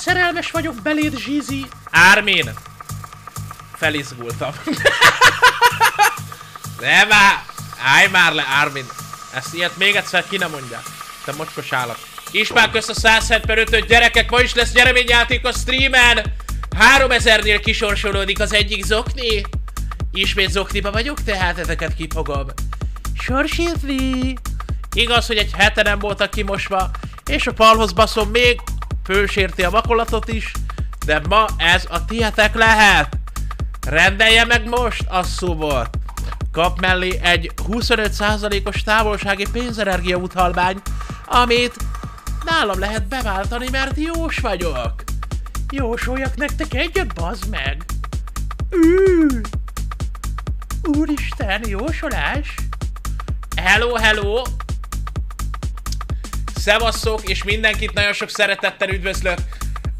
Szerelmes vagyok beléd, Zsizi. Ármén. Felizgultam. Nem már! Állj már le, Ármin! Ezt ilyet még egyszer ki nem mondja. Te mocskos állat. Ismár kösz a 175 gyerekek, ma is lesz nyereményjáték a streamen! 3000-nél kisorsolódik az egyik zokni. Ismét zokniba vagyok, tehát ezeket kifogom. Sorsírni! Igaz, hogy egy hete nem voltak kimosva, és a palhoz baszom még fősérti a makolatot is, de ma ez a tietek lehet. Rendelje meg most a szubot. Kap mellé egy 25%-os távolsági pénzenergia utalmány, amit nálam lehet beváltani, mert jós vagyok. Jósoljak nektek egyet, bazd meg! Ű! Úristen, jósolás! Hello, hello! Szevasszok, és mindenkit nagyon sok szeretettel üdvözlök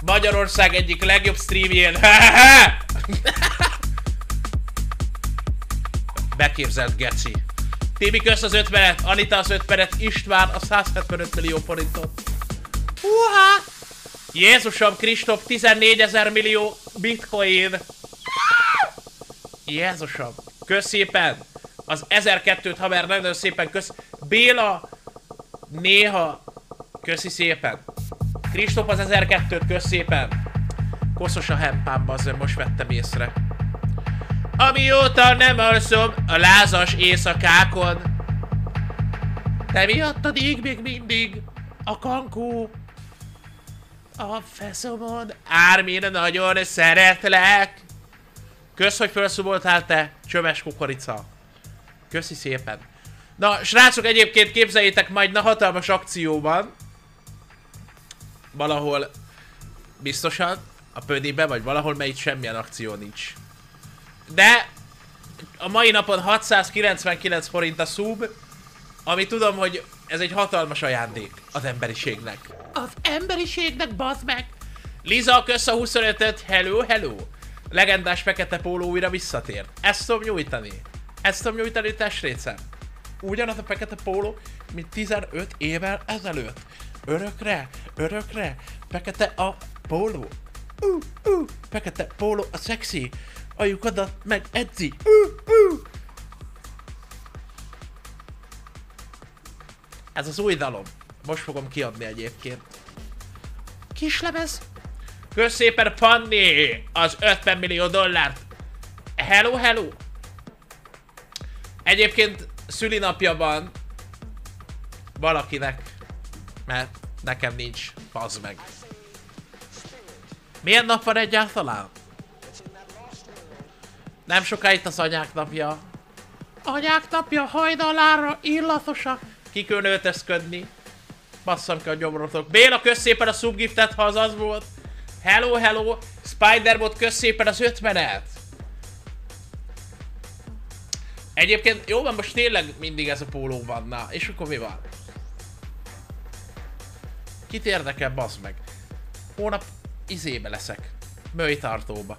Magyarország egyik legjobb streamjén. Beképzelt geci. Tibi kösz az 50-et, Anita az 50-et, István a 175 millió forintot. Uha! Jézusom Kristóf 14 ezer millió bitcoin. Jézusom. Kösz szépen. Az 1002-t, ha már nagyon szépen kösz. Béla néha köszi szépen. Kristóf az 1002-t, kösz szépen. Koszos a hempám, azért most vettem észre. Amióta nem alszom a lázas éjszakákon. Te miattad ég még mindig a kankó a feszomon. Ármin, nagyon szeretlek. Kösz, hogy felszuboltál te, csöves kukorica. Köszi szépen. Na, srácok, egyébként képzeljétek majd na hatalmas akcióban. Valahol biztosan a pödibe, vagy valahol, mert itt semmilyen akció nincs. De a mai napon 699 forint a szub, ami tudom, hogy ez egy hatalmas ajándék az emberiségnek. Az emberiségnek, bazd meg! Liza, kösz a 25-öt, hello, hello! Legendás fekete póló újra visszatér. Ezt tudom nyújtani. Ezt tudom nyújtani testrécem. Ugyanaz a fekete póló, mint 15 évvel ezelőtt. Örökre, örökre, fekete a póló. Uh, uh, fekete póló a szexi. A lyukadat meg edzi. Uh, uh. Ez az új dalom. Most fogom kiadni egyébként. Kislemez? Kösz szépen Panni az 50 millió dollárt. Hello, hello. Egyébként szülinapja van valakinek, mert nekem nincs, bazd meg. Milyen nap van egyáltalán? Nem sokáig az anyák napja. Anyák napja hajnalára illatosak. Kikön öltözködni. Basszam ki a gyomrotok. Béla, kösz szépen a subgiftet, ha az az volt. Hello, hello. Spiderbot, kösz szépen az ötvenet. Egyébként jó van, most tényleg mindig ez a póló van, na, és akkor mi van? Kit érdekel, bazd meg? Hónap izébe leszek. Möjtartóba.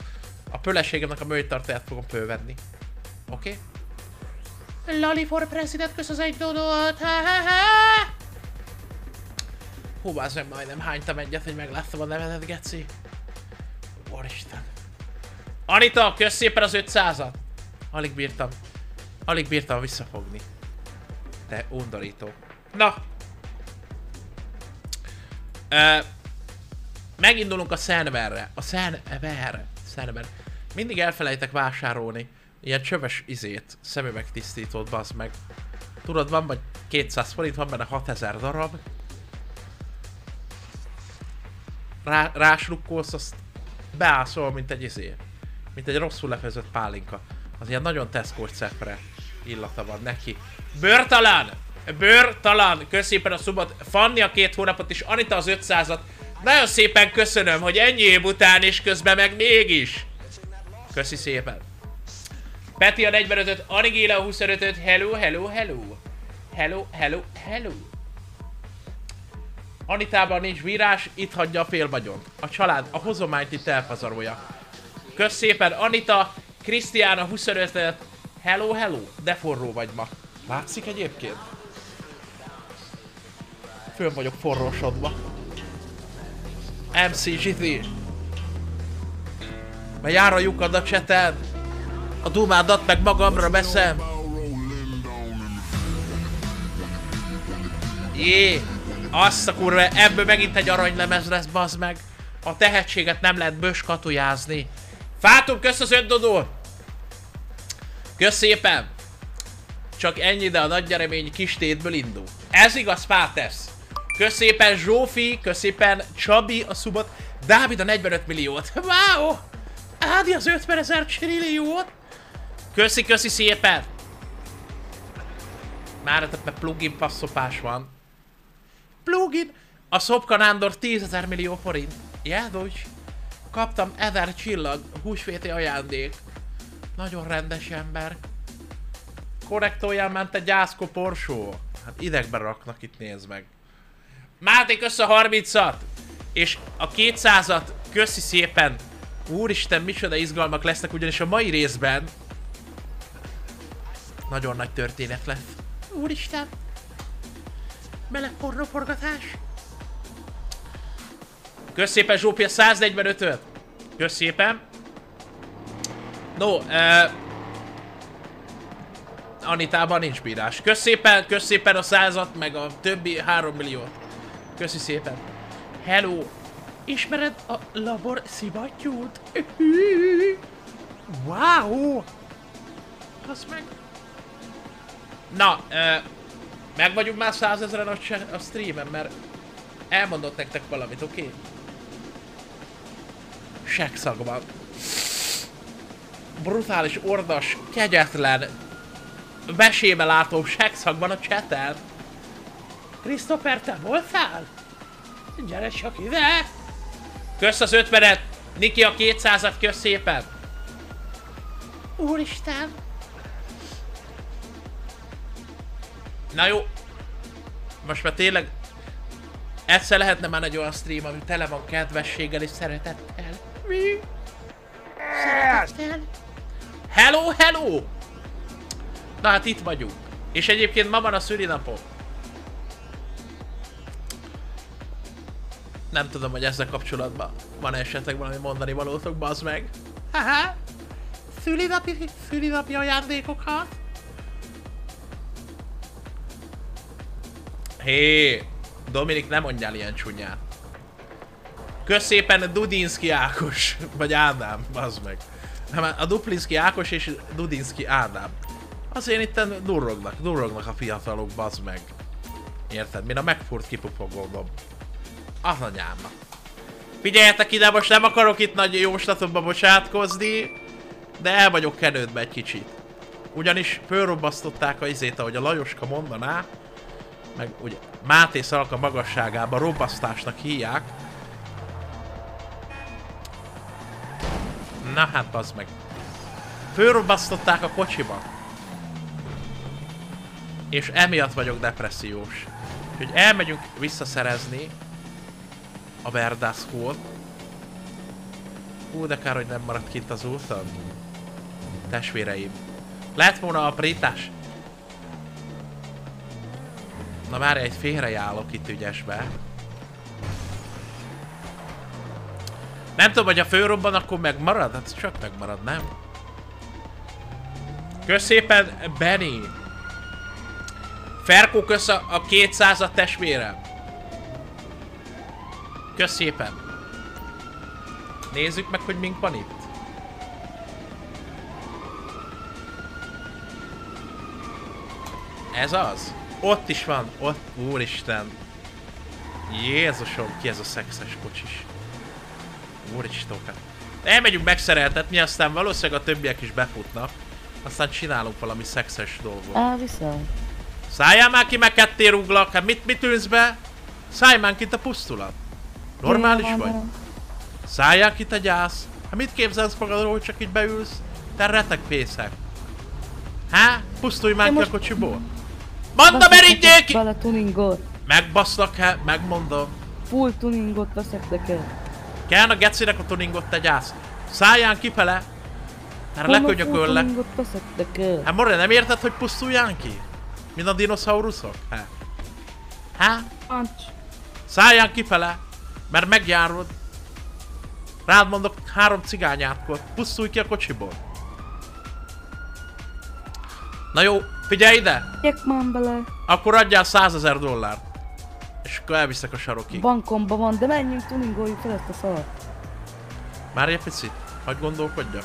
A pöleségemnek a möjtartóját fogom fölvenni. Oké? Okay? Lali for President, kösz az egy dodot. Hú, az meg majdnem hánytam egyet, hogy megláttam a nevedet, geci. Úristen. Anita, kösz szépen az 500-at. Alig bírtam. Alig bírtam visszafogni. Te undorító. Na. Uh, megindulunk a szerverre. A szerverre. Szerver. Mindig elfelejtek vásárolni. Ilyen csöves izét, szemüvegtisztítót, bazd meg. Tudod, van vagy 200 forint, van benne 6000 darab. Rá, rásrukkolsz, azt beászol, mint egy izé. Mint egy rosszul lefőzött pálinka. Az ilyen nagyon teszkós cepre illata van neki. Bőrtalan! Bőrtalan! Köszépen a szubot. Fanni a két hónapot és Anita az 500-at. Nagyon szépen köszönöm, hogy ennyi év után és közben meg mégis. Köszi szépen. Peti a 45-öt, Anigéla a 25-öt. Hello, hello, hello. Hello, hello, hello. Anitában nincs vírás, itt hagyja a fél vagyon. A család a hozományt itt elpazarolja. Kösz szépen, Anita, Krisztián a 25-et. Hello, hello, de forró vagy ma. Látszik egyébként? Föl vagyok forrósodva. MC Zsiti. Mert a lyukad a cseten. A dumádat meg magamra veszem. Jé, azt a kurva, ebből megint egy aranylemez lesz, bazd meg. A tehetséget nem lehet bös katujázni. Fátum, kösz az öt! Kösz szépen! Csak ennyi, de a nagy gyeremény kis tétből indul. Ez igaz, Pátesz. Kösz szépen Zsófi, kösz szépen Csabi a szubot, Dávid a 45 milliót. Wow! Ádi az 50 ezer trilliót. Köszi, köszi szépen. Már tehát plugin passzopás van. Plugin! A Szopka Nándor 10 ezer millió forint. Jádós. Kaptam 1000 csillag, húsvéti ajándék. Nagyon rendes ember. Korrektoljál ment egy gyászko porsó. Hát idegbe raknak itt, nézd meg. Máté, a 30-at! És a 200-at köszi szépen. Úristen, micsoda izgalmak lesznek, ugyanis a mai részben nagyon nagy történet lesz. Úristen! Meleg pornoforgatás! Kösz szépen Zsópi a 145-öt! Kösz szépen! No, uh, Anitában nincs bírás. Kösz szépen, kösz szépen a százat, meg a többi 3 milliót. Köszi szépen. Hello! Ismered a labor szivattyút? Wow! Az meg... Na, uh, meg vagyunk már százezeren a, a streamen, mert elmondott nektek valamit, oké? Okay? Sekszagban. Brutális, ordas, kegyetlen, vesébe látó sekszagban a csetel. Christopher, te voltál? Gyere csak ide! Kösz az ötvenet! Niki a 200-at, kösz szépen! Úristen! Na jó. Most már tényleg egyszer lehetne már egy olyan stream, ami tele van kedvességgel és szeretettel. Mi? Szeretettel? Hello, hello! Na hát itt vagyunk. És egyébként ma van a szülinapom. Nem tudom, hogy ezzel kapcsolatban van -e esetleg valami mondani valótok, bazd meg. Haha! Szülinapi, szülinapi ajándékokat? Hé, Dominik, nem mondjál ilyen csúnyát. Kösz szépen Dudinski Ákos, vagy Ádám, bazd meg. Nem, a Duplinski Ákos és Dudinski Ádám. Azért itt durrognak, durrognak a fiatalok, bazd meg. Érted? A megfurt kipupogódom. Az anyámnak. Figyeljetek ide, most nem akarok itt nagy jóslatokba bocsátkozni, de el vagyok kenődve egy kicsit. Ugyanis fölrobbasztották a izét, ahogy a Lajoska mondaná, meg ugye Máté Szalka magasságában robbasztásnak hívják. Na hát az meg. Fölrobbasztották a kocsiba. És emiatt vagyok depressziós. Úgyhogy elmegyünk visszaszerezni a Verdászkót. Hú, de kár, hogy nem maradt kint az úton. Testvéreim. Lehet volna a prétás? Na már egy félrejárok itt ügyesbe. Nem tudom, hogy a főrobban akkor megmarad? Hát csak megmarad, nem? Kösz szépen, Benny! Ferkó, kösz a, a 200 testvére. Kösz szépen. Nézzük meg, hogy mink van itt. Ez az? Ott is van, ott, úristen. Jézusom, ki ez a szexes kocsis. Úristokat. Elmegyünk megszereltetni, aztán valószínűleg a többiek is befutnak. Aztán csinálunk valami szexes dolgot. Elviszem. Szálljál már ki, meg ketté rúglak. Hát mit, mit ülsz be? Szállj már itt a pusztulat. Normális vagy? Szálljál ki, te gyász. Hát mit képzelsz magadról, hogy csak így beülsz? Te retek pészek. Há? Pusztulj már ki a kocsiból. Mondd a merítjék ki! Bele tuningot. Megbaszlak -e? Megmondom. Full tuningot veszek neked. Kell a gecinek a tuningot, te gyász. Szállján kifele. Mert lekönyököllek. Hát Morre, nem érted, hogy pusztulján ki? Mint a dinoszauruszok? Há? Há? Szállján kifele. Mert megjárod. Rád mondok három cigányátkot, pusztulj ki a kocsiból. Na jó, figyelj ide! Gyek már bele. Akkor adjál 100 ezer dollárt. És akkor elviszek a sarokig. Bankomban van, de menjünk tuningoljuk fel ezt a szart. Már egy picit, hagyd gondolkodjak.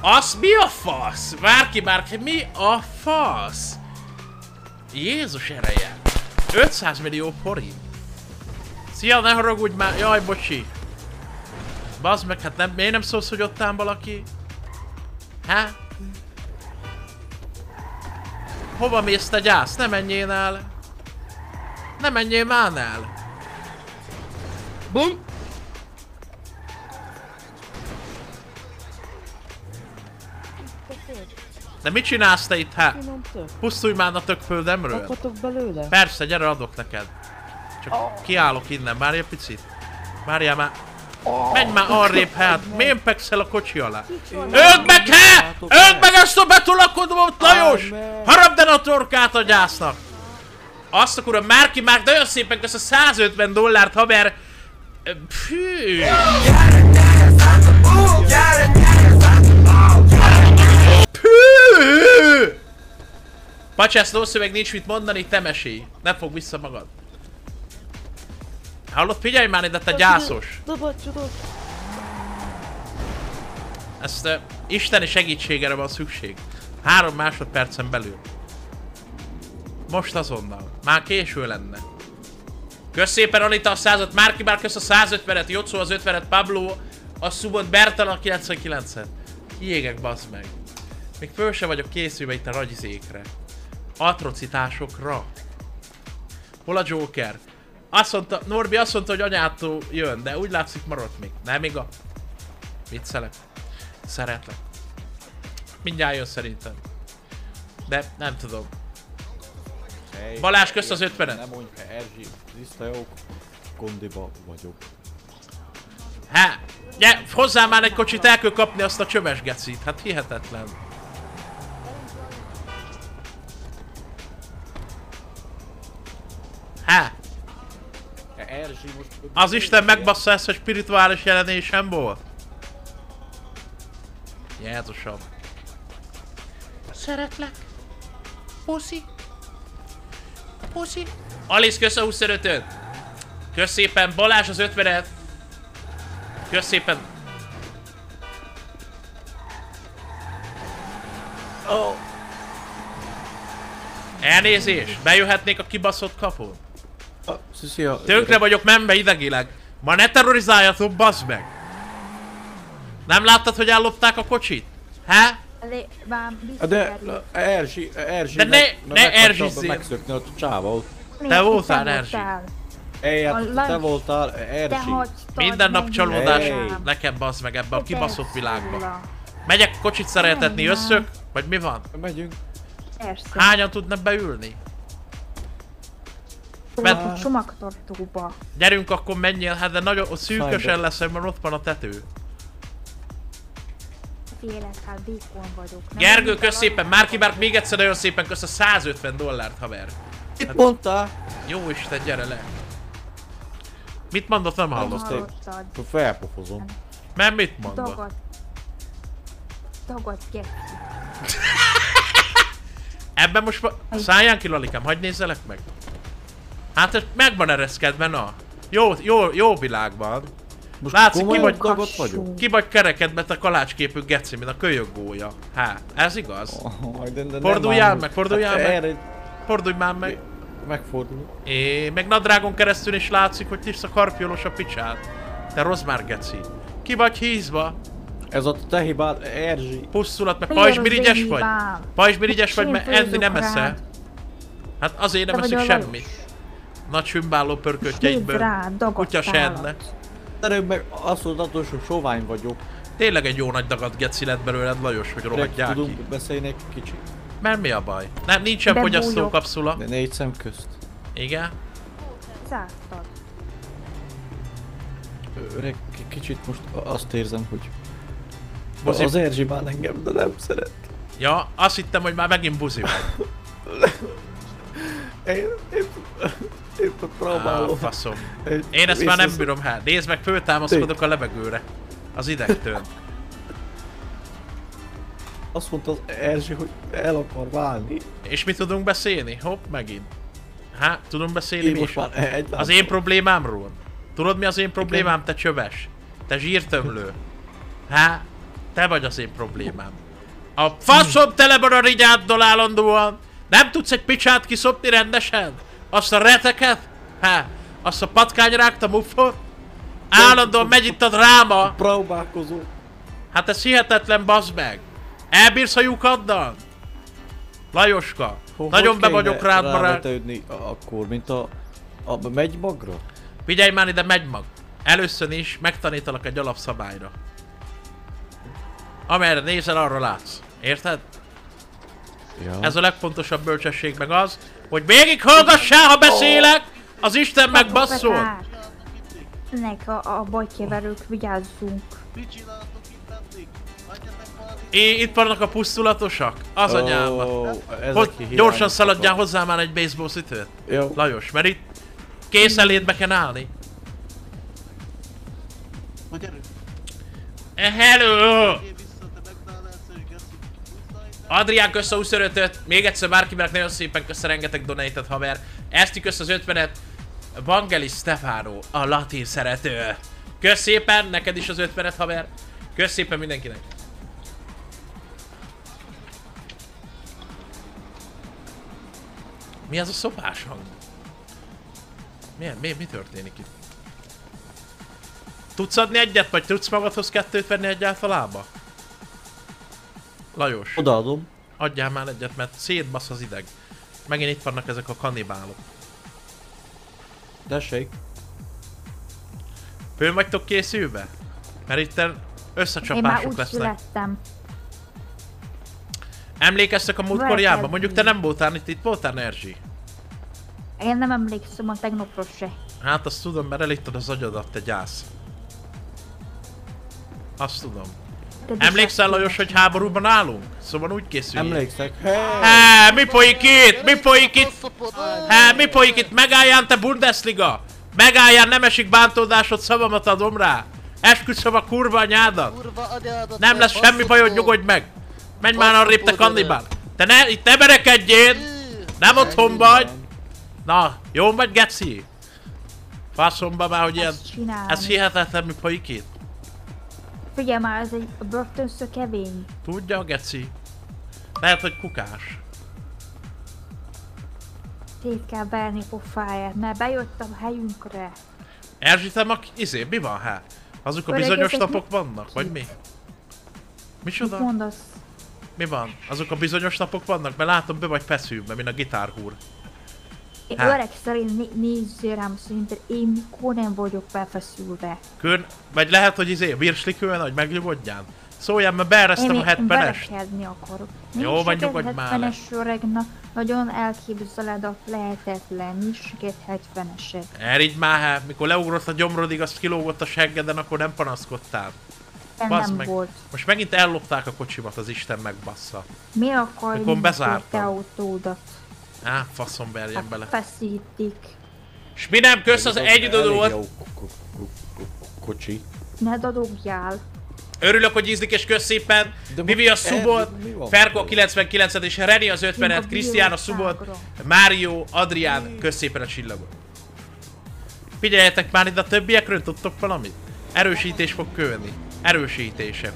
Az mi a fasz? Bárki, bárki, mi a fasz? Jézus ereje. 500 millió forint. Szia, ne haragudj már, jaj, bocsi. Bazd meg, hát nem, miért nem szólsz, hogy ott ám valaki? Há? Hova mész te gyász? Ne menjél el. Ne menjél már el. Bum! De mit csinálsz te itt, hát? Pusztulj már a tök földemről. Kaphatok belőle? Persze, gyere, adok neked. Csak kiállok innen, várj egy picit. Várjál már. Menj már arrébb, hát. Miért pekszel a kocsi alá? Öld meg, he! Öld meg ezt a betolakodót, Lajos! Harapd el a torkát a gyásznak! Azt a kurva, Márki már nagyon szépen kösz a 150 dollárt, haver! Ö, Fű! Pű! Pacsász, lószöveg nincs mit mondani, te mesélj. Ne fog vissza magad. Hallod, figyelj már ide, te gyászos! Ezt uh, isteni segítségére van szükség. Három másodpercen belül. Most azonnal. Már késő lenne. Kösz szépen Anita a 100 Márki már kösz a 150-et, Jocó az 50-et, Pablo a szubot, Bertal a 99-et. Kiégek, bazd meg. Még föl se vagyok készülve itt a ragyizékre. Atrocitásokra. Hol a Joker? Azt mondta, Norbi azt mondta, hogy anyától jön, de úgy látszik maradt még. Nem igaz? Viccelek. Szeretlek. Mindjárt jön szerintem. De nem tudom. Hey, Balázs, kösz az 50-et. Nem mondj, Erzsi, tiszta jó, kondiba vagyok. Hát, gyere, hozzá már egy kocsit, el kell kapni azt a csöves gecit. Hát hihetetlen. Hát, Erzsi most... az Isten megbassza ezt, hogy spirituális jelenésem volt. Jézusom. Szeretlek. Puszi. Puszi. Alice, kösz a 25-öt. Kösz szépen, Balázs az 50-et. Kösz szépen. Oh. Elnézést, bejöhetnék a kibaszott kapun? Tönkre vagyok menve idegileg. Ma ne terrorizáljatok, bazd meg! Nem láttad, hogy ellopták a kocsit? Há? De, Erzsi, Erzsi... De ne- meg- ne Erzsizzél. Megszökni ott a csávót. te voltál, Erzsi. A hát te voltál, Erzsi. Minden nap csalódás nekem bazd meg ebbe a kibaszott világba. Megyek kocsit szeretetni, Menj már. összök? Vagy mi van? Megyünk. Hányan tudnak beülni? Csomag- Csomagtartóba. Gyerünk, akkor menjél, hát de nagyon szűkösen leszek, mert ott van a tető. Félek, hát békon vagyok. Nem Gergő, kösz szépen, Márki Bárk még egyszer nagyon szépen kösz a 150 dollárt, haver. Mit mondtál? Jó Isten, gyere le. Mit mondott, nem hallottam. felpofozom. Mert mit mondott? Dagad. Dagad. Ebben most ma... Szállján ki, Lalikám, hagyd nézzelek meg. Hát ez meg van ereszkedve, na. Jó, jó, jó világban. Most Látszik, ki vagy- vagyok? Ki vagy kerekedve te kalácsképű geci, mint a kölyögója. Hát, ez igaz? Oh, de, de Forduljál meg, forduljál hát meg. Erre Fordulj már meg. megfordulok. É, meg nadrágon keresztül is látszik, hogy tiszta karpiolos a picsát. Te rossz már geci. Ki vagy hízva? Ez a te hibád, Erzsi. Pusszulat, meg pajzsmirigyes vagy? Pajzsmirigyes vagy, mert enni nem eszel. Hát azért nem eszik semmit. Nagy pörköttjeidből. rá, Kutya se dagadtálat. enne. Előbb meg azt mondtad, hogy sovány vagyok. Tényleg egy jó nagy dagadt geci lett belőled, Lajos, hogy De rohadják ki. tudunk beszélni egy kicsit. Mert mi a baj? Nem, nincsen fogyasztó kapszula. De négy szem közt. Igen? Zártad. Öreg, k- kicsit most azt érzem, hogy Buzi. az Erzsi már engem, de nem szeret. Ja, azt hittem, hogy már megint buzi vagy. Én, én próbálom. faszom. Egy- Én ezt már nem bírom hát. Nézd meg, föltámaszkodok a levegőre. Az idegtől. Azt mondta az Erzsi, hogy el akar válni. És mi tudunk beszélni? Hopp, megint. Hát, tudunk beszélni Én most már egy Az én problémámról? Tudod mi az én problémám, te csöves? Te zsírtömlő. Há? Te vagy az én problémám. A faszom tele van a rigyáddal állandóan. Nem tudsz egy picsát kiszopni rendesen? Azt a reteket? Há? Azt a patkányrákt, a muffot? Állandóan megy itt a dráma. Próbálkozó. Hát ez hihetetlen, bazd meg. Elbírsz a lyukaddal? Lajoska, Ho- nagyon be vagyok rád, barát. akkor, mint a... a megy magra? Figyelj már ide, megy mag. Először is megtanítalak egy alapszabályra. Amerre nézel, arra látsz. Érted? Ja. Ez a legfontosabb bölcsesség meg az, hogy végig hallgassál, ha beszélek, az Isten meg basszol. Nek a, a bajkeverők, vigyázzunk. É, itt vannak a pusztulatosak. Az. Ó, ezek Hogy gyorsan szaladjál hozzá már egy baseball szütőt. Jó. Lajos, mert itt készelétbe kell állni. Hogy erő? Eh, Hello! Adrián kösz a 25-öt, még egyszer bárkinek nagyon szépen kösz a rengeteg donatet haver. Eszti kösz az 50-et, Vangeli Stefano, a latin szerető. Kösz szépen, neked is az 50-et haver. Kösz szépen mindenkinek. Mi az a szopás hang? Milyen, mi, mi történik itt? Tudsz adni egyet, vagy tudsz magadhoz kettőt venni egyáltalában? Lajos. Odaadom. Adjál már egyet, mert szétbasz az ideg. Megint itt vannak ezek a kannibálok. Tessék. Föl vagytok készülve? Mert itt Én már összecsapások úgy lesznek. születtem. Emlékeztek a múltkor? Mondjuk te nem voltál itt, itt voltál Erzsi. Én nem emlékszem a tegnapról se. Hát azt tudom, mert elittad az agyadat, te gyász. Azt tudom. Emlékszel Lajos, hogy háborúban állunk? Szóval úgy készülj. Emlékszek. Hey! Há, mi folyik itt? Mi folyik itt? Há, mi folyik itt? Megállján te Bundesliga! Megállján, nem esik bántódásod, szavamat adom rá! Esküszöm a kurva anyádat! Nem lesz semmi bajod, nyugodj meg! Menj már arrébb, te kannibál! Te ne, itt ne berekedjél! Nem otthon vagy! Na, jó vagy, geci? Faszomba már, hogy ilyen... Ez hihetetlen, mi folyik itt? Figyelj már, ez egy börtönszökevény. Tudja a geci? Lehet, hogy kukás. Szét kell verni pofáját, mert bejött a helyünkre. Erzsi, te ma izé, mi van hát? Azok a bizonyos napok vannak, vagy mi? Mit Micsoda? mondasz? Mi van? Azok a bizonyos napok vannak? Mert látom, be vagy feszülve, mint a gitárhúr. Én Hát. öreg szerint né- nézzél rám, szerinted én mikor nem vagyok befeszülve. Kön, vagy lehet, hogy izé, virsli kőn, hogy megnyugodjál. Szóljál, mert beeresztem a én 70-est. verekedni akarok. Jó, Nincs vagy neked nyugodj már le. 70-es öregna, nagyon elképzeled a lehetetlen, nincs neked 70-eset. Erigy már, hát, mikor leugrott a gyomrodig, azt kilógott a seggeden, akkor nem panaszkodtál. Bazd nem meg. volt. Most megint ellopták a kocsimat, az Isten megbassza. Mi akar Mikor bezártam. te autódat? Á, faszom verjen Hát bele. feszítik. És mi nem kösz az egy dodót? jó ko- ko- ko- ko- Kocsi. Ne dadogjál. Örülök, hogy ízlik és kösz szépen. Vivi a szubot? Ferko a 99-et és Reni az 50-et, a Krisztián a szubot. Mário, Adrián, kösz szépen a csillagot. Figyeljetek már ide a többiekről, tudtok valamit? Erősítés fog kölni. Erősítések.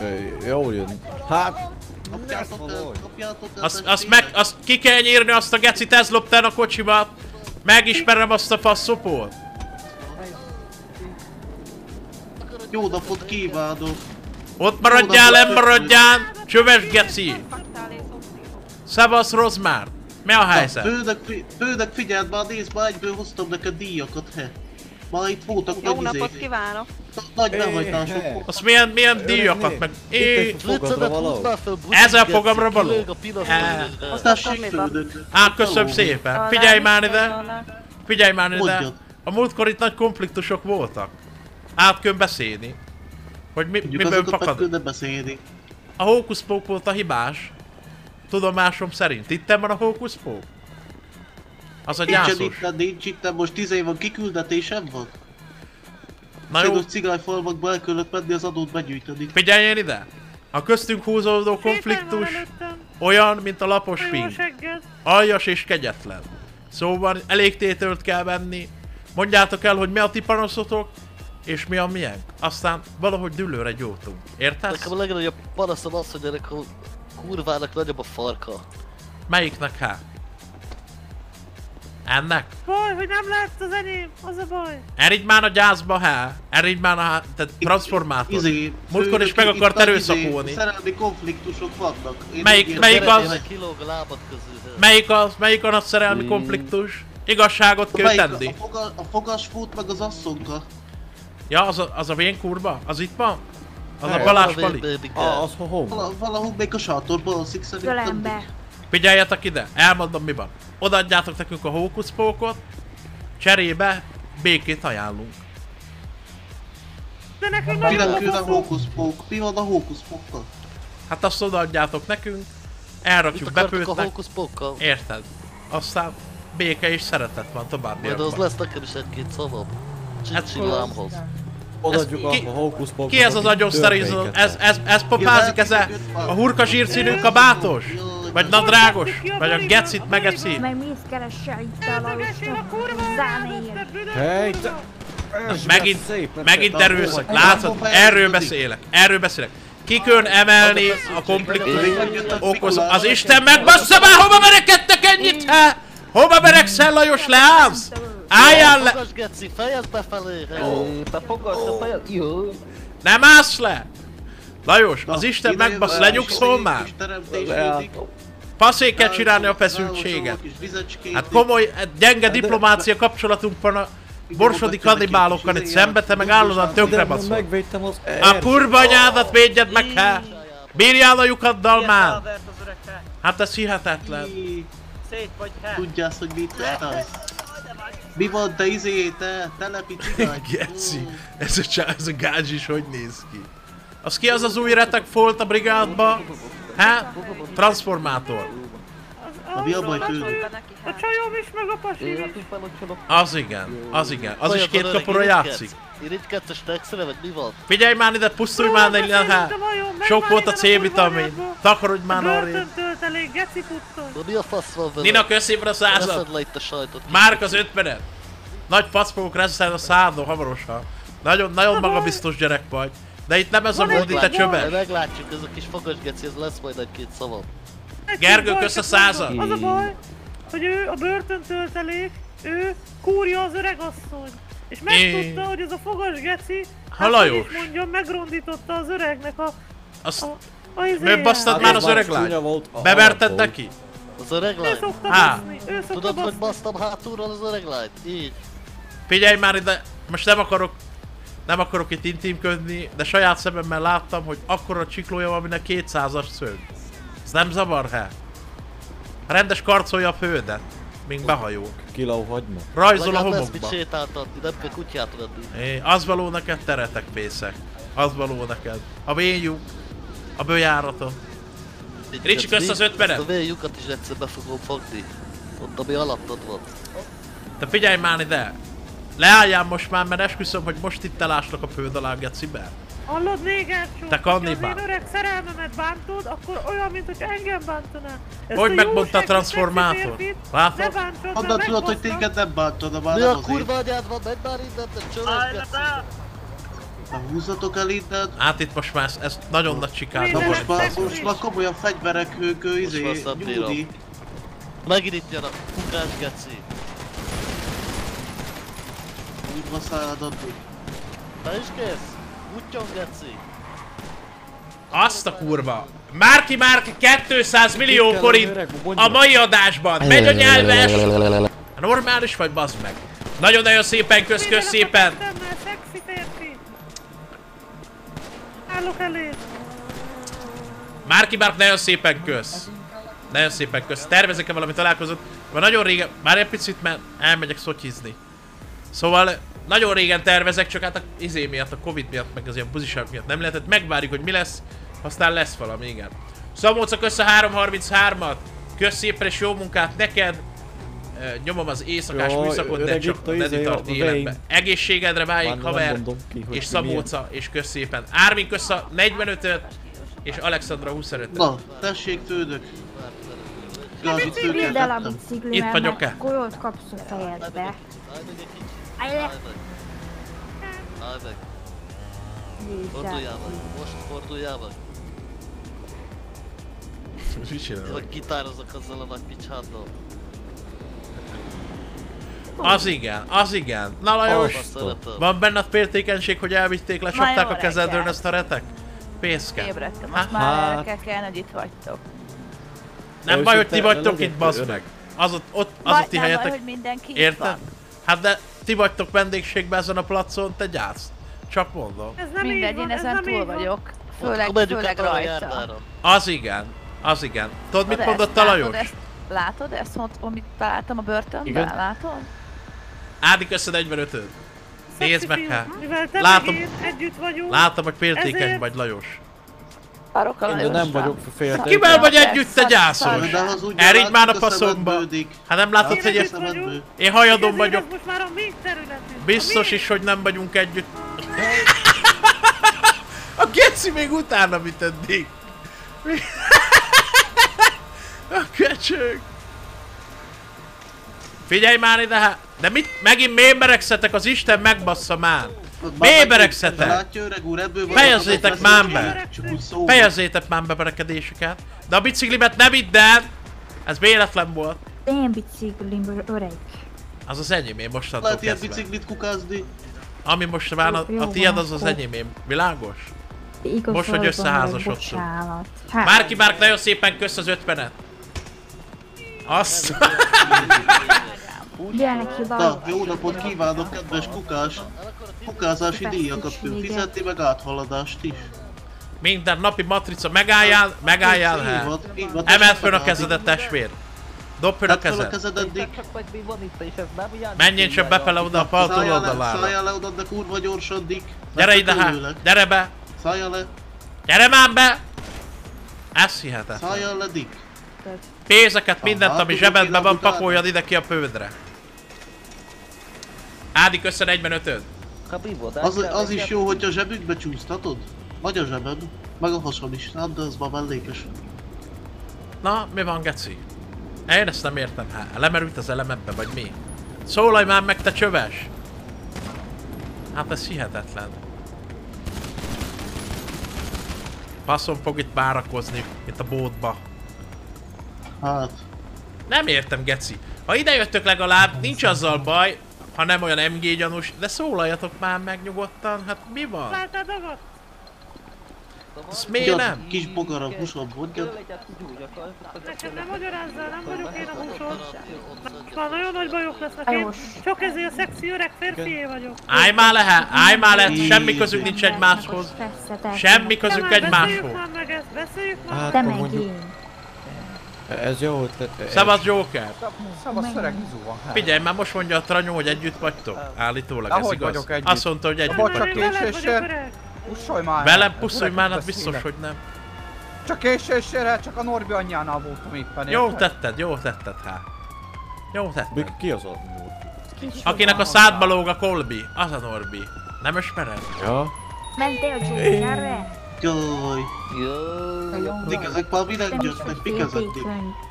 Ö, Jól jön. Hát... Kapjátok kapjátok. Azt, azt, meg, azt ki kell nyírni azt a gecit, ez loptál a kocsimat. Megismerem azt a faszopót. Jó napot kívánok! Ott maradjál, nem maradjál. Csöves geci. Szevasz Rozmár. Mi a helyzet? Főnök, főnök figyeld már, nézd már, egyből hoztam neked díjakat, he. Már itt voltak Jó nagy napot izék. kívánok! Nagy behajtások. Azt milyen, milyen díjakat meg... É, Itt egy fogadra való. Ez a fogamra való? Van? főnök. Á, köszönöm szépen. Figyelj már ide. Figyelj már ide. A múltkor itt nagy konfliktusok voltak. Át kell beszélni. Hogy mi, miből fakad. A hókuszpók volt a hibás. Tudomásom szerint. Itt van a hókuszpók? Az a Nincsen gyászos. itt, nincs itt, most 10 év van kiküldetésem van. Na jó, Szédos cigányfalvakba el kellett menni az adót begyűjteni. figyeljen ide! A köztünk húzódó konfliktus olyan, mint a lapos ping. Aljas és kegyetlen. Szóval elég tételt kell venni. Mondjátok el, hogy mi a ti panaszotok, és mi a miénk. Aztán valahogy dülőre gyógytunk. Értesz? Nekem a legnagyobb panaszom az, hogy ennek a kurvának nagyobb a farka. Melyiknek hát? Ennek? Baj, hogy nem látsz az enyém, az a baj. Erigy már a gyászba, há? Erigy már a há... Tehát transformátor. Izé, Múltkor is meg akart a izé, erőszakolni. Szerelmi konfliktusok vannak. Én Melyik- melyik az? Tényleg kilóg a lábad közül. Melyik az? Melyik a nagy szerelmi konfliktus? Igazságot kell tenni. A, foga, a fogasfút meg az asszonka. Ja, az a, az a vén kurva? Az itt van? Az a Balázs Pali? Ah, az hol? Vala, valahol még a sátorban alszik szerintem. Fölembe. Figyeljetek ide, elmondom mi van. Odaadjátok nekünk a hókuszpókot, cserébe békét ajánlunk. De nekünk nem a hókuszpók? Mi van a hókuszpókkal? Hát azt odaadjátok nekünk, elrakjuk akartok a bepőtnek, hókuszpokkal? érted? Aztán béke és szeretet van Majd az lesz nekem is egy-két szavam. Hát- Csincsillámhoz. Odaadjuk ki- a hókuszpókot. Ki ez az agyoszterizó? Ez, ez, ez popázik, ez a, a hurka zsírszínű kabátos? Vagy nadrágos? Vagy a gecit megeszi? Meg mész keresse itt a zánéért. te. Megint, megint erőszak, hol- Erről beszélek, erről beszélek. Ki kell emelni a konfliktus okozó. Az Isten megbassza már, hova merekedtek ennyit, he? Hova merekszel, Lajos Leánz? Álljál le! Fogas geci, fejezd befelé! Nem állsz le! Lajos, az Isten megbasz, lenyugszol már? Passzé kell csinálni a feszültséget. Hát komoly, hát gyenge diplomácia kapcsolatunk van a borsodi kannibálokkal itt szembe, te meg állandóan tönkre baszol. az A kurva anyádat védjed meg, hát! Bírjál a lyukaddal már! Albert az öreg te. Hát ez hihetetlen. Szét vagy. Tudjász, hogy mit tettem? Mi van te izé, te telepi cigány? Geci, ez a, ez a gázs is hogy néz ki? Az ki az az új retek folt a brigádba? Hát? Transformátor. Na mi a baj tőlük? A csajom is, meg a pasi is. Az igen, az igen. Az is két kapura játszik. Irigykedsz a stekszere, vagy mi van? Figyelj már ide, pusztulj már innen, hát! Sok volt a C-vitamin. Takarodj már arrébb. Börtöntöltelék, geci putton. Na mi a fasz van vele? Nina, köszönöm a százat! Veszed le itt a sajtot. Márk az ötvenet! Nagy facpók reszel a szádon hamarosan. Nagyon, nagyon magabiztos gyerek vagy. De itt nem ez a mód, itt a De csöves. meglátjuk, ez a kis fogas geci, ez lesz majd egy-két szavam. Gergő, kösz a százat! Az a baj, hogy ő a börtöntöltelék, ő kúrja az öreg asszony. És megtudta, hogy ez a fogas geci, Ha hát hogy mondjam, megrondította az öregnek a... Azt a, a izéját. megbasztad már az öreg lány? Beverted neki? Az öreg Ő lány? szokta baszni, ő szokta Tudod, hogy baszni. basztam hátulról az öreg lányt? Így. Figyelj már ide, most nem akarok nem akarok itt intimködni, de saját szememmel láttam, hogy akkora csiklója van, aminek 200-as szög. Ez nem zavar, he? Rendes karcolja a földet, mint behajó. Kiló hagyma. Rajzol a Legalább lesz homokba. mit sétáltatni, nem kell kutyát venni. É, az való neked teretek, pészek. Az való neked. A vénjuk. A bőjáratot. Ricsi, kösz az ötvenet. Ezt a vélyukat is egyszer be fogom fogni. Ott, ami alattad van. Te figyelj már ide! Leálljál most már, mert esküszöm, hogy most itt eláslak a föld alá, gecibe. Hallod még Ercsó? Te Ha az kannibál. én öreg szerelmemet bántod, akkor olyan, mint hogy engem bántanál. Ezt Hogy megmondta a jóságos transformátor? szexi férfit Látod? Honnan tudod, hogy téged nem bántod, már Mi a kurva anyád van? Menj már innen, te geci! Na húzzatok el innen. Hát itt most már ez, ez nagyon nagy csikár. Na most már, most már komolyan fegyverek, ők, izé, nyúdi. Megint itt jön a fukás geci. Úgy van szálldatni. Te is kész? Utyon geci. Azt a kurva! Márki Márki 200 millió forint a mai adásban! Megy a nyelves! Normális vagy, bazd meg? Nagyon-nagyon szépen kösz, kösz szépen! Állok elé. Márki Márk nagyon szépen kösz. Nagyon szépen kösz. Tervezek-e valami találkozót? Mert nagyon régen, már egy picit, mert elmegyek szotyizni. Szóval nagyon régen tervezek, csak hát a izé miatt, a Covid miatt, meg az ilyen buziság miatt nem lehetett. Megvárjuk, hogy mi lesz, aztán lesz valami, igen. Szamóca, kösz a 333-at. Kösz szépen és jó munkát neked. nyomom az éjszakás Jaj, műszakot, de csak a izé, Dedi a tart életbe. Egészségedre váljék, haver, ki, és. Szabóca, és kösz szépen. Ármin kösz a 45-öt, és Alexandra 25-öt. Na, tessék el a fölkeltettem. biciklimet, Itt vagyok-e? golyót kapsz a fejedbe. Állj meg egy kicsit. Állj le! Állj meg. Állj meg. Forduljál meg. Most forduljál meg. Mit csinálok? Hogy gitározok azzal a nagy picsáddal. Az igen, az igen. Na Lajos, szeretem. van benned féltékenység, hogy elvitték, lecsapták jó a kezedről reggel. ezt a retek? Pészke. Ébredtem, Hát, most már hát. erre kell kelni, hogy itt vagytok. Nem baj, hogy ti vagytok itt, bazd meg. Az ott, ott az a ti nem baj, helyetek. hogy mindenki itt Érted? van. Hát de ti vagytok vendégségben ezen a placon, te gyász. Csak mondom. Ez nem Mindegy, van, én ez ezen túl vagyok. Főleg, főleg rajta. Az igen. Az igen. Tudod, mit mondott a látod, Lajos? Ezt, látod ezt, amit találtam a börtönben? Igen. Látod? Ádi köszön 45 Nézd Szexi meg hát. Látom. együtt vagyunk. Látom, hogy féltékeny Ezért- vagy, Lajos. Várok a De Lajosra. nem vagyok féltékeny. Kivel vagy együtt, te De Erigy látszik már a faszomba. Hát nem látod, hogy szemedből. én hajadon vagyok. Most már a mi területünk. Biztos is, hogy nem vagyunk együtt. A geci még utána mit eddig. A köcsög. Figyelj már ide, hát. De mit? Megint méberegszetek, az Isten megbassza már. Miért beregszetek? Látja öreg úr, ebből van Fejezzétek már be. Fejezzétek már be. De a biciklimet ne vidd el! Ez véletlen volt. Én biciklim öreg. Az az enyém, én mostantól Lehet ilyen kezdve. biciklit kukázni? Ami most már a, a tiéd az az akkor. enyém, én. Világos? Igazolva Most, hogy összeházasodtunk. Hát, Márki Márk, nagyon szépen kösz az ötvenet. Azt. Gyere neki Na, valami. jó napot kívánok, kedves kukás! Kukázási díjakat fő fizetni, meg áthaladást is. Minden napi matrica, megálljál, megálljál, Így hát. Emeld föl a kezedet, testvér. Dobd föl a Tedd fel a kezed. Menjél csak befele oda a fal Szálljál le, oldalára. szálljál le oda, de kurva gyorsan, Dick. Gyere ide, hát. Gyere be. Szálljál le, Gyere már be. Ez hihetetlen. szálljál le, Dick. Pénzeket, mindent, ami zsebedben van, pakoljad ide ki a pődre. Ádi, köszön 45 Az, az is jó, hogy a zsebükbe csúsztatod. Vagy a zsebed, meg a hason is, hát de ez már mellékes. Na, mi van, geci? Én ezt nem értem, hát. Lemerült az elemembe, vagy mi? Szólalj már meg, te csöves! Hát ez hihetetlen. Faszom fog itt bárakozni, itt a bótba. Hát, Nem értem, geci. Ha ide jöttök legalább, nincs azzal baj, ha nem olyan MG gyanús, de szólaljatok már meg nyugodtan, hát mi van? Láttad magad? Ez miért nem? kis bogar a húsod, mondjad. Nekem nem magyarázzál, nem vagyok én a húsod. Már nagyon nagy bajok lesznek. Én csak ezért a szexi öreg férfié vagyok. Állj már le, hát, állj már le, semmi közünk nincs egymáshoz. Semmi közünk már beszéljük egymáshoz. már meg ezt, beszéljük már. Hát, Te akkor meg én. Ez jó ötlet. Szabad Joker. Szavasz öreg Mizu van. hát. Figyelj, már most mondja a Tranyó, hogy együtt vagytok. Állítólag, ez igaz? vagyok együtt. Azt mondta, hogy együtt Bocs, vagytok. veled vagyok késéssel. öreg. Ussolj már! Velem Öreg már, hát biztos, hogy nem. Csak késéssel, csak a Norbi anyjánál voltam éppen. Jó tetted, jó tetted, hát. Jó tetted. Még Ki az a Akinek a szádba lóg a Kolbi, az a Norbi. Nem ismered? Ja? Mentél Jokerre? Jaj. Dick, ezek már mi nem jöttek, mik ezek?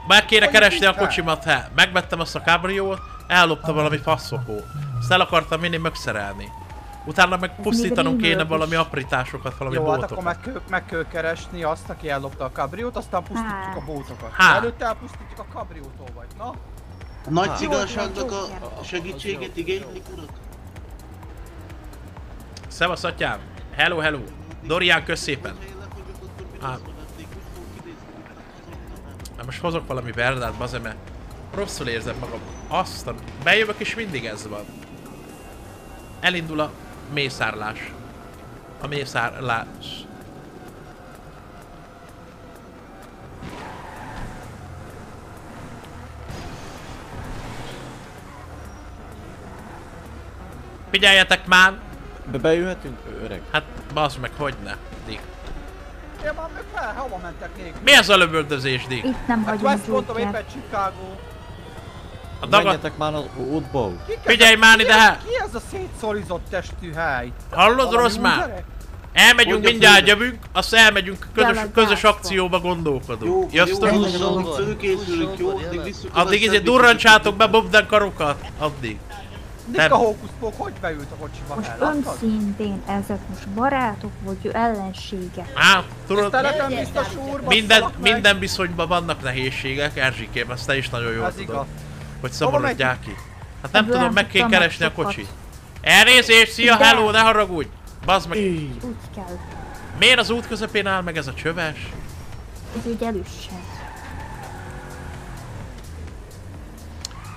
Meg kéne keresni a kocsimat, hát. Megvettem azt a cabriót, ellopta valami faszopó. Azt el akartam mindig megszerelni. Utána meg pusztítanom még kéne valami aprításokat, valami Jó, hát akkor meg, kell- meg kell keresni azt, aki ellopta a kabriót, aztán pusztítjuk a bótokat. Há. Előtte elpusztítjuk a kabriótól vagy, na? A nagy cigányságnak a segítséget igénylik, urak? Szevasz atyám! Hello, hello! Dorian, kösz szépen! Na most hozok valami verdát, bazem, mert rosszul érzem magam. Azt a... Bejövök és mindig ez van. Elindul a mészárlás. A mészárlás. Figyeljetek már! Be bejöhetünk, öreg? Hát bazd meg, hogy ne, Dick. Én már meg fel, hova mentek még? Mi ez a lövöldözés, Dick? Itt nem Hát vagyunk West mondtam éppen Chicago. A dagat... Menjetek már az útból. Figyelj már Ki ide, ez- hát! Ki ez a szétszorizott testű hely? Hallod, Rozmár? úzerek? Elmegyünk, Mondja mindjárt jövünk, azt elmegyünk, közös, közös akcióba gondolkodunk. Jó, Jössz jó, tú? jó, Húszóban, jó, fölkészülünk, jó, húszóban, addig izé durrancsátok be Bobden karokat. Addig. Nika Hókuszpók hogy beült a kocsiba? Most önszintén ezek most barátok vagy ellenségek? Á, tudod, Tiszteletem biztos úr, minden, minden viszonyban vannak nehézségek, Erzsikém, ezt te is nagyon jól Ez tudod. igaz. Hogy szomorodják ki. Hát nem Ebből tudom, meg kell keresni a kocsit. Elnézést, szia, De- hello, ne haragudj! Bazd meg, Úgy kell. miért az út közepén áll meg ez a csöves? Ez úgy elüssen.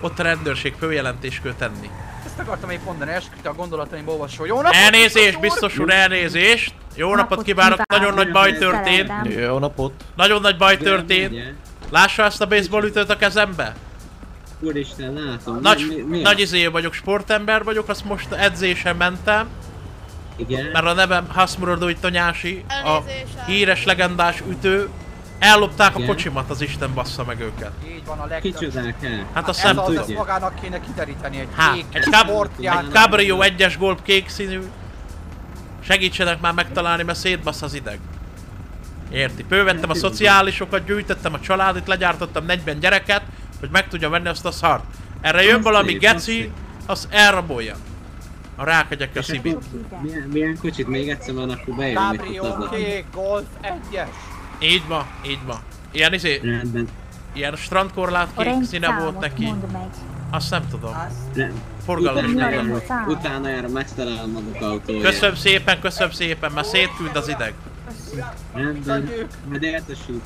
Ott a rendőrség följelentés kell tenni. Ezt akartam épp mondani, esküdte a gondolataim olvasó. Jó napot! Elnézést, biztos úr, elnézést! Jó napot Napot kívánok, nagyon nagy baj történt. Jó napot. Nagyon nagy baj történt. Lássa ezt a baseball ütőt a kezembe? Úristen, látom. Nagy, mi, mi, mi nagy izé vagyok, sportember vagyok, azt most edzésen mentem, Igen. mert a nevem Hasmurodói Tonyási, a híres, legendás ütő. Ellopták a Igen. kocsimat, az Isten bassza meg őket. Így van a legtöbb. Kicsodák el. Hát azt Ez nem az, tudom. ezt magának kéne kideríteni egy Hát, kék egy, sportján. egy Cabrio egyes golf kék színű. Segítsenek már megtalálni, mert szétbasz az ideg. Érti? Fölvettem a szociálisokat, gyűjtöttem a családit, legyártottam 40 gyereket, hogy meg tudja venni azt a szart. Erre jön Az valami az geci, az elrabolja. A rákegyek a szívét. milyen, milyen kocsit még egyszer van, akkor bejön, hogy Cabrio, kék, golf, egyes. Így ma, így ma. Ilyen izé, Rendben. ilyen strandkorlát kék színe volt neki. Azt nem tudom. Rend. Forgalom is Mi a Utána nem. utána jár, megtalál maguk autója. Köszönöm szépen, köszönöm szépen, mert széttűnt az ideg. Rendben. Majd értesült.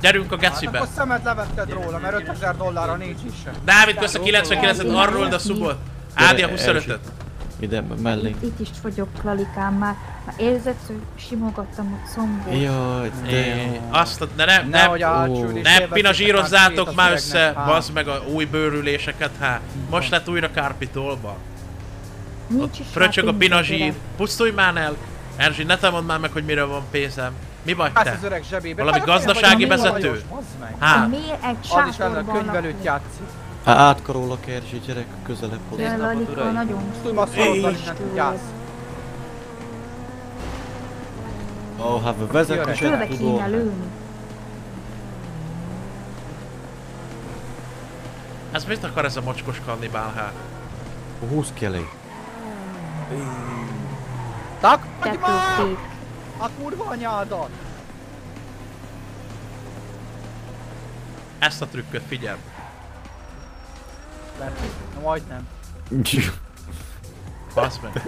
Gyerünk a Hát gecibe. akkor szemet levetted róla, mert 5000 dollárra nincs is sem. Dávid, kösz a 99-et, arról a szubot. Ádi a 25-öt. Ide mellé. Itt, itt is vagyok, Lalikám már. Már érzed, hogy simogattam a combot. Jaj, de É. Azt, a- ne, ne, ne, Nehogy a ne szépen pinazsírozzátok szét már össze. Hát. bazd meg a új bőrüléseket, hát. Most lett újra Kárpitolba. Nincs Ott fröcsög a pinazsír. Pusztulj már el! Erzsi, ne te mondd már meg, hogy mire van pénzem. Mi vagy Hát te? az öreg zsebébe. Valami Hát gazdasági vezető? Hát, Miért egy Az is sátorban könyvelőt lakunk? Játszik. Hát átkarolok Erzsi, gyerek közelebb hozzá. Jaj, Lalika, nagyon Tudj ma innen gyász. Ó, hát vezetni sem kéne tudom. lőni. ez mit akar ez a mocskos kannibál, hát? 20 ki elég. Tak, vagy már! A kurva anyádat! Ezt a trükköt figyeld. Lehet, na majdnem. Bazd meg.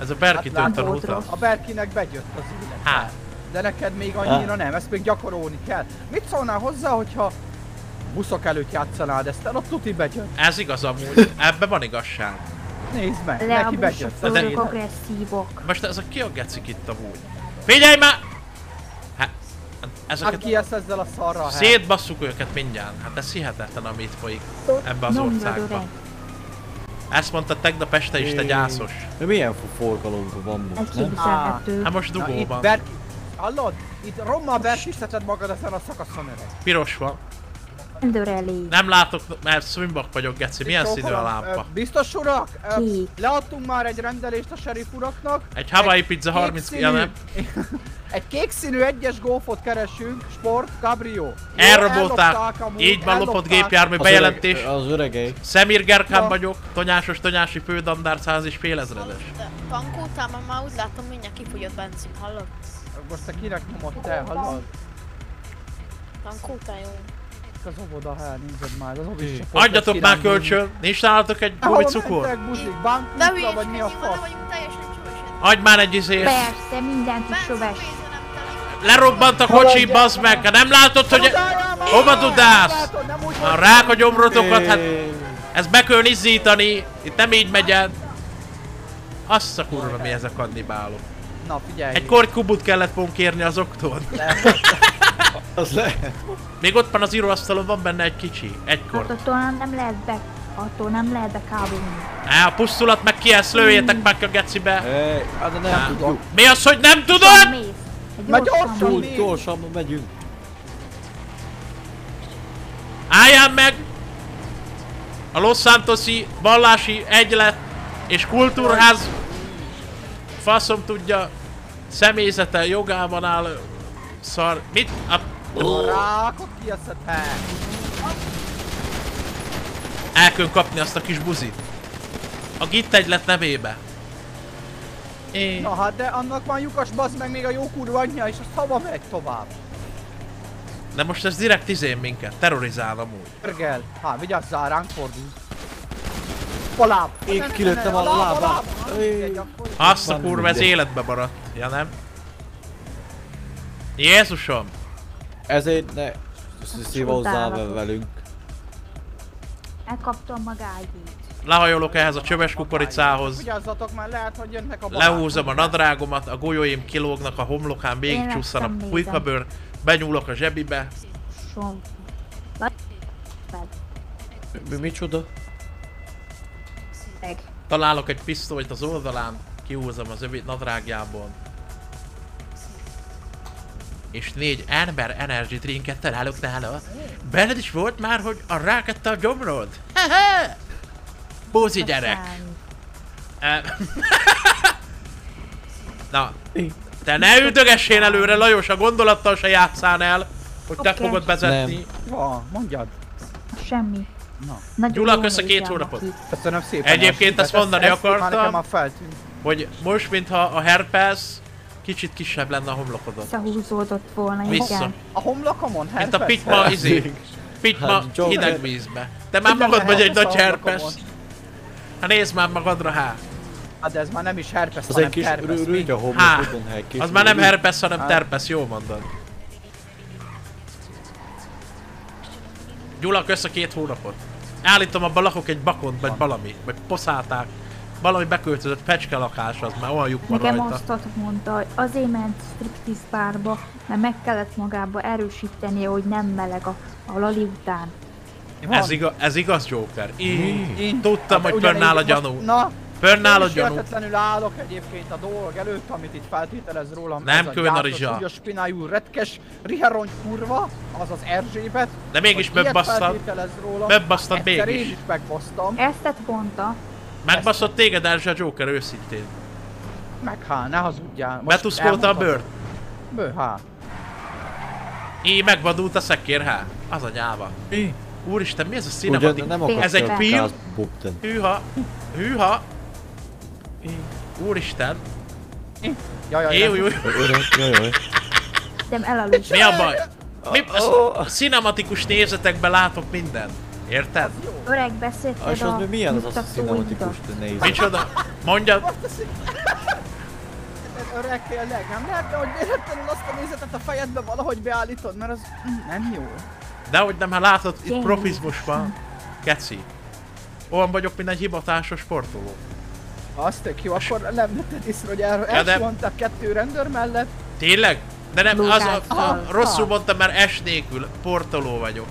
Ez a Berki Hát tőtt a. A Berkinek bejött az élet. Hát, De neked még annyira nem, ezt még gyakorolni kell. Mit szólnál hozzá, hogyha buszok előtt játszanád ezt el, ott tuti bejött. ez igaz amúgy. Ebben van igazság. Nézd meg, Le a neki az buszsofőrök élet. agresszívok. Most ez a ki a gecik itt amúgy? Figyelj már! Ezeket ki ezt ezzel a szarral? szétbasszuk őket mindjárt. Hát ez hihetetlen, amit folyik ebbe az országba. Ezt mondta tegnap este is, te gyászos. De milyen forgalomban van most, nem? Hát most dugóban. Hallod? Itt rommal berkizteted magad ezen a szakaszon öreg. Piros van. Rendőr elé. Nem látok, mert swimbak vagyok, geci. Milyen Itt színű a lámpa? Ö, Biztos urak? Ö, Kék. Leadtunk már egy rendelést a sheriff uraknak. Egy Hawaii pizza kék 30 színű- ja nem? Egy kék színű egyes golfot keresünk, sport, cabrio. Elrabolták. Így van lopott gépjármű Az bejelentés. öreg- Az öregei. Szemir Gerkán Ja. vagyok, tonyásos tonyási fődandár száz és félezredes. Tankó után már úgy látom mindjárt kifogyott benzin, hallod? Most te kinek nyomod te, hallod? Tankó után jó. Az óvoda, hát nézed már, az óvis Adjatok már kölcsön! Nincs nálatok egy gubi cukor? buzik, De bankútra, hülyeskedj, vagy mi a fasz? Adj már egy izét! Persze, mindent is söves. Lerobbant a kocsi, bazd meg! Nem látod, hogy... Hova dudálsz? A rák a gyomrotokat, hát ez be kell izzítani. Itt nem így megy el. Azt a kurva mi ez a kannibálok. Na figyelj. Egy korkubut kellett volna kérni azoktól. Az lehet. Még ott van az íróasztalon, van benne egy kicsi. Egy Hát attól nem lehet be, attól nem lehet be kábolni. Á, a pusztulat meg ki ezt lőjétek meg a gecibe. Ej, hát de nem tudjuk. Mi az, hogy nem tudod? Na gyorsan gyorsan megyünk. Próbáljam meg a Los Santosi vallási egylet és kultúrház faszom tudja személyzete jogában áll szar... Mit? A... Rákot kieszedhet! El kell kapni azt a kis buzit. A git egylet nevébe. É. Na hát de annak van lyukas bazd meg még a jó kurva anyja és az hava megy tovább. De most ez direkt izén minket, terrorizál amúgy. Örgel. Hát vigyázzál ránk fordul. Paláb! Én kilőttem a lábát. Azt a kurva, ez életbe maradt. Ja nem? Jézusom! Ezért ne szívozzál Utálatos. velünk. Elkaptam magágyit. Lehajolok ehhez a csöves kukoricához. Vigyázzatok már, lehet, hogy jönnek a. Lehúzom a nadrágomat, a golyóim kilógnak a homlokán, végigcsusszan a pulykabőr, benyúlok a zsebibe. Son. Mi, micsoda? Meg. Találok egy pisztolyt az oldalán, kihúzom az övé nadrágjából. És négy ember energy drinket találok nála. Benned is volt már, hogy a rákette a gyomrod? Hehe! Bózi gyerek! Na, te ne üldögessél előre, Lajos, a gondolattal se játszán el, hogy te Oké. fogod vezetni. Van, mondjad. Semmi. Na. Nagyon Gyula, kösz a két hónapot. Köszönöm szépen. Egyébként ezt mondani akartam. Hogy most, mintha a herpes kicsit kisebb lenne a homlokodon. Visszahúzódott volna, Vissza. igen. A homlokomon? Mint a herpes? pitma izé. Pitma Hát, Joker. hideg vízbe. Te már magad vagy egy herpes nagy herpes. Hát nézd már magadra, hát. Hát de ez már nem is herpes, Az hanem egy kis terpes. rü- rügy a homlokodon, hely kis az már nem herpes, hanem Há. terpes, jó mondod. Gyula, kösz a két hónapot. Állítom, abban lakok egy bakont, vagy valami, vagy poszálták. Valami beköltözött pecske lakás, az már olyan lyuk van Nekem rajta. azt mondta, hogy azért ment striptease bárba, mert meg kellett magába erősítenie, hogy nem meleg a, a lali után. Ez, igaz, ez igaz, Joker? Én Én- tudtam, hogy ugyanígy pörnál a gyanú. Na, Pörnál a én gyanú. értetlenül állok egyébként a dolog előtt, amit itt feltételez rólam. Nem kövön a rizsa. A spinájú retkes, riherony kurva, az az Erzsébet. De mégis hogy. Megbasztad Egyszer mégis. én is megbasztam. Ezt mondta, Megbaszott téged Erzse Joker őszintén. Meg há, ne hazudjál. Betuszkolta a bőrt. Bő, há. Így megvadult a szekér, há. Az a nyáva. Úristen, mi ez a cinematik? Ez egy a pil? gáz bukten. Hűha. Hűha. Úristen. Jaj, jaj, Jó, nem. jó. Öreg, jaj, jaj. nem elaludt. Mi a baj? Mi, a cinematikus nézetekben látok mindent. Érted? Öreg beszélted Ah, És az a mi milyen az a cinematikus néz? Micsoda? Mondjad. Öreg tényleg, nem lehetne, hogy véletlenül azt a nézetet a fejedbe valahogy beállítod, mert az nem jó. Dehogy nem, hát látod, itt profizmus van. Keci. Olyan vagyok, mint egy hivatásos sportoló. Az tök jó, akkor nem vetted észre, hogy el, Ja, de- elsuhantak kettő rendőr mellett. Tényleg? De nem, az a, a, Aha. rosszul mondtam, mert S nélkül portoló vagyok.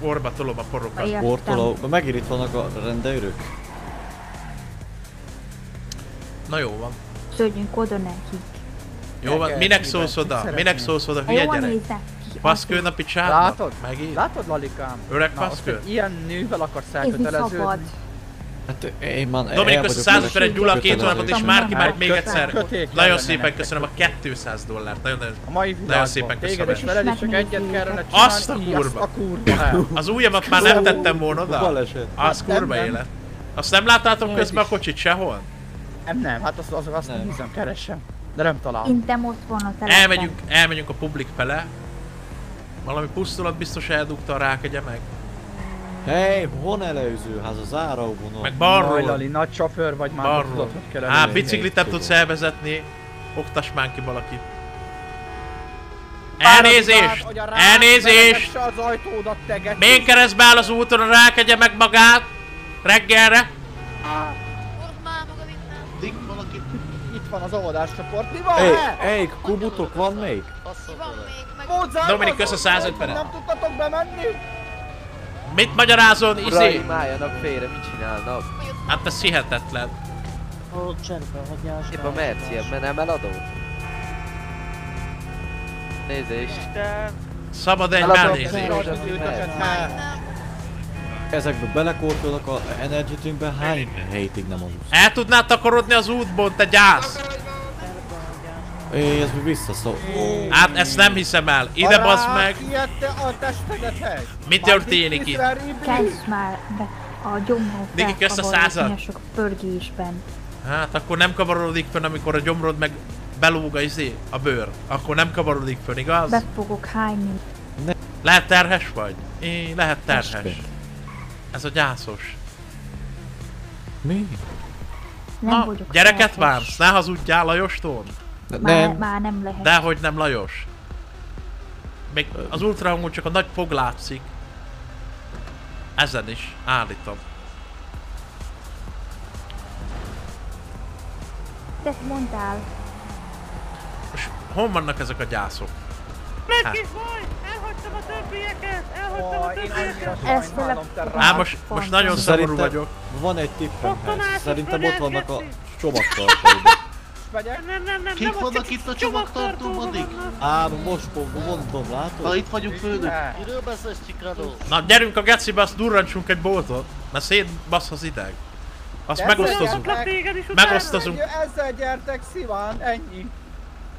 Orba tolom a porokat. Értem. Portoló, megint itt vannak a rendőrök. Na jó van. Szörnyünk oda nekik. Jó van, minek szólsz oda? Minek szólsz oda, hülye gyerek? Paszkő napi csávnak? Látod? Megint? Látod, Lalikám? Öreg Na, hogy ilyen nővel akarsz elköteleződni. Hát én már Dominik, el össze vagyok 150 vele Gyula két hónapot és Márki már még egyszer. Nagyon szépen köszönöm a 200 dollárt. Nagyon, nagyon. A mai világban. szépen Téged köszönöm. és veled is csak egyet kellene csinálni. Azt a kurva. Azt a kurva. Az ujjamat már nem tettem volna oda? Az kurva élet. Azt nem láttátok közben a is. kocsit sehol? Nem, nem, hát azt, az, azt Nem. keresem. De nem találom. Intem ott van a telepen. Elmegyünk, elmegyünk a publik fele. Valami pusztulat biztos eldugta a rákegye meg. Hely, hon előzőház, az áraubon. Meg Jaj, balról. Lali, nagy sofőr vagy már, Balról. tudod, hogy kell Á, előzni. biciklit nem tudsz elvezetni. Oktass már ki valakit. Elnézést! Elnézést! Mén keresztbe áll az úton rákegye meg magát? Reggelre? Itt van az óvodáscsoport. Mi van? Hey, kubutok van még? Van még? Dominik, kösz a 150-et. Nem tudtatok bemenni? Mit magyarázol, izé? álljanak félre, mit csinálnak? Hát ez hihetetlen. Épp a Merci, mert nem eladó. Nézést. Szabad egy elnézést. Az ezekbe belekortolnak a energy drinkbe, hány hétig nem aludsz? El tudnád takarodni az útból, te gyász? É, ez még visszaszó. Hát ezt nem hiszem el. Ide basz meg. Ilyette a testedet Mi történik itt? Kezd már be a gyomró Digi, kösz a sok pörgésben. Hát akkor nem kavarodik fönn, amikor a gyomrod meg belóg a izé, a bőr. Akkor nem kavarodik fönn, igaz? Be fogok hányni. Lehet terhes vagy? É, lehet terhes. Ez a gyászos. Mi? Nem Na, vagyok gyereket terhes. vársz? Ne hazudjál Lajostól? Már, már nem lehet. Dehogy nem Lajos. Még az ultrahangon csak a nagy fog látszik. Ezen is, állítom. Te mondtál. És hol vannak ezek a gyászok? Meg Hát. is vagy! Elhagytam a többieket! Elhagytam a többieket! Ezt vele Á, most, most nagyon szomorú Szerintem vagyok. van egy tippem, hát. Szerintem ott vannak a csomagtartóban. Nem, nem, nem, nem, Kik nem, vannak itt a csomagtartóban, Dick? Á, most pont mondom, látod? Na itt vagyunk főnök. Miről beszélsz, Csikradó? Na gyerünk a gecibe, azt durrantsunk egy boltot. Mert szétbasz az ideg. Azt De megosztozunk. Megosztozunk. Ezzel gyertek szíván, ennyi.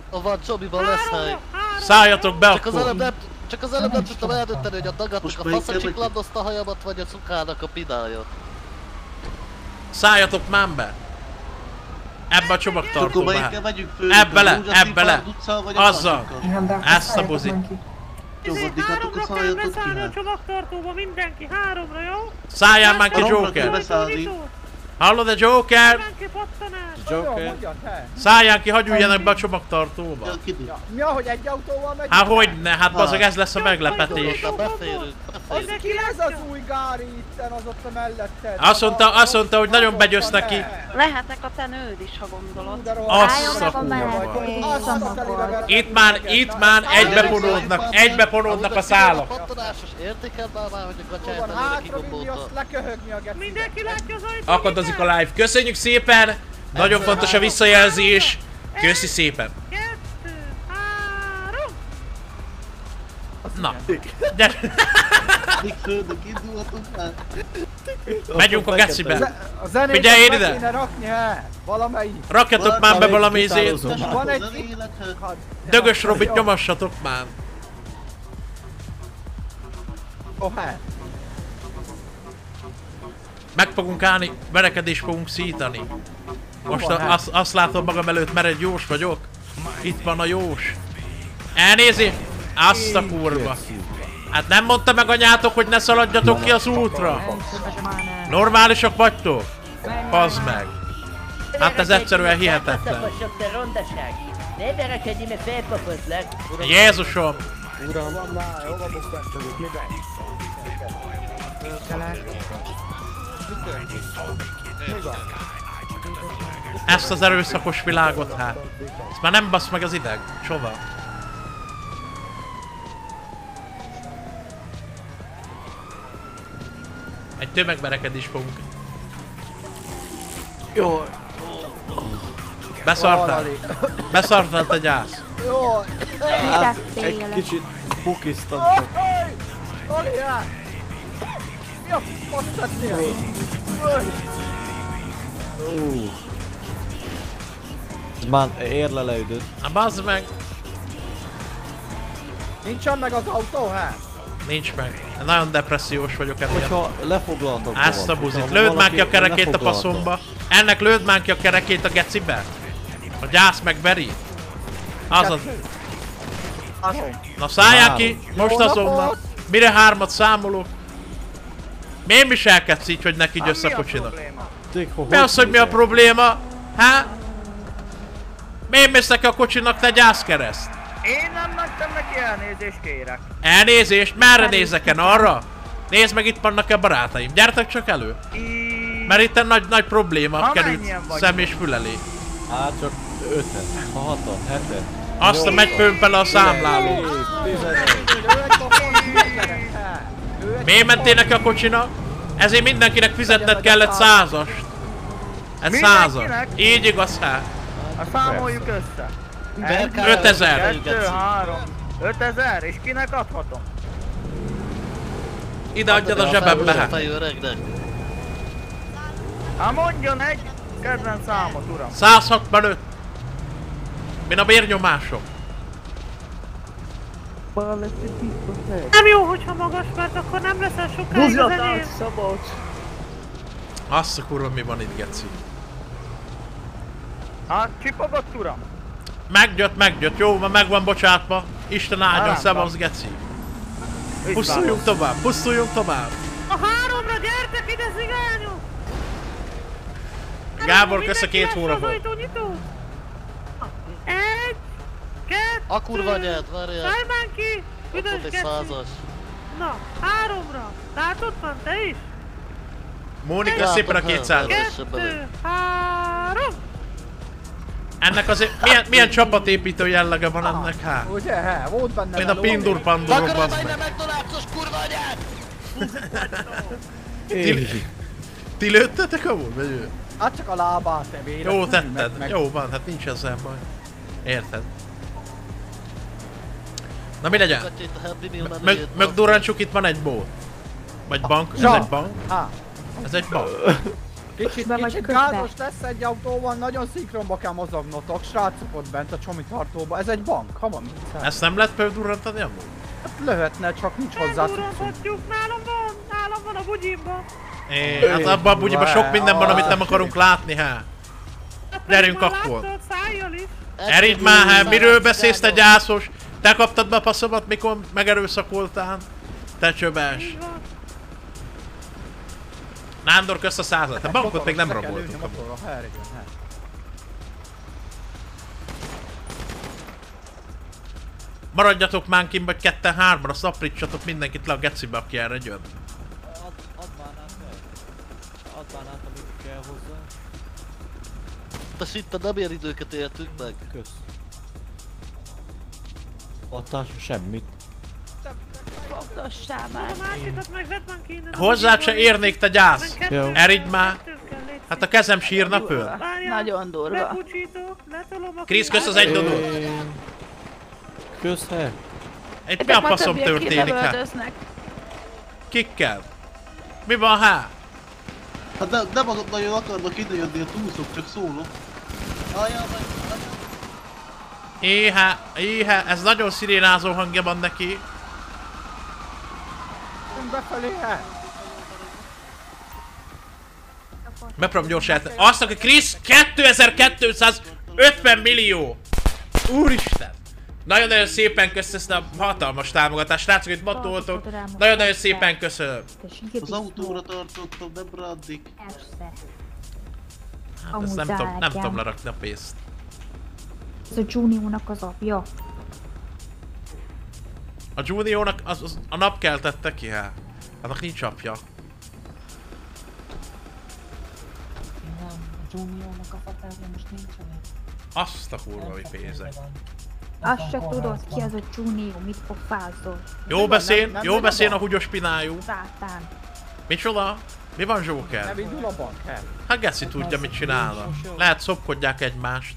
A van Csobiban lesz hely. Szálljatok be Csak az előbb akkor. nem, csak az előbb nem tudtam eldönteni, hogy a Most dagadnak a melyikkel fasz a vagy? csiklandozta a hajamat, vagy a cukának a pidájat. Szálljatok már be. Ebbe a Akkor csomagtartóba. Ebbe le, ebbe le. Párd utcán, vagy a Azzal. másikkal? Ezt a buzit. Nyugodjékatok a Háromra ki beszállni a hát. csomagtartóba, mindenki, háromra, jó? Szálljál már ki Háromra Joker. Hallod a Joker? Mindenki pattanás! Jó, Joker. Szálljál ki, hagyj üljenek be a csomagtartóba. Ja. Mi, ahogy egy autóval megyünk? Hát hogy ne, hát bazeg ez lesz a meglepetés. Az ki ez az új gári itten, az ott a melletted? Azt mondta, azt mondta, hogy nagyon begyőz neki. Lehetnek a te nőd is, ha gondolod. Azt a kurva. Itt már, itt már egybefonódnak, egybefonódnak a szálak. Pattanásos értékel már hogy a gatyáját a. Mindenki látja az ajtót! Akadozik a live. Köszönjük szépen! Nagyon fontos a visszajelzés. Köszi szépen. Kettő, három! Na, már. megyünk a gecibe. A zenét Figyelj azt ide! rakni? Valamelyik. Rakjatok már be valami izét. Van egy hát. Dögös Robit nyomassatok már. Oh, he. Meg fogunk állni, verekedés fogunk szítani. Most a, azt, azt látom magam előtt, mert egy jós vagyok. Itt van a jós. Elnézi? Azt a kurva. Hát nem mondta meg anyátok, hogy ne szaladjatok ki az útra? Normálisak vagytok? Pazd meg. Hát ez egyszerűen hihetetlen. te rondaság! Ne verekedj, mert felpapozlak! Jézusom! Ezt az erőszakos világot hát. Ezt már nem basz meg az ideg. Sova. Egy tömegverekedés fogunk. Jó, Beszartál? Beszartál te gyász? Jó. hát egy kicsit pukiztam Oh, Mi a fasz tettél? Ú. Ez Már érle leüdött. Na bazd meg! Nincsen meg az autó, hát? Nincs meg. Nagyon depressziós vagyok emiatt. Hogyha lefoglaltak Ezt a buzit. Lőd már ki a kerekét a faszomba. Ennek lőd már ki a kerekét a gecibe. A gyász meg veri. Az az. Na szálljál ki, most azonnal. Mire hármat számolok? Miért viselkedsz így, hogy neki Hát gyössz mi az, hogy mi a probléma? Há? Miért mész neki a kocsinak, te gyászkereszt? Én nem mentem neki elnézést kérek. Elnézést, merre nézek en arra? Nézd meg, itt vannak-e barátaim. Gyertek csak elő. Mert itt nagy, nagy probléma Ha került szem és fül elé. Hát csak öten, ha hatan, heten. Azt a megy pömpele a számláló. Miért mentél neki a kocsinak? Ezért mindenkinek fizetned kellett százast. Egy százas. Így igaz, hát. Hát számoljuk össze. Berkál, 5000. Kettő, három. 5000, és kinek adhatom? Ide adjad a zsebembe, hát. Hát mondjon egy kedvenc számot, uram. 165. Min a bérnyomásom? Nem jó, hogyha magas, mert akkor nem leszel sokáig az enyém. Szabolcs. Azt a kurva mi van itt, geci. Hát csipogott, uram? Meggyött, meggyött, jó, van, meg van bocsátva. Isten áldjon, szevasz, geci. Pusztuljunk tovább, pusztuljunk tovább. A háromra gyertek ide, zigányok! Gábor, kösz a két hónapot. Egy, kettő, A kurva anyád, várjál. Szállj ki! Ott Üdös volt egy százas. Na, háromra! Látod van, te is? Mónika, Látom, szépen a hát, 200 Kettő, három! Ennek azért milyen, milyen csapatépítő jellege van ennek, hát? Ugye, he, volt benne Mint a. Pindur Takarod bazd meg, meg. McDonald's-os kurva anyád! Ti, ti lőttetek amúgy, vagy ő? Hát csak a lábát, te véletlenül, Jó meg- tetted, meg- jó van, hát nincs ezzel baj. Érted? Na mi legyen? Meg, menüjét, meg bazd durrancsuk itt van egy bót. Vagy bank, ez Ja. egy bank? Há, Ez egy bank. kicsit, kicsit gázos lesz egy autóval, nagyon szinkronba kell mozognotok, srácok ott bent a csomi tartóba. Ez egy bank, ha van mit. Ezt nem lehet például durrantani amúgy? Hát lehetne, csak nincs hozzá cuccunk. Durranthatjuk, nálam van, nálam van a bugyimba. É, hát abban a bugyiban sok minden van, amit nem akarunk látni, hát. Gyerünk akkor. Erid már, hát miről beszélsz te gyászos? Te kaptad be a passzomat, mikor megerőszakoltál? Te csöbes. Nándor kösz a százat. A bankot még nem raboltunk. a igen, hát. Maradjatok már kint, vagy ketten hárman, azt aprítsatok mindenkit le a gecibe, aki erre jön. Ad, add már át meg. Add már át, amit kell hozzá. Te szinte nem ilyen időket éltünk meg. Kösz. Adtál semmit. Fogdossál már. A másikat meg Hozzá bugyimból. se érnék, te gyász! Erigy már! Hát a kezem sírna föl. Várjál, Nagyon durva. Krisz, kösz az egy dodót. Én- Kösz? Itt mi a faszom történik, hát? Kikkel? Mi van, hát? Hát de, nem azok nagyon akarnak idejönni a túlszok, csak szólok. Ajjá, meg... Éhe, éhe, ez nagyon szirénázó hangja van neki. Jön befelé, hát. Megpróbálom gyorsan át. Azt aki Krisz 2250 millió! Úristen! Nagyon-nagyon szépen köszönöm ezt a hatalmas támogatást, srácok, itt matoltok. Nagyon-nagyon szépen köszönöm. Az autóra tartottam, nem. Persze. Hát ezt nem tudom, nem tudom lerakni a pénzt. Ez a Juniónak az apja. A Juniornak az, az, a nap keltette ki, hát. Annak nincs apja. Juniornak a fatárja most nincsen. Azt a kurva, pénzek. Azt se tudod ki az a Junior, mit pofázol. Jó beszél, nem jó a beszél a húgyos pinájú. Sátán. Micsoda? Mi van Joker? Nem indul a bank, hát. Hát Gessi tudja mit csinálna. Lehet szopkodják egymást.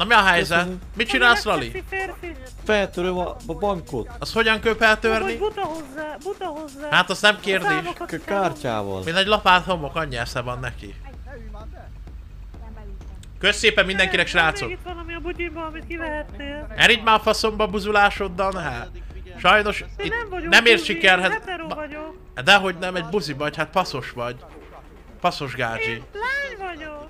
Na mi a helyzet? Mit csinálsz, Lali? Feltöröm a, a bankot. Az hogyan kell Vagy eltörni? buta hozzá, buta hozzá. Hát az nem kérdés. K- kártyával. Mint egy lapát homok, annyi esze van neki. Kösz szépen mindenkinek, srácok! itt valami a bugyimban, amit kivehettél. Erigy már a faszomba buzulásoddal, hát. Sajnos Te itt nem nem ér sikerhez. Dehogy nem, egy buzi vagy, hát passzos vagy. Passzos gácsi. Lány vagyok.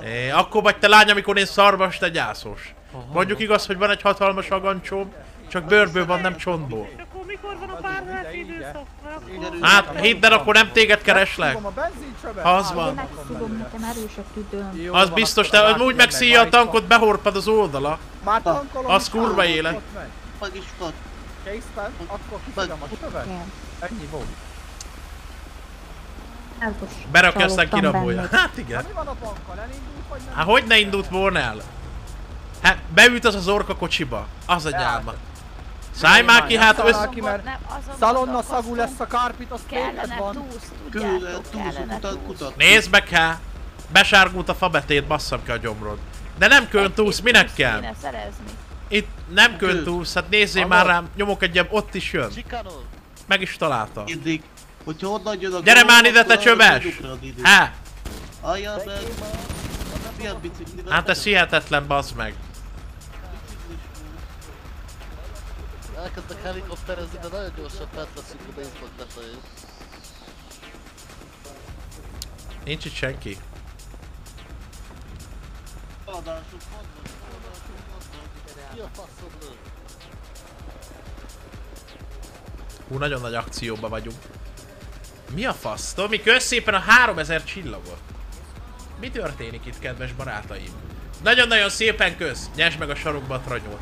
É, akkor vagy te lány, amikor én szarvas, te gyászos. Mondjuk igaz, hogy van egy hatalmas agancsóm, csak bőrből van, nem csontból. És akkor mikor van a párzási időszak? Hát, hidd el, akkor nem téged kereslek. Fogom a benzincsövet. Az van. Az biztos, te úgy meg megszíja a tankot, behorpad az oldala. Az kurva élet. Meg is van. Készben, akkor kiszedem a. Igen. Ennyi volt. Elkos. Berakja, aztán kirabolja. benned. Hát igen. a? Hát hogy ne indult volna el? Hát beült az az orka kocsiba. Az egy Ja. álma. Szállj már ki, hát össz... Ki, mert szalonna szagú lesz a kárpit, az tényleg Kellene van. kellene túsz. kutat. Nézd meg hát! Besárgult a fabetét, basszam ki a gyomrod. De nem köntúsz, minek kell? Itt nem köntúsz, hát nézzél már rám, nyomok egy ott is jön. Meg is találta. Mindig. Hogyha onnan jön a Gyere már ide, te csöves! Há! Milyen? Hát ez hihetetlen, bazd meg. Elkezdek helikopterezni, de nagyon gyorsan fent leszünk a basement tetején. Nincs itt senki. Feladások vannak, feladások vannak. Mi a faszom lő? Hú, nagyon nagy akcióba vagyunk. Mi a fasz? Tomi, kösz szépen a 3000 csillagot. Mi történik itt, kedves barátaim? Nagyon-nagyon szépen kösz. Nyesd meg a sarokba a tranyót.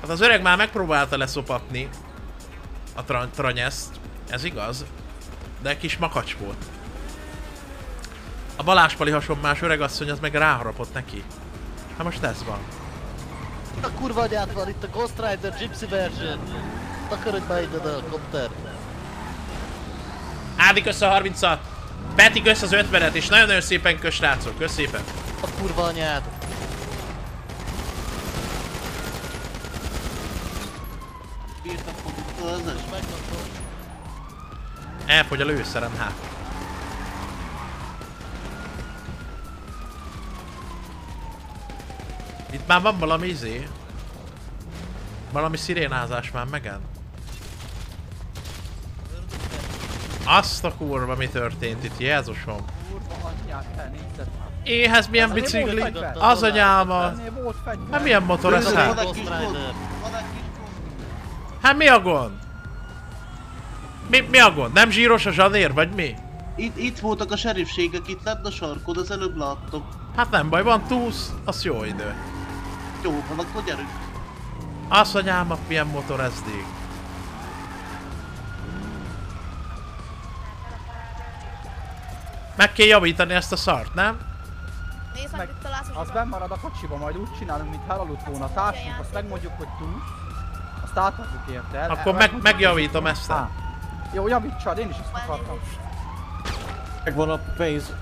Hát az öreg már megpróbálta leszopatni a tra tranyeszt. Ez igaz. De kis makacs volt. A Baláspali hasonmás öregasszony az meg ráharapott neki. Hát most ez van. A kurva anyát van itt a Ghost Rider Gypsy version. Takarodj be ide, a kopter. Ádi kösz a 30-at. Peti kösz az 50-et, és nagyon-nagyon szépen kösz srácok. Kösz szépen. A kurva anyád. Bírtam fogunk az. Megmondom. Elfogy a lőszerem, hát. Itt már van valami izé. Valami szirénázás már megen. Azt a kurva mi történt itt, Jézusom. Kurva anyját, te nézed. Éhez milyen volt bicikli? Az anyáma. Fegyver. Hát milyen motor ez hát? Hát mi a gond? Mi, mi a gond? Nem zsíros a zsanér, vagy mi? Itt, itt voltak a serifségek, itt lett a sarkod, az előbb láttam. Hát nem baj, van túsz, az jó idő. Jó, van, akkor gyerünk. Azt anyám, milyen motor ez dég. Meg kell javítani ezt a szart, nem? Nézd meg, mit találsz, az benn marad a kocsiba, majd úgy csinálunk, mint elaludt volna a társunk, azt megmondjuk, hogy túl. Azt átadjuk érte. el- Akkor meg, meg- megjavítom ezt. Á. Jó, javítsad, én is ezt akartam. Megvan a pénz.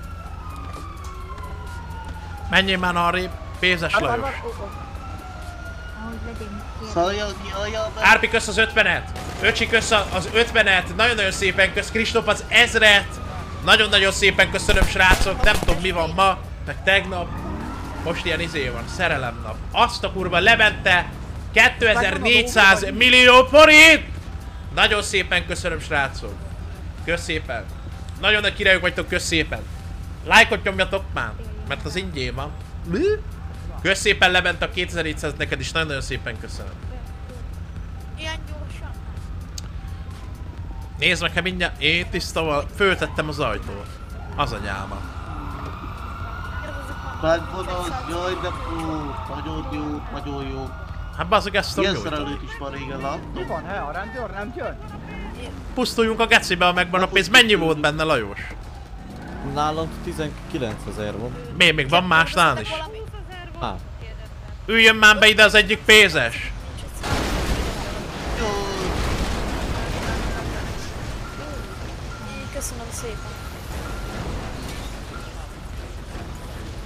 Menjél már arrébb, Pénzes Hát, hát, Lajos. hát, ó, ó. Ahogy legyen kérlek. Szaljál ki, alljál be! Árpi kösz az 50-et! Öcsi kösz a- az 50-et! Nagyon-nagyon szépen kösz Kristóf az ezret! Nagyon-nagyon szépen köszönöm srácok, nem tudom mi van ma, meg tegnap. Most ilyen izé van, szerelemnap. Azt a kurva lebente 2400 millió forint! Nagyon szépen köszönöm srácok. Kösz szépen. Nagyon nagy királyok vagytok, kösz szépen. Lájkot nyomjatok már, mert az ingyém van. Kösz szépen lement a 2400 neked is, nagyon-nagyon szépen köszönöm. Nézd meg, hát mindjárt én tisztával föltettem az ajtót. Az anyáma. Megvan az, jaj de fú, nagyon jó, nagyon jó. Hát bazzag ezt tudom Ilyen szerelőt is már régen láttam. Mi van, he? A rendőr nem jön? Pusztuljunk a gecibe, ha megvan a pénz. Mennyi volt benne, Lajos? Nálam 19 ezer van. Mi, még van másnál is? Á, Üljön már be ide az egyik pénzes! Szépen.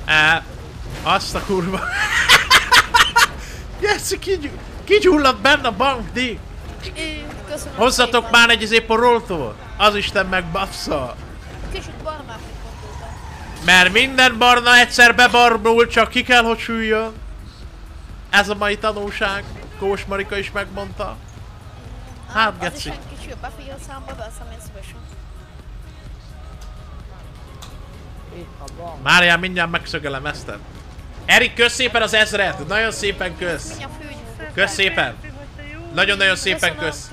Á, azt a kurva. Jesszi, kigy kigyulladt benne a bankdíj! Én Köszönöm Hozzatok szépen. már egy izé poroltól! Az Isten meg bassza! Kicsit gondoltam. Mert minden barna egyszer bebarnul, csak ki kell, hogy süljön. Ez a mai tanulság. Kós Marika is megmondta. Hát, Az is geci. egy kicsi befél számba, veszem én szívesen. Márián, mindjárt megszögelem ezt. Erik, kösz szépen az ezret! Nagyon szépen kösz! Kösz szépen! Nagyon-nagyon szépen kösz!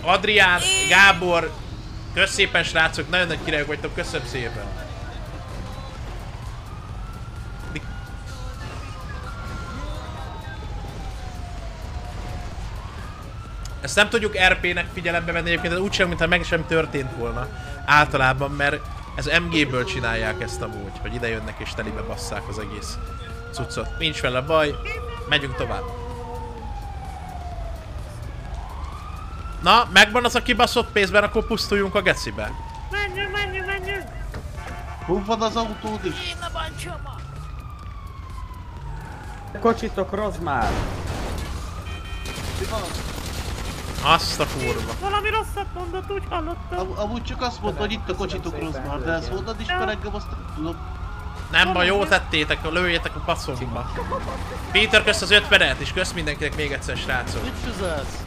Adrián, Gábor, kösz szépen srácok, nagyon nagy királyok vagytok, köszönöm szépen! Ezt nem tudjuk RP-nek figyelembe venni egyébként, ez úgysem, mintha meg sem történt volna általában, mert ez MG-ből csinálják ezt amúgy, hogy ide jönnek és telibe basszák az egész cuccot. Nincs vele baj, megyünk tovább. Na, megvan az a kibaszott pénzben, akkor pusztuljunk a gecibe. Menjünk, menjünk, menjünk! hol van az autód is? Én a bancsoma. Kocsitok már! Mi van? Azt a kurva. Valami rosszat mondott, úgy hallottam. Am- amúgy csak azt mondta, hogy itt a kocsitok rossz már, de ezt honnan ismer engem, azt nem tudom. Nem baj, jó tettétek, lőjétek a faszomba. Peter, kösz az 50-et, és kösz mindenkinek még egyszer, srácok. Mit fizetsz?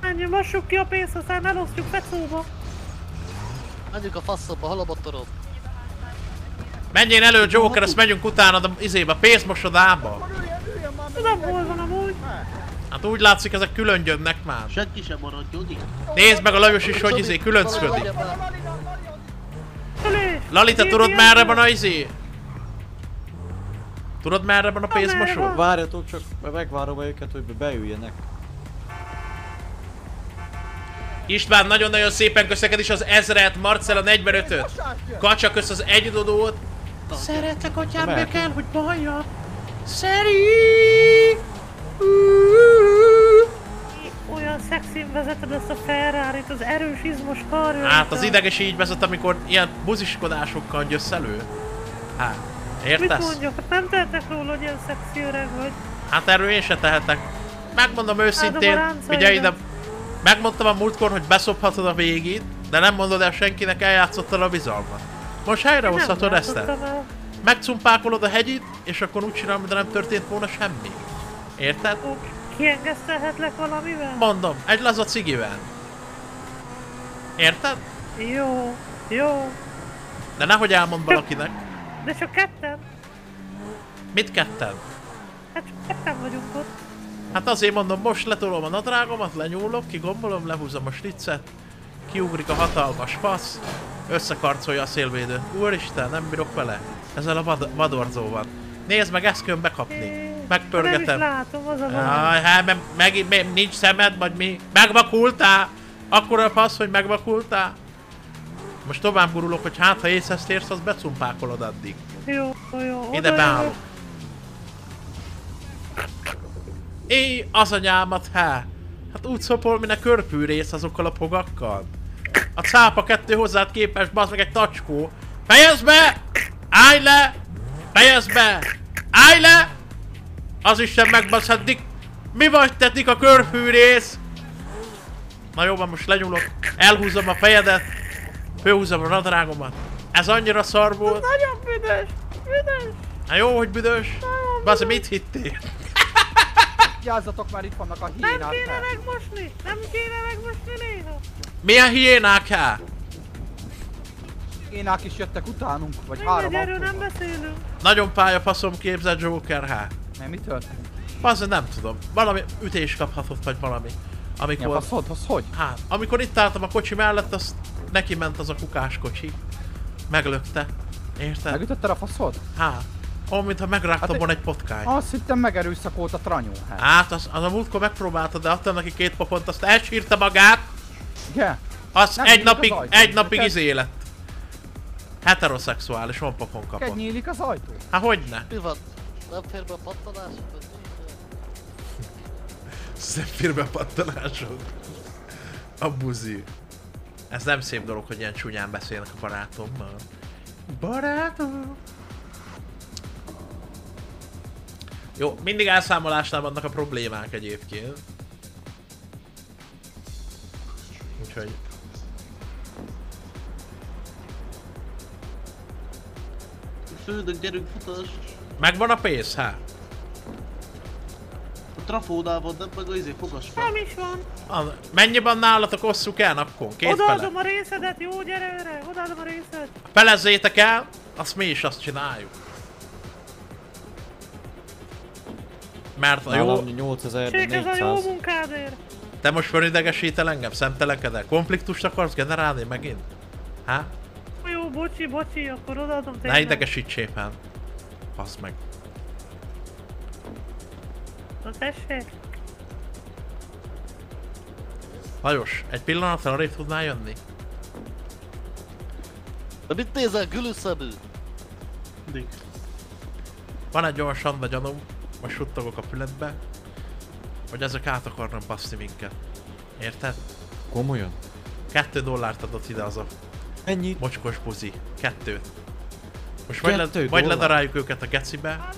Ennyi, mossuk ki a pénzt, aztán elosztjuk fecóba. Menjünk a faszomba, hol a motorod? Menjél elő, Joker, azt megyünk utána a izébe, pénzmosodába. Tudom, hol van amúgy. Hát úgy látszik, ezek külön jönnek már. Senki sem maradjon itt. Nézd meg a Lajos is, hogy izé különcködik. Lali, te tudod merre van a izé? Tudod merre van a pénzmosó? Várjatok csak, mert megvárom őket, hogy beüljenek. István, nagyon-nagyon szépen köszönöd is az ezret, Marcella 45-öt. Kacsa kösz az egy dodót. Szeretlek, atyám, be kell, hogy bajja. Szeri! Olyan szexin vezeted ezt a ferrari az erős izmos karját. Hát az ideges így vezet, amikor ilyen buziskodásokkal jössz elő. Hát, Mit értesz? mondjak? Hát nem tehetek róla, hogy ilyen szexi öreg vagy. Hát erről én se tehetek. Megmondom őszintén, figyelj ide. Megmondtam a múltkor, hogy beszophatod a végét, de nem mondod el senkinek, eljátszottad a bizalmat. Most helyrehozhatod ezt el. Megcumpákolod a hegyit, és akkor úgy csinálom, de nem történt volna semmi. Érted? Kiengesztelhetlek valamivel? Mondom, egy laza cigivel. Érted? Jó, jó. De nehogy elmond valakinek. De csak ketten? Mit ketten? Hát csak ketten vagyunk ott. Hát azért mondom, most letolom a nadrágomat, lenyúlok, kigombolom, lehúzom a sliccet, kiugrik a hatalmas fasz, összekarcolja a szélvédőt. Úristen, nem bírok vele. Ezzel a vad vadorzóval. Nézd meg, ezt kell bekapni. Nem is Megpörgetem. látom, az a. Jaj, hát meg, meg, meg, nincs szemed, vagy mi? Megvakultál? Akkora a fasz, hogy megvakultál? Most tovább gurulok, hogy hát ha észhez térsz, az becumpákolod addig. Jó, jó. Ide beállok. Éj, az anyámat, há! Hát úgy szopol, mint a körpűrész azokkal a pogakkal. A cápa kettő hozzád képes, bazd meg egy tacskó. Fejezd be! Állj le! Fejezd be! Állj le! Az Isten megbaszhat, Dik... Mi vagy te, a körfűrész? Na jó, most lenyúlok. Elhúzom a fejedet. Főhúzom a nadrágomat. Ez annyira szar volt. Nagyon büdös, büdös. Hát jó, hogy büdös. Basz, mit hittél? Vigyázzatok már, itt vannak a Nem hiénák. kéne mert- megmosni, nem kéne megmosni néha. Milyen hiénák há? Hiénák is jöttek utánunk, vagy Mindegy, három erről nem beszélünk. Nagyon pályafaszom képzett Joker há. Nem, mi történt? Basz, nem tudom. Valami ütés kaphatott, vagy valami. Amikor... Mi a faszod, az hogy? Hát, amikor itt álltam a kocsi mellett, azt neki ment az a kukás kocsi. Meglökte. Érted? Megütötted a faszod? Hát. Olyan, mintha megrágtam Hát- volna egy potkány. Azt hittem megerőszakolt a tranyó. Hát. Hát, az, az a múltkor megpróbálta, de adtam neki két popont, azt elsírta magát. Igen? Az Nem egy az napig, ajtó. egy napig Neked- izé lett. Heteroszexuális, van Neked kapott. nyílik az ajtó? Hát hogyne? Mi van? Nem fér be a pattanás? Szepírbe pattanásod. A buzi. Ez nem szép dolog, hogy ilyen csúnyán beszélnek a barátommal. Barátom! Jó, mindig elszámolásnál vannak a problémák egyébként. Úgyhogy... Fődök, gyerünk, futás. Megvan a pénz, hát? A trafónál van, nem meg a izé, fogas fel. Nem is van. Ah, Mennyiben nálatok osszuk el akkor? Két? Odaadom a részedet, jó gyere öreg, odaadom a részed. Felezzétek el, azt mi is azt csináljuk. Mert a jó... Nálam 8000 Cség, ez a jó 400. munkádért. Te most fölidegesítel engem? Szemtelekedel? Konfliktust akarsz generálni megint? Há? Jó, bocsi, bocsi, akkor odaadom Ne tényleg. idegesíts éppen. Fasz meg. Na tessék. Lajos, egy pillanatra arra tudnál jönni? De mit nézel, gülőszemű? Mindig. Van egy olyan sanda gyanúm, most suttogok a fületbe, hogy ezek át akarnak baszni minket. Érted? Komolyan? Kettő dollárt adott ide az a Ennyi? mocskos buzi. Kettőt. Most vagy, le, vagy ledaráljuk őket a gecibe,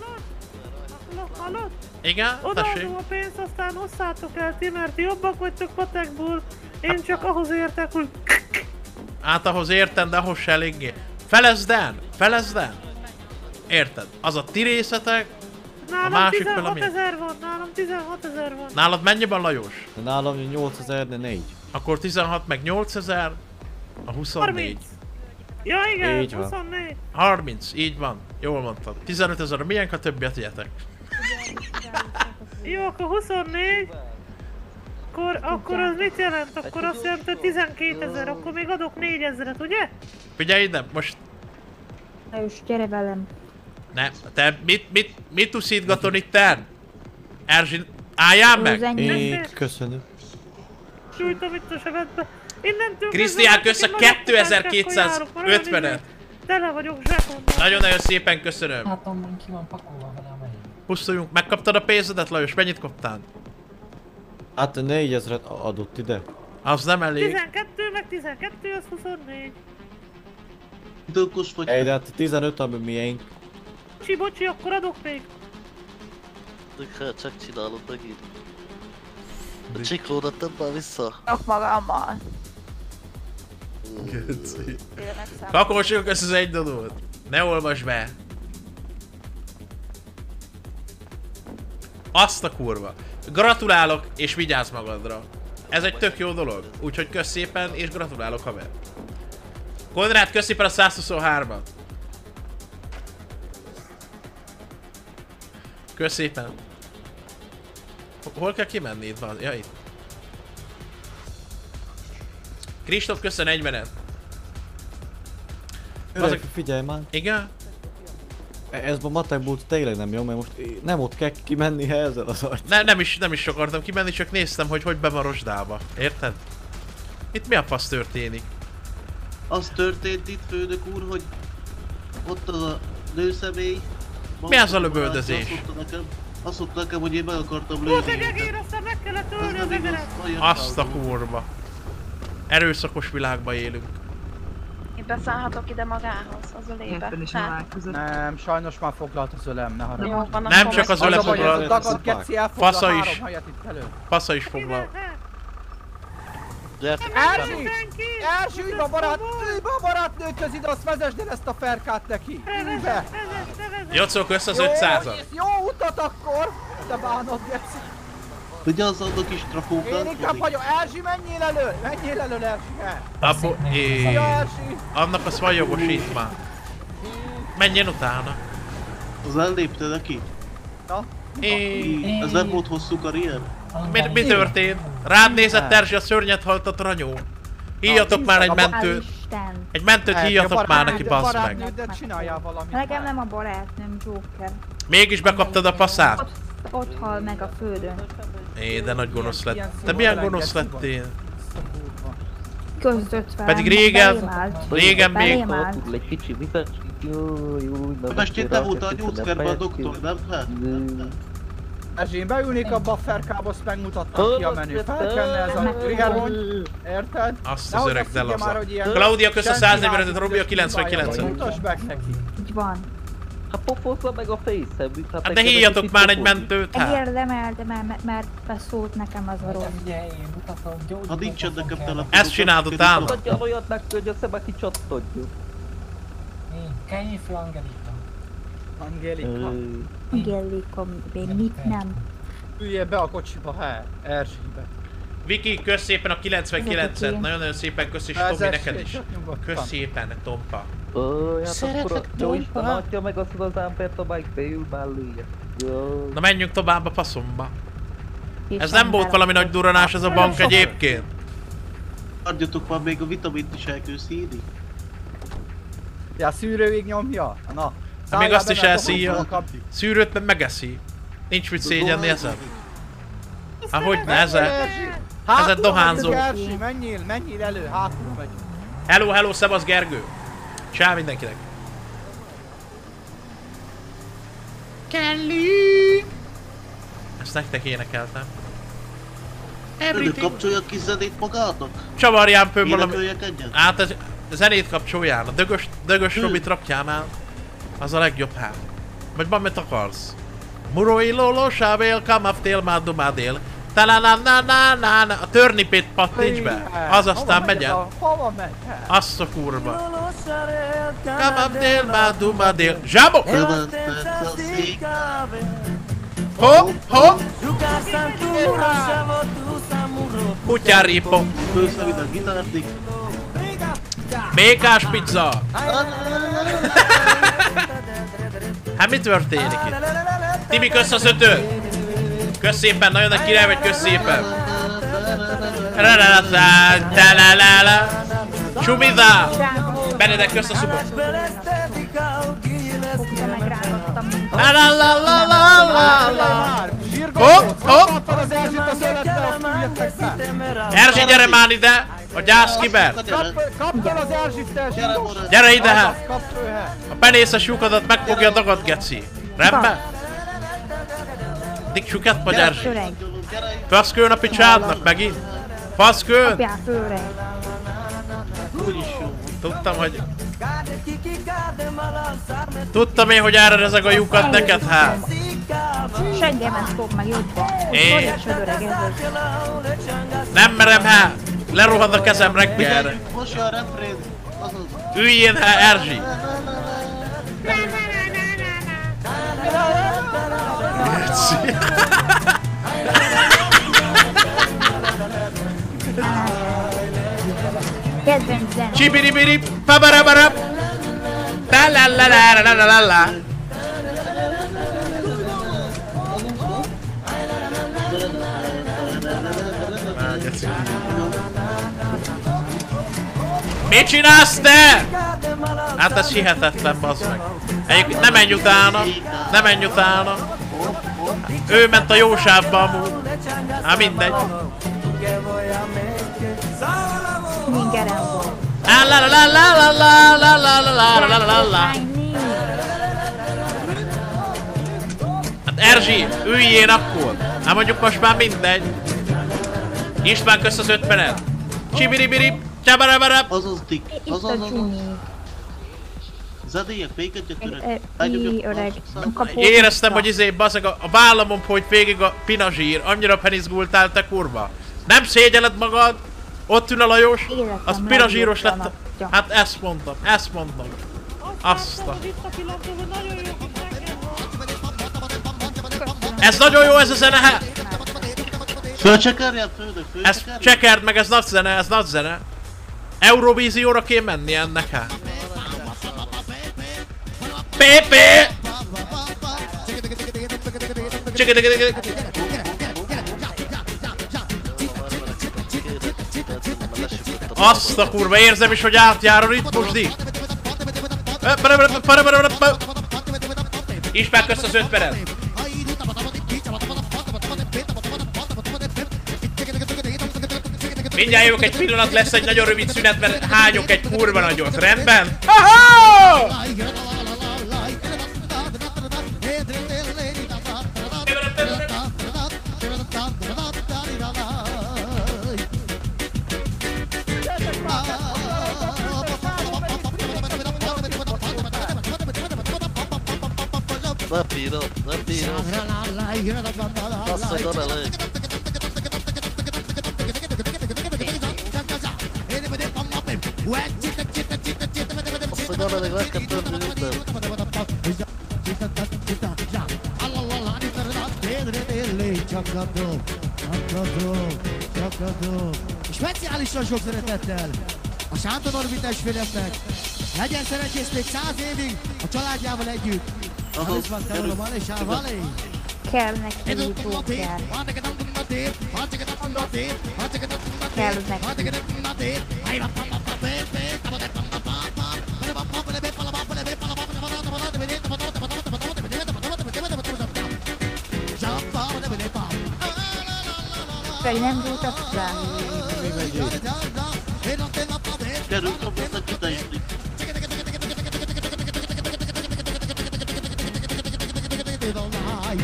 Hallod? Igen, tessék. Odaadom a pénzt, aztán osszátok el ti, mert jobbak vagytok patekból. Én csak ahhoz értek, hogy Hát ahhoz értem, de ahhoz se eléggé. Felezd el! Felezd el! Érted? Az a ti részetek, a nálam másik 16 valami. ezer van, nálam 16 ezer van. Nálad mennyiben Lajos? Nálam 8000, de 4. Akkor 16 meg 8000, a 24. 30. Ja igen, Így van. 24. 30, így van. Jól mondtad. 15 ezer a miénk, a többiet jetek. Jó, akkor 24. Akkor, akkor az mit jelent? Akkor azt jelenti, hogy 12 ezer, akkor még adok 4 ezeret, ugye? Figyelj ide, most Lajos, gyere velem. ne, te mit, mit, mit tuszítgaton itten? Erzsin, álljál meg! Én köszönöm. Sújtom itt a sebedbe. Innentől Krisztián, kösz a csak én nagyobb 2250-et. Tele vagyok zsebben. Nagyon-nagyon szépen köszönöm. Hát onnan ki van pakolva vele a melyik. Pusztuljunk, megkaptad a pénzedet, Lajos? Mennyit kaptál? Hát 4000-et adott ide. Az nem elég. 12 meg 12 az 24. Dökos vagy. Ej, de hát 15, ami miénk. Bocsi, bocsi, akkor adok még. De hát csak csinálod megint. A csiklódat nem vissza. Csak magammal. Geci. Kakolsjuk össze az egy dodót. Ne olvasd be. Azt a kurva. Gratulálok és vigyázz magadra. Ez egy tök jó dolog. Úgyhogy kösz szépen és gratulálok haver. Konrád, kösz szépen a 123-at. Kösz szépen. Ho- Hol kell kimenni itt van? Ja, itt. Kristóf, köszön 40-et. Öreg, figyelj már. Igen? Ez a matek boot tényleg nem jó, mert most nem ott kell kimenni ezzel az arc. Ne, nem is, nem is akartam kimenni, csak néztem, hogy hogy be van rozsdába. Érted? Itt mi a fasz történik? Az történt itt, főnök úr, hogy ott az a nőszemély. Mi az a Maga löböldözés? Azt mondta nekem, azt mondta nekem, hogy én meg akartam Volt lőni. egy őket. egér, aztán meg kellett ölni az egeret. Azt a kurva. Erőszakos világban élünk. Én beszállhatok ide magához, az ölébe. Hát, Nem, sajnos már foglalt az ölem, ne haragudj. Jó, van, Nem csak az öle foglalt. Fasza is. Fasza is foglal. Gyertek, Erzsi! Erzsi, ülj be a barát, ülj be a barátnőthöz ide, azt vezesd el ezt a ferkát neki! Ülj be! Jocó, kösz az Jó, 500-at. Jó utat akkor! Te bánod, geci! Ugye az annak is trafókát? Én inkább hagyom, Erzsi, menjél elő! Menjél elő, Erzsi! Abbo... É... Szia, Erzsi! Annak az van jogosítvány. Menjen utána. Az ellépte neki? Na? É... Ez nem volt hosszú karrier? Mi, mi történt? Rád nézett Erzsi, a szörnyet halt a tranyó. Híjatok már egy mentőt. Egy mentőt híjatok már neki, bassz meg. Nekem nem a barátnőm Joker. Mégis bekaptad a? Ott, ott hal meg a földön. É, de nagy gonosz lett. Te milyen gonosz lettél? Közdött velem. Pedig régen- régen még-. Egy kicsi vizet, jó, jó, nem Mestét te voltál a gyógyszerben a doktor, nem? Hát? Erzsi, én beülnék abba a ferkába, azt megmutattam ki a menü. Felkenne ez a triggerhony, érted? Azt az öreg ilyen Claudia, kösz a senki 145-et, házi Robi a tízes 99-et. hibája van. Mutasd meg neki. Így van. Hát popozza meg a face-em, hát Hát de híjatok már egy mentőt, hát. Érdemelte, mert, mert beszólt nekem az a rossz. Ha nincsen nekem telefon. Ezt csináld utána. Adjál olyat neki, hogy a szeme kicsatodjon. Én, Kenyi Flangelita. Angélika. Angelikom, én mit nem. Üljél be a kocsiba, he, Erzsibe. Viki, kösz szépen a 99-et. Nagyon-nagyon szépen kösz, és Tomi neked is. Kösz szépen, Tompa. Ó, hát Szeretlek, akkor a jó. Isten adja meg azt az embert, a bike beül melléje. Jó. Na menjünk tovább a faszomba. Ez nem volt valami nagy duranás ez a bank egyébként. Adjatok már még a vitamint is el kell színi. Ja, szűrőig nyomja? Na. Hát még azt is elszíja. Szűrőt meg megeszi. Nincs mit szégyenni ezen. Hát hogy ne ezen? Ezen Hátul dohányzó. menjél, menjél elő, hátul megy. Hello, hello, szevasz Gergő. Csá mindenkinek. Kelly! Ezt nektek énekeltem. Önök kapcsoljak ki zenét magának? Csavarján fönn valami... Egyet? Hát ez zenét kapcsoljál, a dögös, dögös. Robit rakjál már. Az a legjobb hát. Vagy van, mit akarsz? Muroi lolo sávél, kamaftél, mádumádél. A törnipét pattints be, az aztán megy el. Hova megy el? Assz hát. a kurva. Kamabdél, mádumadél, zsábok! Ho, ho! Kutyáripo. Békás pizza! Hát mi történik itt? Timik össze az ötőt! Kösz szépen, nagyon nagy király vagy, kösz szépen! Ra-ra-ra-ra-ra-ra-ra-ra. Sumiza! Benedek, kösz a szubot! La la la la la la la Hopp, hopp! Erzsi, gyere már ide! A gyász kiber! Kap- Kaptad az Erzsit! Gyere ide hát! A penészes lyukadat meg fogja dagad, geci. Rendben? Dik süket vagy Erzsi? Faszkőn a picsádnak megint? Faszkőn? Apját öreg. Tudtam, hogy... Tudtam én, hogy árad ezek a lyukat neked, hát. Sengemet fog meg jobban. Én-. Nem merem, hát. Lerohad a kezem reggelre. Üljén, hát, Erzsi. Geci. Kedvenc zene. Csibiribiri, pabarabarab. Ta la la la la la la la. Á, geci. Mit csinálsz te? Hát ez hihetetlen, bazd meg. Egyébként nem menj utána, nem menj utána. Ő ment a jó sávba amúgy. Hát mindegy. Volt. La la la la la la la la la la la la la. Hát Erzsi, üljél akkor! Hát mondjuk most már mindegy. István, kösz az ötvenet. Csibiribiri, csabarabarab. Azaz, a Azaz, azaz. Csúnyék. Zedélyek, féket gyökörök. E, I öreg. Éreztem, hogy izé, baszeg, a, a vállamon folyt végig a pinazsír. Annyira penizgultál, te kurva. Nem szégyeled magad? Ott ül a Lajos, Életem az pinazsíros lett. Hát ezt mondtam, ezt mondtam. Azt a... Hogy. Ez nagyon jó ez a zene, hát! Fölcsekerjed, fődök, Ez csekerd meg, ez nagy zene, ez nagy zene. Eurovízióra kéne menni ennek hát. Pépé! Csikidikidikidik. Azt a kurva, érzem is, hogy átjár a ritmus, di. Ispák közt az öt perec. Mindjárt jövök egy pillanat, lesz egy nagyon rövid szünet, mert hányok egy kurva nagyot, rendben? Aha! Na piroc, na piroc. Passzol oda bele. Passzol oda bele, megkaptam minőtet. Csakadó, csakadó, csakadó. Speciálisan sok szeretettel a Sánta Norbi testvéreknek. Legyen szerencsés még száz évig a családjával együtt. Kelnek nyújtókjár. Kell neki. Pedig nem gyújtak rá. Kerültem. all night.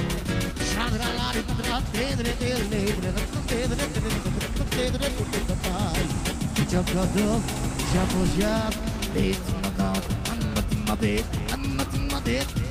Jump up, my god, I'm not my bed, I'm not my bed.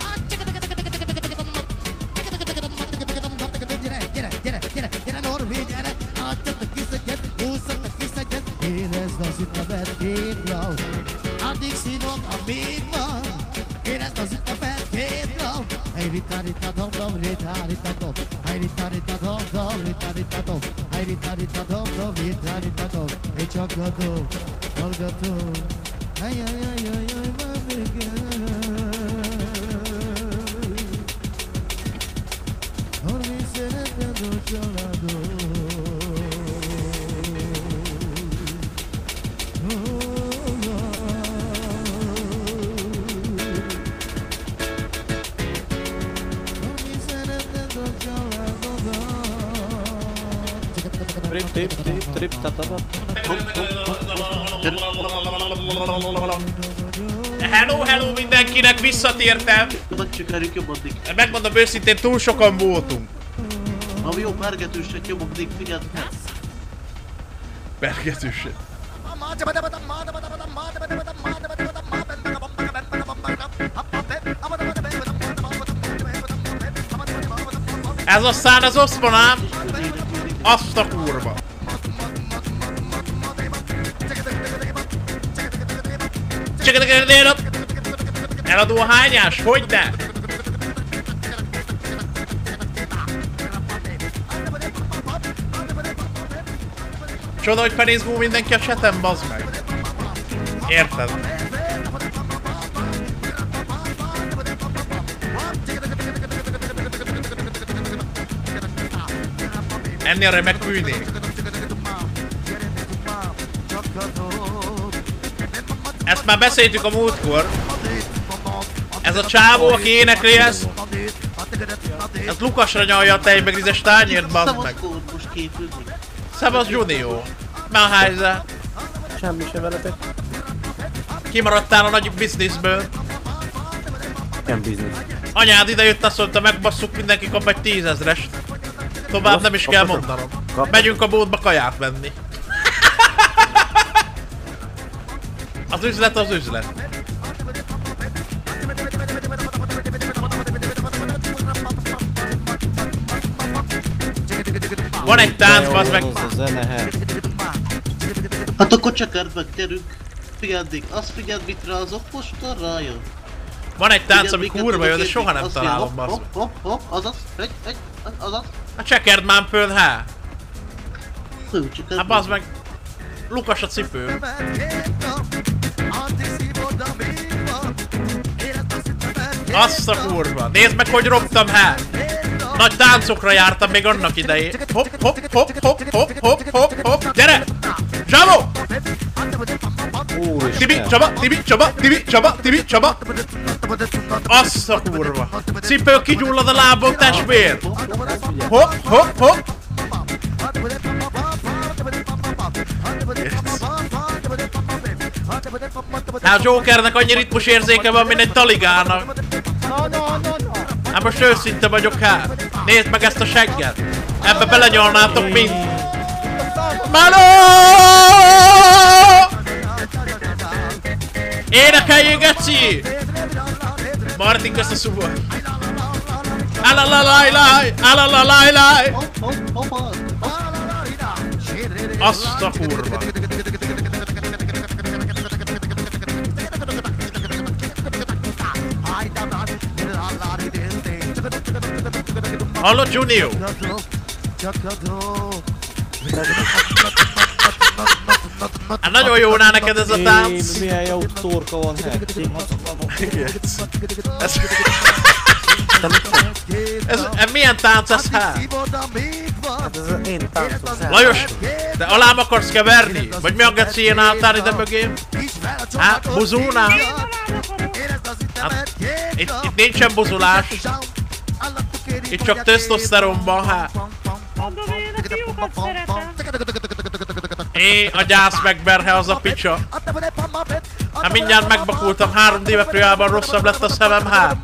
Mindenkinek, visszatértem! Vagy sikerük jobboddik. Megmondom őszintén, túl sokan voltunk. Na jó, pergetőset jobboddik, figyeld. Pergetőset. Ez a szán az oszponám! Azt a kurva! Csekadekadekadekadek! Eladó hányás? Hogyne? Csoda, hogy penészgó mindenki a chaten, bazd meg. Érted? Ennél remek fűnék. Ezt már beszéltük a múltkor. Ez a csávó, aki énekli ezt. Ez Lukasra nyalja a tej, meg rizes tányért, bazd meg. Szavaz Junior. Helyzet? Semmi sem veletek. Kimaradtál a nagy bizniszből. Nem biznisz. Anyád ide jött, azt mondta, megbasszuk, mindenki kap egy tízezrest. Tovább nem is kell mondanom. Megyünk a bótba kaját venni. Az üzlet az üzlet. Van egy tánc, bazd meg. Az a zene, he. Hát akkor csekerbe gyerünk. Figyeldik, azt figyeld mit rá az okostor rájön. Van egy tánc, ami kurva jó, de soha nem találom, bazd. Hopp, hopp, hopp, azaz, egy, egy, azaz. A csekerd már föld, há? Hát bazd meg. Lukas a cipő. Azt a kurva. Nézd meg, hogy roptam, há! Nagy táncokra jártam még annak idején. Hopp, hopp, hopp, hopp, hopp, hopp, hopp, hopp. Gyere! Zsávó! Tibi, Csaba, Tibi, Csaba, Tibi, Csaba, Tibi, Csaba. Azt a kurva. Cipő kigyullad a lábon, testvér. Hopp, hopp, hopp. Hát Jokernek annyi ritmus érzéke van, mint egy taligának. Hát most őszinte vagyok hát. Nézd meg ezt a segget. Ebbe belenyalnátok mind. Manó! Énekeljünk, Geci! Martin, kösz a szubor. Alalalajlaj, alalalajlaj. Azt a kurva. Hallod, Junior? Hát nagyon jó ná neked ez a tánc. Én, milyen jó torka van, he. Ez... ez, ez milyen tánc ez hát? Hát ez az én táncom. Lajos, de alám akarsz keverni? Vagy mi a geci ilyen álltál ide mögém? Hát, buzulnál? Hát, itt, itt nincsen buzulás. Itt csak tesztoszteron van, hát. Mondom én a fiúkat szeretem. É, a gyász megberhe az a picsa. Hát mindjárt megbakultam, három dimetriában rosszabb lett a szemem, hát.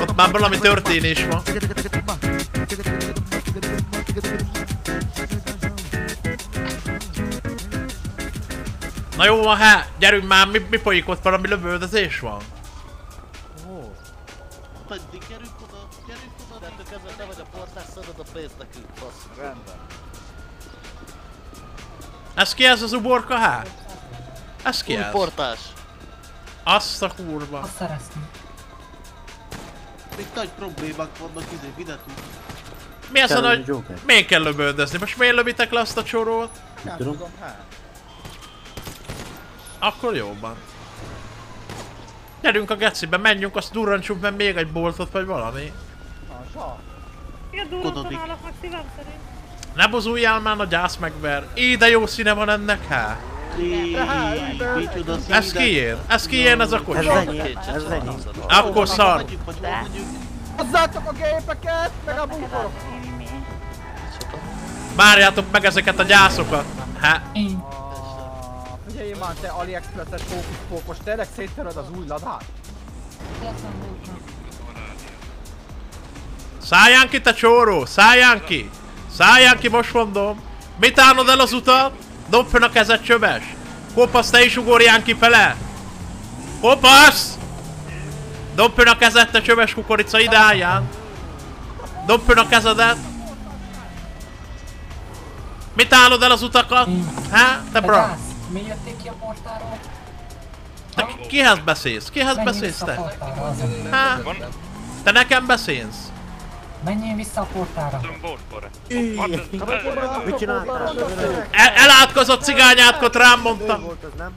Ott már valami történés van. Na jó van, hát, gyerünk már, mi, mi folyik ott valami lövöldözés van? Pedig gyerünk oda, gyerünk oda. De te kezdve te vagy a portás, szeded a pénzt nekünk, basszus. Rendben. Ez ki ez az uborka hát? Ez ki Új ez? portás. Azt a kurva. Azt szereztünk. Itt nagy problémák vannak ide, ide tud. Mi ez a nagy... Miért kell lövöldözni? Most miért lövitek le azt a csorót? Nem tudom, hát. Akkor jobban. Gyerünk a gecibe, menjünk, azt durrancsunk meg még egy boltot vagy valami. Igen, Kododik. durrantanálok meg szívem szerint. Ne bozuljál már, a gyász megver. Ide jó színe van ennek, hát. Micsoda Ez kién? Ez kién ez a kocsi? ez enyém. Akkor szar. Hozzátok a gépeket, meg a bútorok. Várjátok meg ezeket a gyászokat. Hát, Már, te AliExpress-es fókuszpókos, tényleg széttered az új ladát? szállján ki te csóró, szállján ki. Szállján ki, most mondom. Mit állod el az utat? Dobd fönn a kezed csöves. Kopasz, te is ugorján kifele. Kopasz! Dobd fönn a kezed, te csöves kukorica, ide álljál. Dobd fönn a kezedet. Mit állod el az utakat? Há? Te Te bra? gyász, mi jötték ki a portáról? Te ki- kihez beszélsz? Kihez Menjél beszélsz te? portára. Há? Te nekem beszélsz? Menjél vissza a portára. Mit csináltál? El, elátkozott cigányátkot rám mondta. Ő volt nem?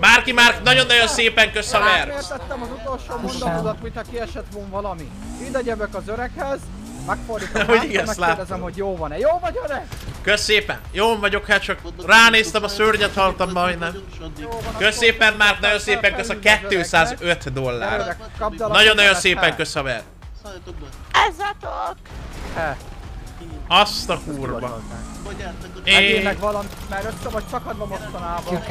Bárki már nagyon-nagyon szépen kösz haver. Miért tettem az utolsó mondatodat, mintha kiesett volna valami? Ide gyebek az öreghez, megfordítom Hogy hátra, igen, megkérdezem, hogy jó van-e. Jó vagy öreg? Kösz szépen. Jó vagyok, hát csak ránéztem a szörnyet, haltam majdnem. Kösz szépen már, nagyon szépen kösz a 205 dollár. A Nagyon-nagyon szépen kösz haver. Ezzatok! He. Azt a kurva. A Legyél Én... meg valamit, mert össze vagy szakadva mostanában.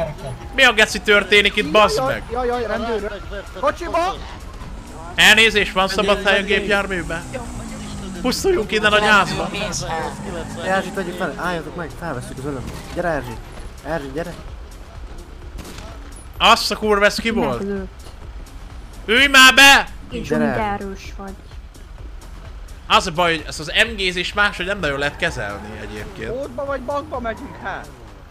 Mi a geci történik itt, bazd Jaj, meg? Jaj, jaj, rendőr. Kocsiba! Elnézés, van szabad hely a gépjárműben? Pusztuljunk innen a gyászba. Erzsit vegyük fel, álljatok meg, felveszünk az ölöm. Gyere Erzsi. Erzsi, gyere. Azt a kurva, ez ki volt? Ülj már be! És úgy erős vagy. Az a baj, hogy ezt az MG-zés máshogy nem nagyon lehet kezelni egyébként. Útba vagy bankba megyünk, he?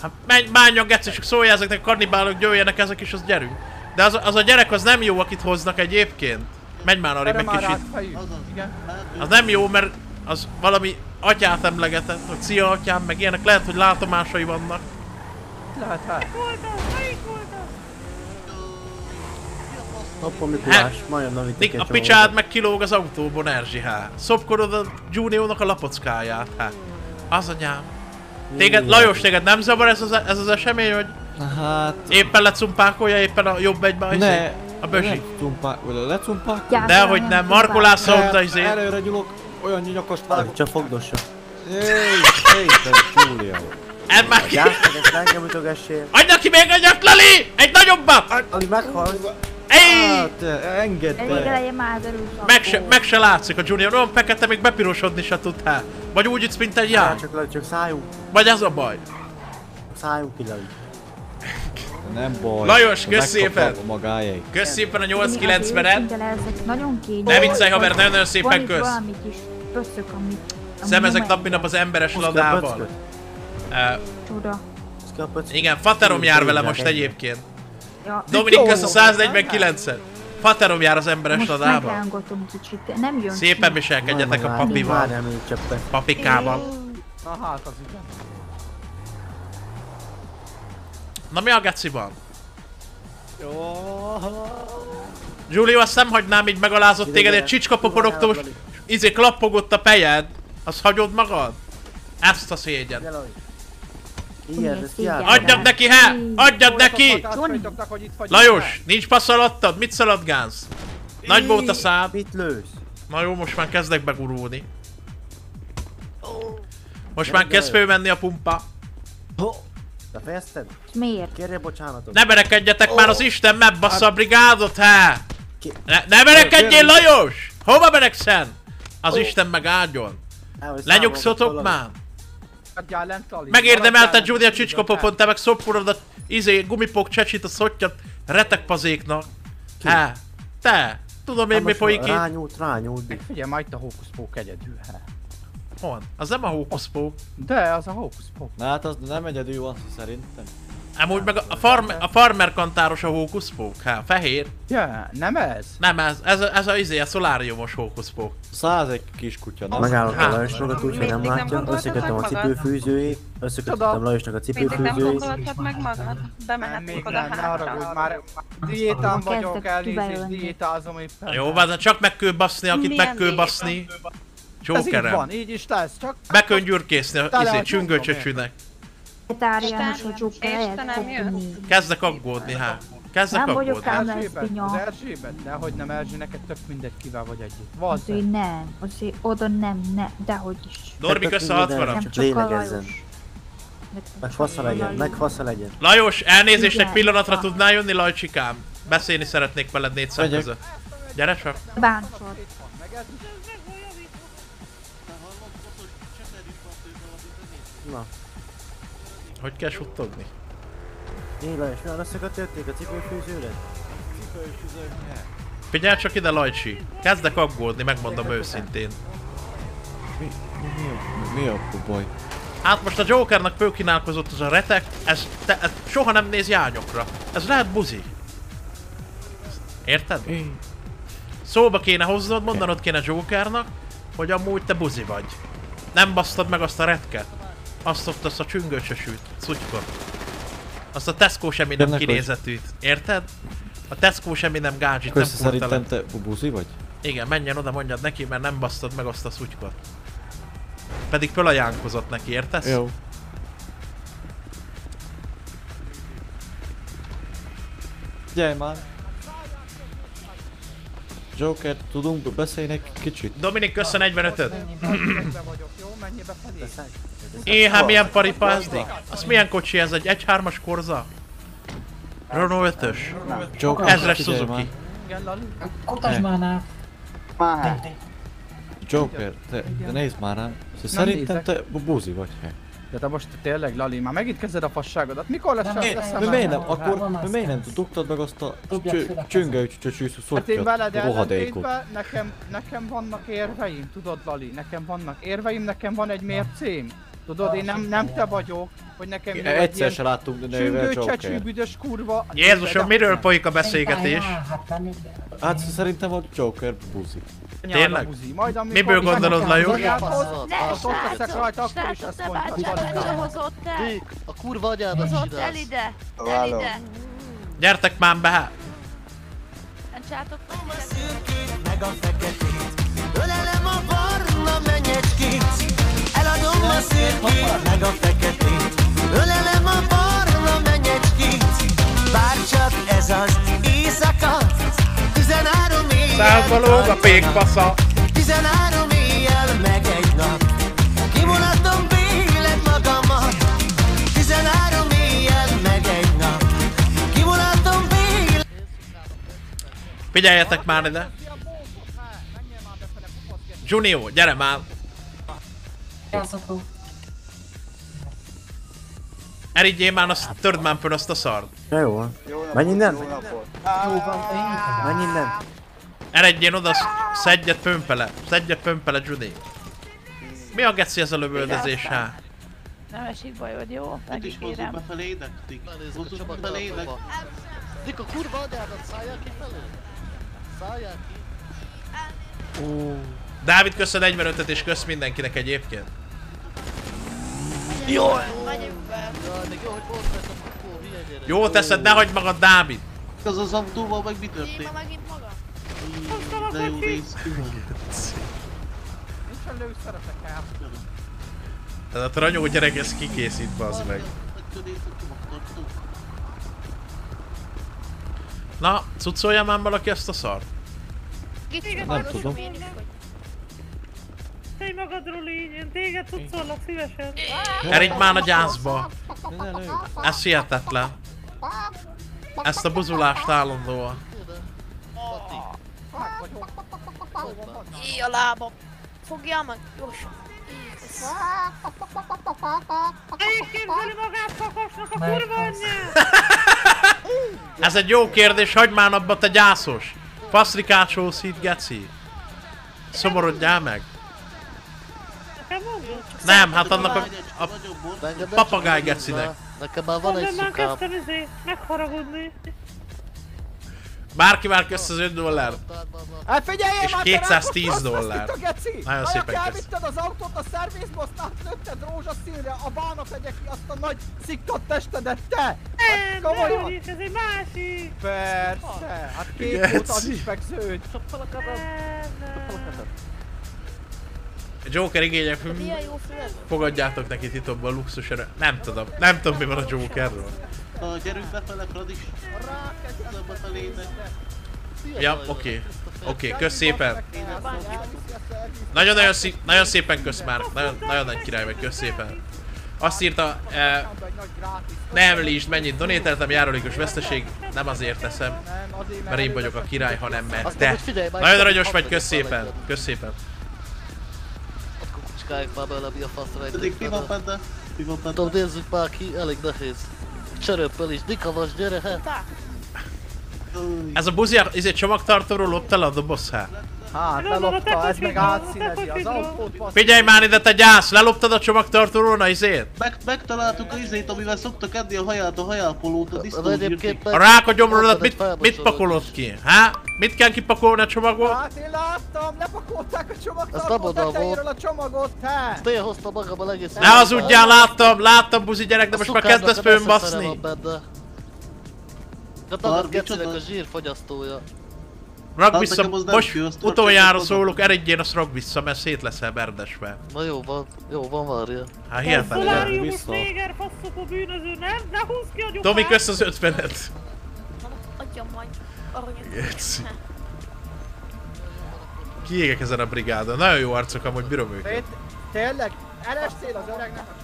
Hát menj, bánjon geci, csak szóljál ezeknek a kannibálok, jöjjenek ezek is, az gyerünk. De az, az a gyerek az nem jó, akit hoznak egyébként. Menj már arra már kicsit. Igen. Az nem jó, mert az valami atyát emlegetett, hogy szia atyám, meg ilyenek lehet, hogy látomásai vannak. Lehet, hát. Hoppá Mikulás, majd jön vitek Nik, a picsád meg kilóg az autóból, Erzsi, hát. Szopkodod a Juniornak a lapockáját, hát. Az anyám. Téged, Lajos, téged nem zavar ez az, ez az esemény, hogy Hát... éppen lecumpákolja éppen a jobb egybe Ne, a bösi? Lecumpá... Vagy lecumpák? Dehogy nem nem. Markolás szólta izé. Előre gyulok, olyan nyakast vágok. Csak fogdossa. Jéj, te Júlia. Edd már ki! Ezt engem ütögessél. Adj neki még egyet, Lali! Egy nagyobbat! Ali meghal. Ej! Hát, engedd be. Meg se, meg se látszik a Junior, olyan fekete, még bepirosodni se tud, hát. Vagy úgy ütsz, mint egy Já, jár. csak, csak szálljunk. Vagy ez a baj. Szálljunk ki Lali. Nem baj. Lajos, kösz szépen. a magájai. Kösz szépen a Én azért 890-et. szinte ezek nagyon kényelmes. Ne viccelj, haver, nagyon-nagyon szépen kösz. Szemezek nem nap, nap az emberes ladával. Csoda. Igen, Faterom jár vele most egyébként. Dominik kösz a 149-et. Faterom jár az emberes megrángatom kicsit, nem jön Szépen viselkedjetek a papival. Papikával. Na hát az igen. Na mi a geciban? Julio, azt nem hagynám így megalázott Ide téged, egy most Lali. izé klappogott a fejed. Azt hagyod magad? Ezt a szégyen. Ilyen. Adjad neki, he! Adjad neki! Lajos, nincs passzaladtad? Mit szaladgálsz? Nagy volt a szád. Mit lősz? Na jó, most már kezdek begurulni. Most már kezd fölmenni a pumpa. Befejezted? Miért? Kérje bocsánatot. Ne verekedjetek már az Isten, megbassza a brigádot, he! Ki- Ne, ne verekedjél, Lajos! Hova verekszen? Az Isten megáldjon. Elhogy Lenyugszotok már? Lali. Megérdemelte Julia lent, Csicskapopon, te meg szopkodod a izé, gumipók csecsit a szottyat retekpazéknak. Há, te, tudom én Hát mi folyik itt. Rányúlt, rányúlt. Figyelj, itt a hókuszpók egyedül. hát. Hon? Az nem a hókuszpók. De, az a hókuszpók. Na hát az nem egyedül van szerintem. Amúgy meg a, a, farm, a farmer kantáros a hókuszpók, hát fehér. Ja, nem ez? Nem, ez, ez, a, ez a izé, a szoláriumos hókuszpók. Száz egy kis kutya. na. Megállok a Hát. Lajosrokat úgy, hogy nem látja, összekötöm a cipőfűzőjét, összekötöttem Lajosnak a Mindig nem cipőfűzőjét. gondolhatod meg magad? Bemehetünk oda nem, ne haragudj, hátra. már diétán vagyok, elnézést, diétázom éppen. Jó, van, csak meg kell baszni, akit meg kell baszni. Ez így van, így is lesz, csak... Be kell gyürkészni a izé, a csüngölcsöcsűnek. Vegetáriánus a tudni. Kezdek aggódni, hát. Kezdek Nem vagyok ám Erzsébet, az. Erzsébet, nehogy nem Erzsé, neked tök mindegy kivel vagy együtt. Azért Vazd nem, azért oda nem, ne, dehogy is. Norbi, kösze minden, 60 Nem Csak csak a lélegezzen. Lajos. Meg fasza legyen, meg fasza legyen. Lajos, elnézést, egy Igen. pillanatra tudnál jönni, Lajcsikám? Beszélni szeretnék veled négy szem Megyek. között. Gyere csak. Bántsod. Na, Hogy kell suttogni? én Lajos, mi összekötötték a cipőfűződet? Figyelj csak ide, Lajcsi. Kezdek aggódni, megmondom őszintén. Mi, mi, mi, a, mi a baj? Hát most a Jokernak fölkínálkozott az a retek, ez, te, ez soha nem néz jányokra. Ez lehet buzi. Érted? Én... Szóba kéne hoznod, mondanod kéne Jokernak, hogy amúgy te buzi vagy. Nem basztad meg azt a retket. Azt ott azt a csüngőcsösűt, szutykot. Azt a Tesco semmi nem kinézetűt. Érted? A Tesco semmi nem gádzsit, nem le. szerintem te buzi vagy? Igen, menjen oda, mondjad neki, mert nem basztad meg azt a szutykot. Pedig fölajánlkozott neki, értesz? Jó. Gyere már! Joker, tudunk beszélni egy kicsit? Dominik, köszön 45-öt. Menjél befelé. É, hát milyen paripázdik? Az milyen kocsi ez? Egy 1-3-as Korza? Renault 5-ös? Joker, Ezres Suzuki. Igen, Lali? Kutasd már át. Már. Joker, te, te nézd már rám. Szerintem te bu- buzi vagy, he. De te most tényleg, Lali, már megint kezded a fasságodat. Mikor lesz Nem, lesz Mi, miért nem? Akkor mi miért nem dugtad meg azt a Hát én szottyot, rohadékot? nekem, nekem vannak érveim, tudod Lali, nekem vannak érveim, nekem van egy mércém. Tudod, én nem, nem te vagyok, hogy nekem jó egy Egyszer ilyen se láttunk nővel Joker. büdös kurva. Jézusom, miről folyik a beszélgetés? Hát. Hát szerintem a Joker buzi. Tényleg? Buzi. Majd amikor Miből gondolod, Lajos? magát, Ne, ott leszek rajta, akkor is ezt Srácok, mondtad. Dick, a kurva anyádat Hozott el ide! El ide! Gyertek már be! hát. Mentsátok meg a feketét Ölelem a barna menyecskét a szürkét, meg a feketét. Ölelem a barna menyecskét. Bárcsak ez az éjszaka. Tizenárom éjjel Százba lóg a pékfasza! Tizenárom éjjel meg egy nap. Kimulatom bélet magamat. Tizenárom éjjel meg egy nap. Kimulatom bélet Figyeljetek már ide! Junior, gyere már! Játszható. Erigyél már azt, törd már föl azt a szart. Ja, jó. Menj innen! Menj innen! Eredjén oda, szedjed fönfele, szedjed fönfele, Judy. Mi a geci ez a lövöldözés, hát? Nem esik bajod, jó? Megígérem. Csaba befelétek. tartalma. Dick, a kurva anyádat szálljál ki felé. Szálljál ki. Dávid köszön 45-öt és kösz mindenkinek egyébként. Gyerek. Jó teszed, ne hagyd magad, Dávid! Az az autóval meg mi történt? megint maga? De jó ki. Nincsen lő, szeretek el. Ez a tranyó gyerek, ez kikészít, bazd meg. Na, cuccolja már valaki ezt a szart? Nem tudom. Te magadról így, én téged cuccollak szívesen. Eredj már a gyászba! Ez hihetetlen. Ezt a buzulást állandóan. Így a lábam. Fogjál meg, gyorsan. Melyik képzeli magát kakasnak a kurva anyját? Ez egy jó kérdés, hagyd már abba te gyászos! Faszrikásó szít, geci! Szomorodjál meg! Nem, hát annak a, a papagáj gecinek. Nekem már van egy szukám. kezdtem izé, megharagudni. Bárki már közt az 5 dollár. Hát figyeljél És már, 210 te rákos dollár. a! Nagyon szépen kösz. elvitted az autót a szervizbe, azt átlőtted rózsaszínre, a bána tegye ki azt a nagy sziktat testedet, te! Hát Nem, komolyan? dehogy is, ez egy másik. Persze, hát két volt az is meg zöld. Joker igények, Milyen jó füled? fogadjátok neki titokban luxus erő. Nem tudom, nem tudom mi van a Jokerről. Ah, gyerünk befele, Fradis. Ja, oké. Oké, kösz szépen. Nagyon-nagyon szí- nagyon szépen kösz már. Nagyon, nagyon nagy király vagy, kösz szépen. Azt írta, eh, ne említsd mennyit donételtem, járulékos veszteség, nem azért teszem, mert én vagyok a király, hanem mert te. Nagyon aranyos vagy, kösz szépen, kösz szépen. Kucskáljunk már bele, mi a fasz Pedig rejtődik mi van benne. benne? Mi van benne? Tudom, nézzük már ki, elég nehéz. Cseröppel is, Nikavas, gyere, hát! Ez a buzi, ezért csomagtartóról lopta le a doboz, hát. Hát, lelopta, ez meg átszínezi az autót, basz. Figyelj már ide, te gyász! Leloptad a csomagtartóról a izét? Meg, megtaláltuk a izét, amivel szoktak enni a haját, a hajápolót, a disznózsírt. A rák a gyomrodat mit, mit pakolod ki? Há? Mit kell kipakolni a csomagból? Hát én láttam, lepakolták a Ez csomagtartó nem oda tetejéről a csomagot, te! Ezt én hoztam magam a egész... Ne hazudjál, láttam, láttam buzi gyerek, de most már kezdesz főn benne. De micsoda? a zsírfogyasztója. Rak Hát vissza, nem most utoljára szólok, eredjél azt rak vissza, mert szét leszel berdesve. Na jó van, jó van, várja. Hát hihetetlen. Néger, faszopó bűnöző, nem? Ne húzz ki a gyomát! Tomi, kösz az ötvenet. Adjam majd aranyat. Kiégek ezen a brigádon. Nagyon jó arcok, amúgy bírom őket. Tényleg, elestél az öregnek a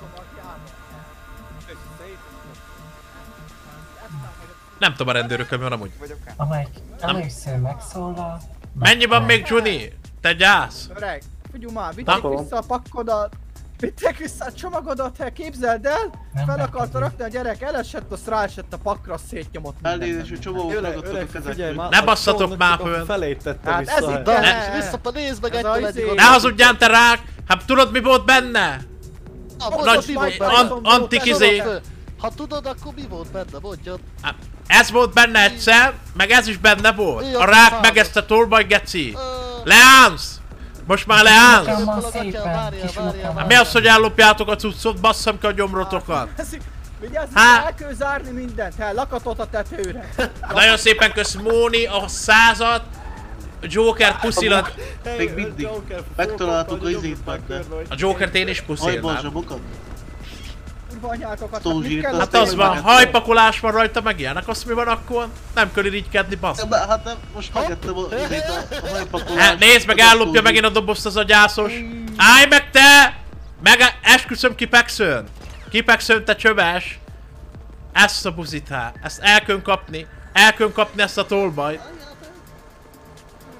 Nem tudom a rendőrökön mi van amúgy. Amelyik Nem. először megszólal. Mennyi van még, Juni? Te gyász? Öreg, figyelj már, vitték Na. vissza a pakkodat. Vitték vissza a csomagodat, te képzeld el, fel akarta rakni a gyerek, elesett, azt ráesett a pakra, azt szétnyomott Elnézést, hogy kezekből. figyelj már. Ne basszatok már föl! Felét tette Hát vissza. ez hát. Ne. vissza, nézd meg egytől izé- Ne hazudjál, te rák! Hát tudod mi volt benne? Na, Nagy- antik izé. Ha tudod, akkor mi volt benne, mondjad. Hát, Ez volt benne egyszer, meg ez is benne volt. A rák meg ezt a tolbaj geci. Leánsz! Most már leánsz! Hát mi az, hogy ellopjátok a cuccot, basszam ki a gyomrotokat? Vigyázz, Há. el kell zárni mindent, el, lakatot a tetőre. Nagyon szépen kösz Móni a százat, Joker puszilat. Még mindig. Megtaláltuk a izét. A Jokert én is Hajban puszilnám. zsabokat. Kurva anyátokat, hát Stózsírt, mit kell azt Hát az van, hajpakolás van rajta, meg ilyenek, azt mi van akkor? Nem kell irigykedni, bassz. De, hát nem, most megettem a a, a hajpakolást. Hát nézd meg, ellopja megint a dobozt az a gyászos. Állj meg te! Meg esküszöm kipekszön. Kipekszön te csöves. Ezt a buzit hát. Ezt el kell kapni. El kell kapni ezt a tolbajt.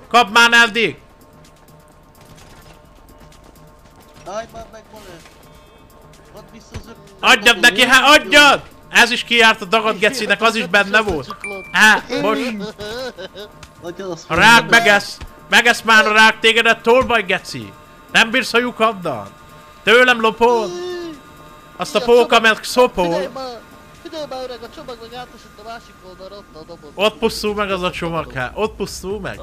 Kap már Neldik! Állj már meg, Adjad neki, hát adjad! Ez is kijárt a dagad gecinek, az is benne volt. Hát, most a rák megesz. Megesz már a rák tégedet, tolvaj geci. Nem bírsz a lyukaddal. Tőlem lopod. Azt a póka meg szopol. figyelj már öreg, a csomag meg átesett a másik oldalra, ott a doboz. Ott pusztul meg az a csomag, hát. Ott pusztul meg.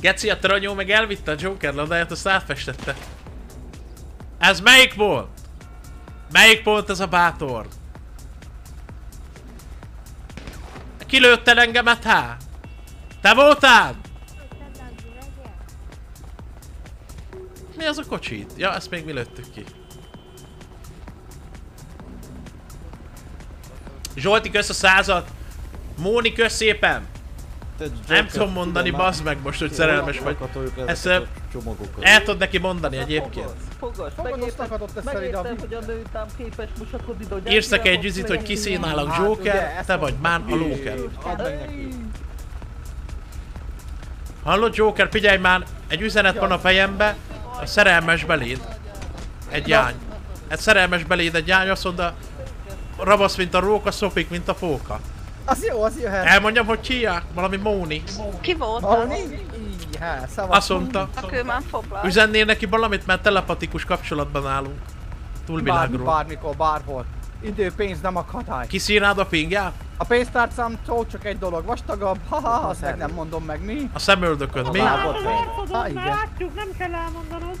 Geci, a tranyó meg elvitte a Joker ladáját, azt átfestette. Ez melyik volt? Melyik volt ez a bátor? Kilőtted engemet, há? Te voltál? Mi az a kocsit? Ja, ezt még mi lőttük ki. Zsolti, kösz a százat! Móni, kösz szépen! Nem tudom mondani, bazd meg most, hogy szerelmes vagy. Ezt ö, el tudod neki mondani egyébként. Fogas, megértem, hogy a nőtám képes musakodni, de hogy Írsz egy üzit, hogy kiszínálok Hát, Joker, ezt te vagy már a Lóker. Hallod Joker, figyelj már! Egy üzenet van a fejembe, a szerelmes beléd. Egy jány. Egy szerelmes beléd egy jány, azt mondta, ravasz, mint a róka, szopik, mint a fóka. Az jó, az jöhet. Elmondjam, hogy ki hívják? Valami Móni. Ki volt az? Hát, szavaz. Azt mondta, már foglal. üzennél neki valamit, mert telepatikus kapcsolatban állunk. Bármi, Túlvilágról. bármikor, bárhol. Idő, pénz nem akadály. Kiszírnád a pingját? A pénztárcámtól csak egy dolog vastagabb, haha, azt meg nem mondom meg mi. A szemöldököd, mi? Az orfodon, Há, már igen. látjuk, nem kell elmondanod.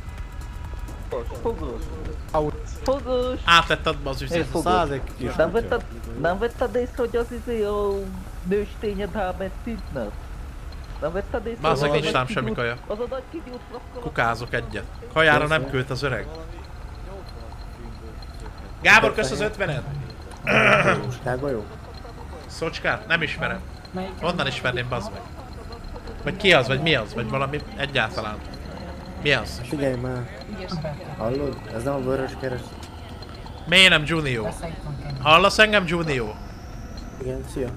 Fogos. Out. Fogos. Átletted be az üzenetet. fogos. Nem vetted, nem vetted észre, hogy az izé a nőstényed hámet tűntnek? Nem vetted észre? A nincs rám semmi kaja. Az a nagy kigyúrt. Kukázok egyet. Kajára nem küld az öreg. Gábor, kösz az ötvened! Skága jó? Szocskát? Nem ismerem. Honnan ismerném, bazd meg? Vagy ki az, vagy mi az, vagy valami egyáltalán. Mi az? Figyelj már. Hallod? Ez nem a vörös kereszt. Miért nem Junior? Hallasz engem, Junior? Igen, szia.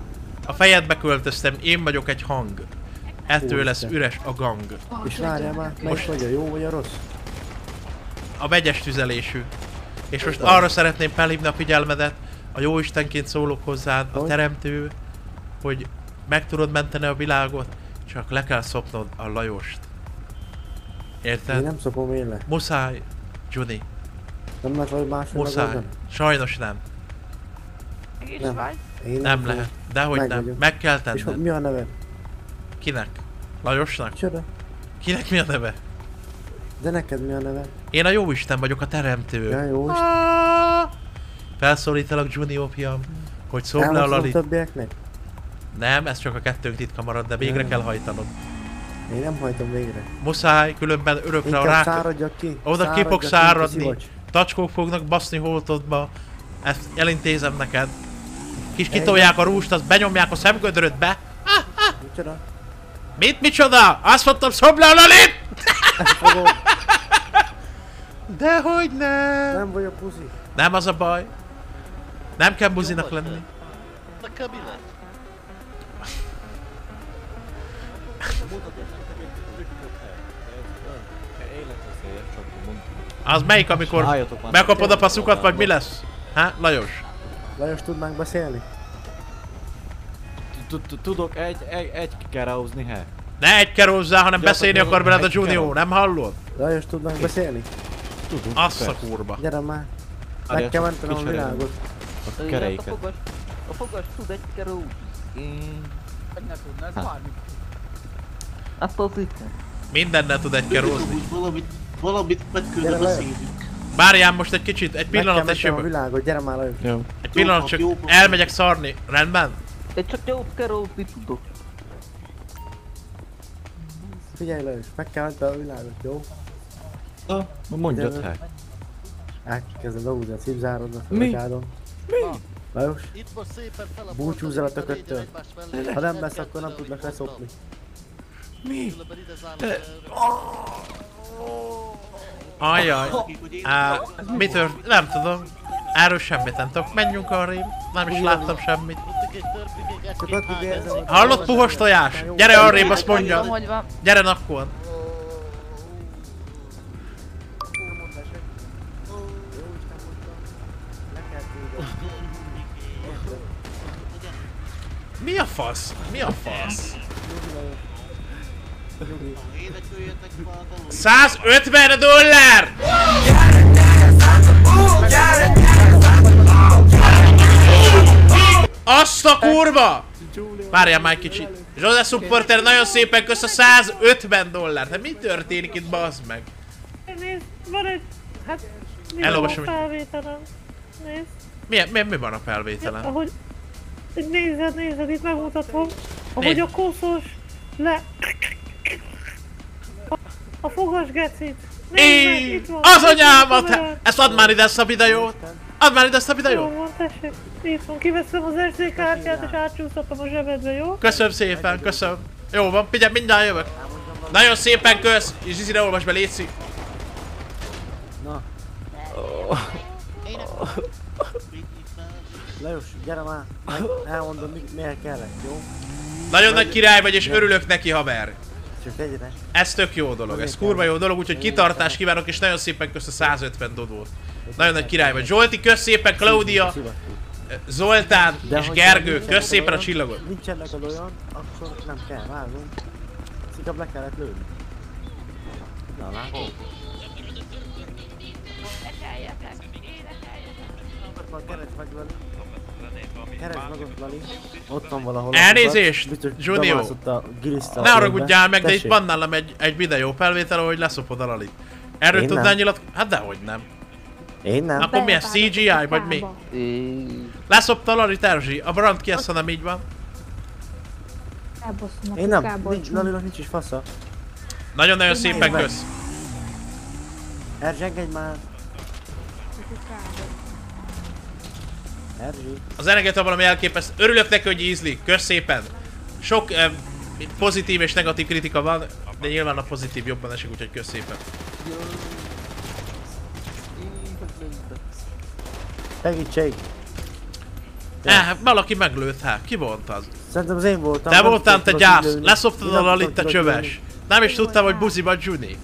A fejedbe költöztem, én vagyok egy hang. Ettől lesz üres a gang. És várjál már, Most- vagy a jó vagy a rossz? A vegyes tüzelésű. És most arra szeretném felhívni a figyelmedet, a jóistenként szólok hozzád, a teremtő, hogy meg tudod menteni a világot, csak le kell szopnod a Lajost. Érted? Én nem szopom én le. Muszáj, Juni. Nem lehet vagy máshogy Muszáj. Sajnos nem. Is Nem. vagy? Én Nem fogom. lehet. Dehogy Meg nem. vagyok. Meg kell És tenned. mi a neve? Kinek? Lajosnak? Csoda. Kinek mi a neve? De neked mi a neve? Én a Jóisten vagyok, a teremtő. Ja, jó is. Felszólítalak, Junior fiam, hogy szólj le a Lalit. többieknek? Nem, ez csak a kettőnk titka marad, de végre Nem. kell hajtanod. Én nem hajtom végre. Muszáj, különben örökre a rák... száradjak ki. Oda ki Száradjak fog ki, száradni. kiszivacs. Tacskók fognak baszni holtodba. Ezt elintézem neked. Kis kitolják a rúst, azt benyomják a szemgödrödbe. Micsoda? Mit micsoda? Azt mondtam, szobd le a Lalit! Fogom. Dehogy nem! Nem vagyok puszi. Nem az a baj. Nem kell buzinak lenni. Nekem mi? Az melyik, amikor megkapod a paszukat, vagy mi lesz? Há, Lajos? Lajos, tudnánk beszélni? Tudok egy, egy, egy keráuzni, he? Ne egy kell hozzá, hanem beszélni akar veled a Junior, kell. nem hallod? Lajos, tudnánk beszélni? Tudunk. Azt a persze. kurva. Gyere már. Meg kell mentenem a világot. A kereiket. A fogas, a fogas tud egy. Én... Hogy ne tudna, ez bármi. Hát az itt. Mindennel tud egy kerózni. Valamit, valamit megküldöm a le. szívünk. Várjál most egy kicsit, egy Meg kell pillanat mentenem a világot, gyere már Lajos. Egy pillanat csak elmegyek szarni. Rendben? Én csak jót kerülni tudok. Figyelj Lajos, meg kell mentenem a világot, jó? Na, mondjad. Elkezdem behúzni a cipzárodnak a Mi? megádom. Na, Lajos, itt most szépen fel a búcsúzz el a tököttől. Ha nem lesz, kell akkor nem tudnak leszopni. Mi? Te-. Ajjaj. Á, mi tört? Nem tudom. Erről semmit nem tudok. Menjünk arrébb. Nem is láttam semmit. Hallott puhos tojás? Gyere arrébb, azt mondja. Gyere nakon. Mi a fasz? Mi a fasz? 150 dollár! Azt a kurva! Várjál már egy kicsit. Jose Supporter, nagyon szépen kösz a 150 dollár. De mi történik itt, bazd meg? Nézd, van egy... Hát... Mi Elolvasom, van a felvételem? Nézd. Mi, mi, mi van a felvételen? Ahogy... Nézed, nézed, itt megmutatom. Ahogy Nézd. a koszos le... A, fogas gecit. Nézd meg, az anyámat! kamerán. Ezt add már ide ezt a videót! Add már ide ezt a Jó videót! van, tessék. Itt van, kiveszem az SD kártyát és átcsúsztatom a zsebedbe, jó? Köszönöm szépen, köszönöm. Jó van, figyelj, mindjárt jövök. Nagyon szépen kösz, és Zizire olvasd be, létszik. Na. Lajos, gyere már. Elmondom, mi, miért kellett, jó? Nagyon nagy király vagy, és örülök neki, haver. Csak egyre. Ez tök jó dolog, ez kurva jó dolog, úgyhogy kitartást kívánok, és nagyon szépen kösz a 150 dodót. Nagyon nagy király vagy. Zsolti, kösz szépen, Claudia, Zoltán De és Gergő, kösz szépen a csillagot. Nincsen neked olyan, akkor nem kell, vágom. Inkább le kellett lőni. Na látod? Énekeljetek, énekeljetek. Majd keresd meg Lali. Keresd meg ott Lali. Ott van valahol. Elnézést, Junior. Ne haragudjál meg, de itt Tessék. van nálam egy, egy videó felvétel, ahogy leszopod a lalit. Erről Én tudnál nem. nyilat... Hát dehogy nem. Én nem. Akkor mi ez? CGI vagy mi? Leszopta a lalit Erzsi, a brand ki ezt, nem így van. Én nem. Nincs, Lalinak nincs is fasza. Nagyon-nagyon szépen kösz. Erzsi, engedj már. Az energia valami elképesztő. Örülök neki, hogy ízlik. Kösz szépen. Sok eh, pozitív és negatív kritika van, de nyilván a pozitív jobban esik, úgyhogy kösz szépen. Segítség. Eh, valaki meglőtt, hát. Ki volt az? Szerintem az én voltam. Te voltál, te gyász. Én a lalit, te csöves. Nem is tudtam, hogy buziba Juni.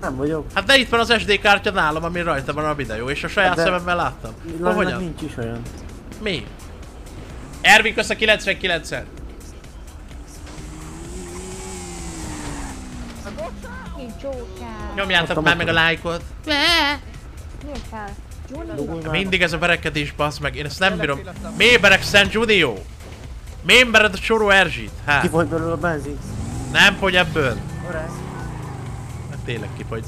Nem vagyok. Hát de itt van az SD kártya nálam, ami rajta van a videó, és a saját De- szememmel láttam. Hogyan? nincs is olyan. Mi? Ervin kösz a 99-et. Nincs Joker. Nyomjátok már meg a lájkot. Mindig ez a verekedés, basz meg, én ezt nem bírom. Miért beregszen Junior? Miért bered a soró Erzsit? Hát, Kifogy belőle a benzin. nem fogy ebből. Hát tényleg kifogy.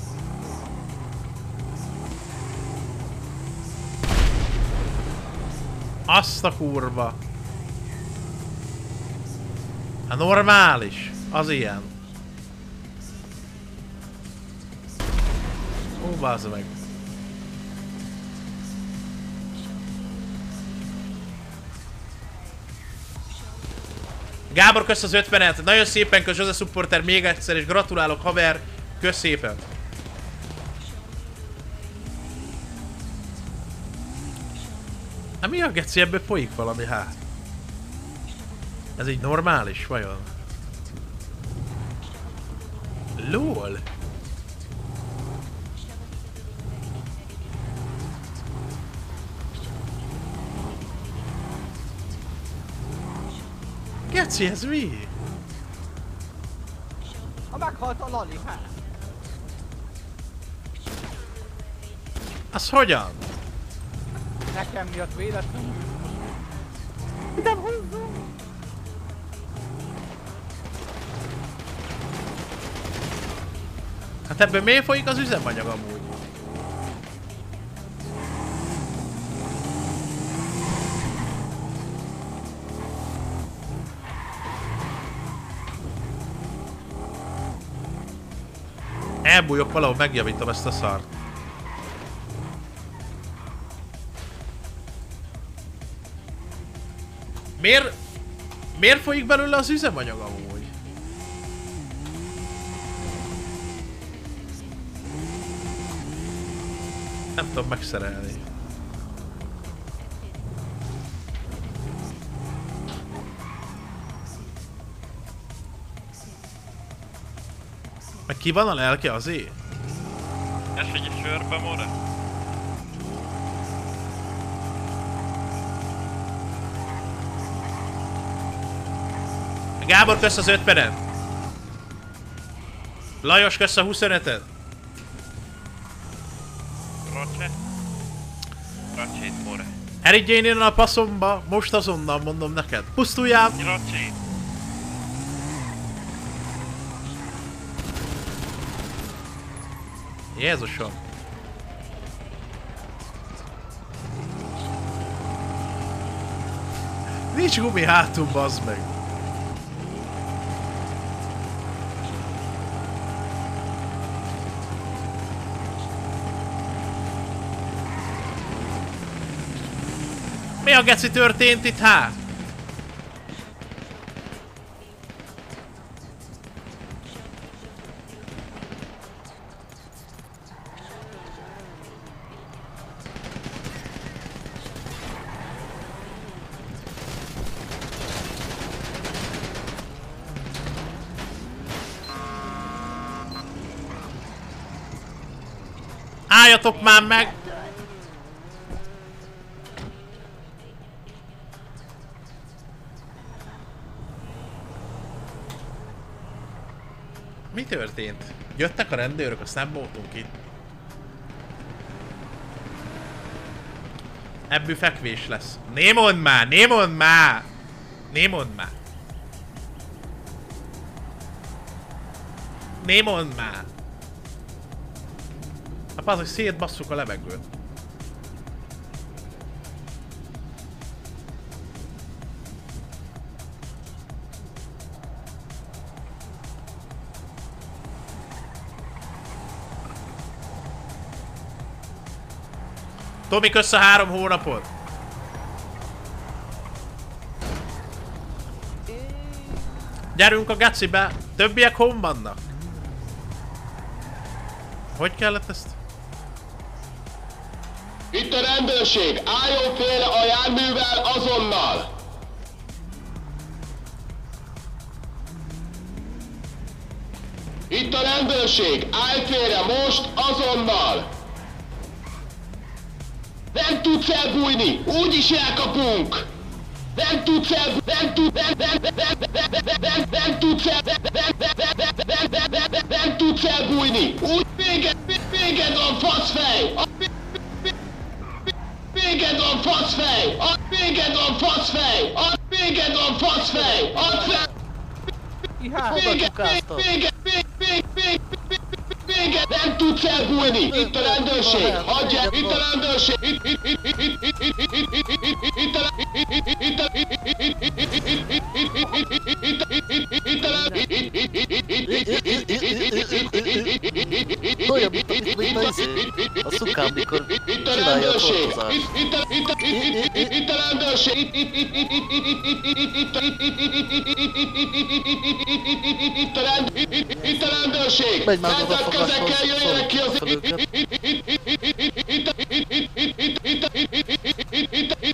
Azt a kurva. Hát normális. Az ilyen. Ó, bazd meg. Gábor, kösz az 50-et. Nagyon szépen kösz Jose Supporter még egyszer, és gratulálok haver. Kösz szépen. Hát mi a geci, ebből folyik valami hát? Ez így normális, vajon? LOL? Geci, ez mi? Ha meghalt a Lali, hát. Az hogyan? Nekem miatt véletlenül. Nem hozzá! Hát ebből miért folyik az üzemanyag amúgy? Elbújok valahol, megjavítom ezt a szart. Miért... Miért folyik belőle az üzemanyag amúgy? Nem tudom megszerelni. Meg ki van a lelke azért? Ez egy sörbe, more? Gábor, kösz az 50-et! Lajos, kösz a 25-et! Rocce? Roccét, more. Innen a passzomba, most azonnal mondom neked. Pusztuljál! Roccét. Jézusom! Nincs gumi hátul, bazd meg! Mi a geci történt itt hát? Álljatok már meg! Történt? Jöttek a rendőrök, azt nem voltunk itt. Ebből fekvés lesz. Né mondd már, né mondd már! Né mondd már! Né mondd már! Hát az, hogy szétbasszuk a levegőt. Tomi, kösz a három hónapot! Gyerünk a gecibe! Többiek hon vannak? Hogy kellett ezt? Itt a rendőrség! Álljon félre a járművel azonnal! Itt a rendőrség! Állj félre most azonnal! Nem tudsz elbújni! Úgy is elkapunk! Nem tudsz el... Nem tudsz el... Nem tudsz el... Nem tudsz elbújni! Úgy véged... Véged van, faszfej! Véged van, faszfej! Véged van, faszfej! Véged van, faszfej! Ad! Véged, véged, elbújni! Itt a rendőrség! Hagyják! Itt a rendőrség! Itt, itt, itt, itt, itt, itt, itt, itt, itt, itt, a izé, szukám, mikor csinálja a tortozást. Itt, a- rendőrség! Itt, a rendőrség! Megy már Feltett odafogáshoz, kezekkel jöjjenek ki az... fel őket.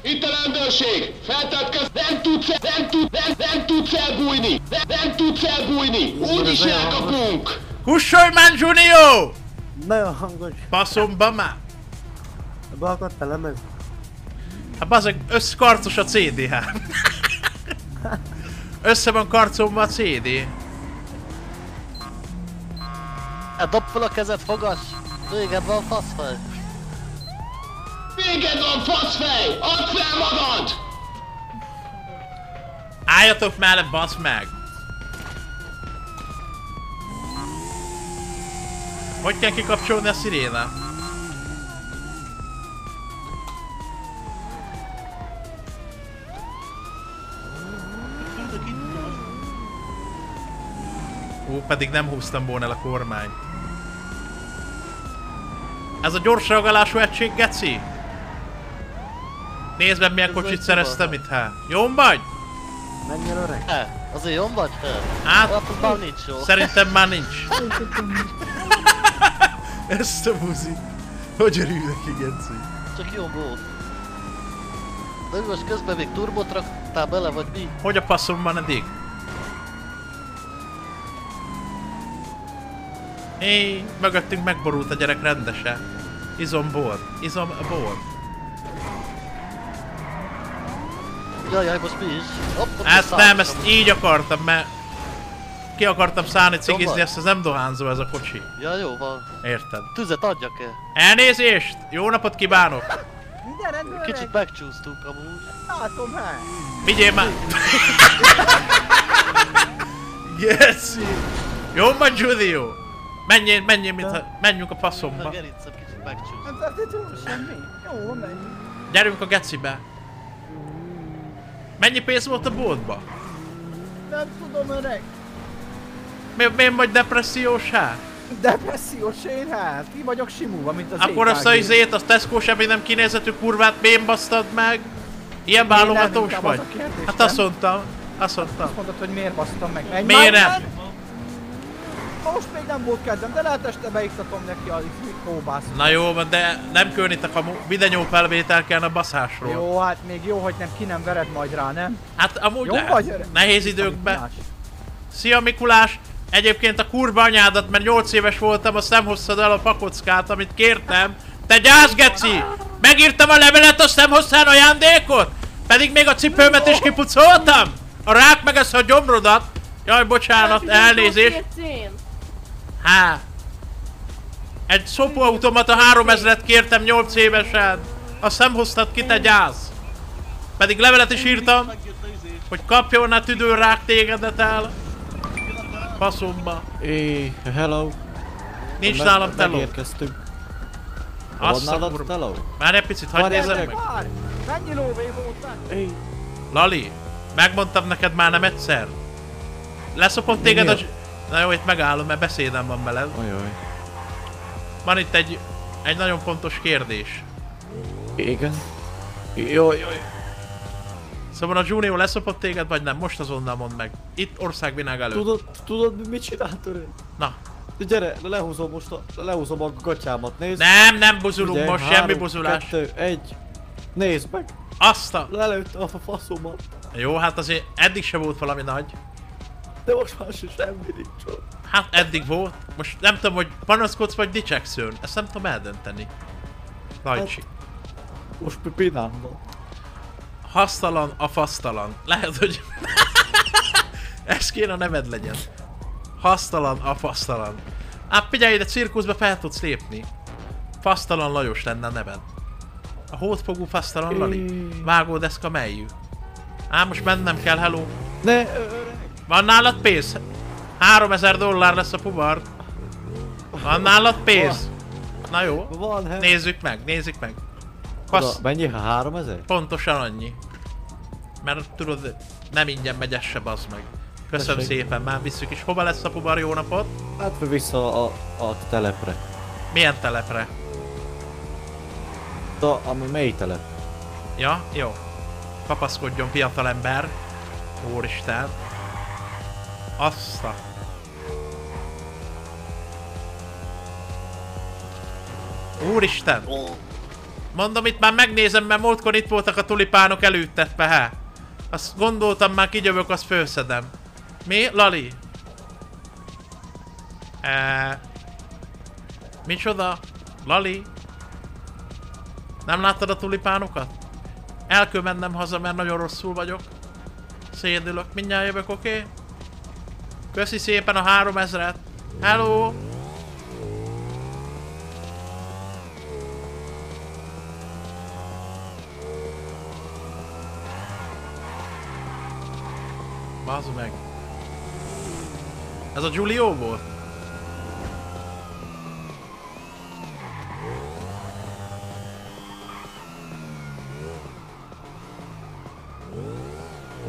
Itt a rendőrség! Feltett kez... Nem tudsz, el- nem tud, nem, nem tudsz elbújni! Nem, nem tudsz elbújni! Úgyis elkapunk! Kussolj már, Junior! Nagyon hangos. Faszomba már! Beakadt a lemez. Hát bazeg, összkarcos a CD hát. Össze van karcolva a CD. Hát dob fel a kezed, fogas! Véged van faszfej! Véged van faszfej! Add fel magad! Álljatok mellé, basz meg! Hogy kell kikapcsolni a sziréna? Ó, pedig nem húztam volna el a kormány. Ez a gyors reagálású egység, geci? Nézd meg milyen Ez kocsit szereztem itt, hát. Jó vagy? Menjél öreg. He, azért jól vagy? He. Hát, Hát, már nincs jó. Szerintem már nincs. Ezt a buzi. Hogy örül neki, Geci? Csak jó volt. De most közben még turbot raktál bele, vagy mi? Hogy a passzom van eddig? Éj, mögöttünk megborult a gyerek rendesen. Izom bor, izom bor. Jaj, jaj, most mi is? Hopp, Ezt a nem, ezt így akartam, mert ki akartam szállni cigizni, ezt az nem dohányzó ez a kocsi. Ja, jó van. Érted? Tüzet adjak-e? Elnézést! Jó napot kívánok! Mindjárt rendőrök. Kicsit megcsúsztunk amúgy. Látom, hát. Vigyél már! Geci! Jó van, Giulio! Menjél, menjél, mintha menjünk a A passzomba. gerincem kicsit történt túl semmi. Jó. Gyerünk a gecibe. Mennyi pénz volt a boltba? Nem tudom, öreg. Mi, miért vagy depressziós hát? Depressziós én hát. Ki vagyok simulva, mint az Akkor azt a izét, az Tesco semmi nem kinézetű kurvát miért basztad meg? Ilyen válogatós vagy? az a kérdés, Hát azt mondtam. Azt mondtam. Azt mondod, hogy miért basztam meg. Menj Miért már nem? Most még nem volt kedvem, de lehet este beiktatom neki a kóbászt. Na jó de nem kölnitek a videó felvétel kell a baszásról. Jó, hát még jó, hogy nem ki nem vered majd rá, nem? Hát amúgy Jó vagy? Nehéz időkben. Szia Mikulás! Egyébként a kurva anyádat, mert 8 éves voltam, azt nem hoztad el a pakockát, amit kértem. Te gyászgeci! Megírtam a levelet, azt nem hoztál ajándékot? Pedig még a cipőmet is kipucoltam? A rák meg ezt a gyomrodat. Jaj, bocsánat, elnézést. Há. Egy szopóautomata 3000-et kértem 8 évesen. Azt nem hoztad ki, te gyász. Pedig levelet is írtam, hogy kapjon a tüdőrák tégedet el. Faszomba. É, hello. Nincs nálam teló. Megérkeztünk. Azt a kurva. teló? Várj egy picit, hagyd gyerek. meg. Mennyi lóvé voltál? Éj. Lali, megmondtam neked már nem egyszer. Leszopott téged a... Na jó, itt megállom, mert beszédem van veled. Ajaj. Van itt egy, egy nagyon fontos kérdés. Igen. Jó, jó. Szóval a Junior leszopott téged, vagy nem? Most azonnal mondd meg. Itt országvilág előtt. Tudod, tudod mi- mit csinált öreg? Na. De gyere, lehúzom most a, lehúzom a gatyámat, nézd. Nem, nem buzulunk Ugye, most, három, semmi buzulás. Kettő, egy. Nézd meg. Azt a... Lelőtte a faszomat. Jó, hát azért eddig se volt valami nagy. De most már se semmi nincs ott. Hát eddig volt. Most nem tudom, hogy panaszkodsz vagy dicsekszőn. Ezt nem tudom eldönteni. Lajcsi. Most pipinám van. Hasztalan a fasztalan. Lehet, hogy... Ez kéne a neved legyen. Hasztalan a fasztalan. Á, figyelj ide, cirkuszba fel tudsz lépni. Fasztalan Lajos lenne a neved. A hótfogú fasztalan Lali. Vágódeszka melyű. Á, most mennem kell, hello. Ne, Van nálad pénz? 3000 dollár lesz a pubar. Van nálad pénz? Na jó. Van, he. Nézzük meg, nézzük meg. Fasz, mennyi? 3000? pontosan annyi. Mert tudod, nem ingyen megy ez se, bazd meg. Köszönöm Tessék. szépen, már visszük is. Hova lesz a pubar, jó napot? Hát vissza a, a telepre. Milyen telepre? A, ami mely telep? Ja, jó. Kapaszkodjon fiatalember. Úristen. Azt a... Úristen! Mondom, itt már megnézem, mert múltkor itt voltak a tulipánok előttetve, he? Azt gondoltam, már kigyövök, azt főszedem. Mi? Lali? E... Micsoda? Lali? Nem láttad a tulipánokat? El kell mennem haza, mert nagyon rosszul vagyok. Szédülök, mindjárt jövök, oké? Okay? Köszi szépen a 3000-et. Hello! Bazd meg. Ez a Giulio volt?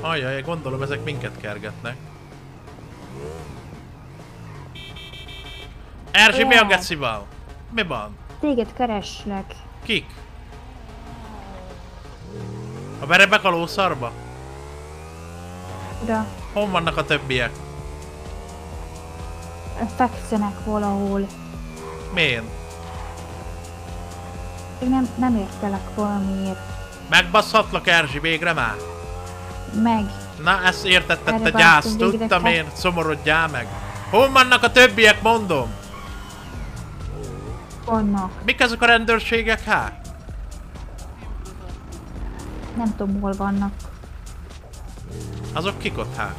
Ajjaj, gondolom ezek minket kergetnek. Erzsi, mi a gecival? Mi van? Téged kereslek. Kik? A verebek a lószarba? Oda Hon vannak a többiek? fekszenek valahol. Miért? Én nem, nem értelek valamiért. Megbasszhatlak Erzsi végre már? Meg. Na, ezt értetted te gyász, tudtam én, szomorodjál meg. Hol vannak a többiek, mondom? Vannak. Mik ezek a rendőrségek, hát? Nem tudom hol vannak. Azok kik ott, hát?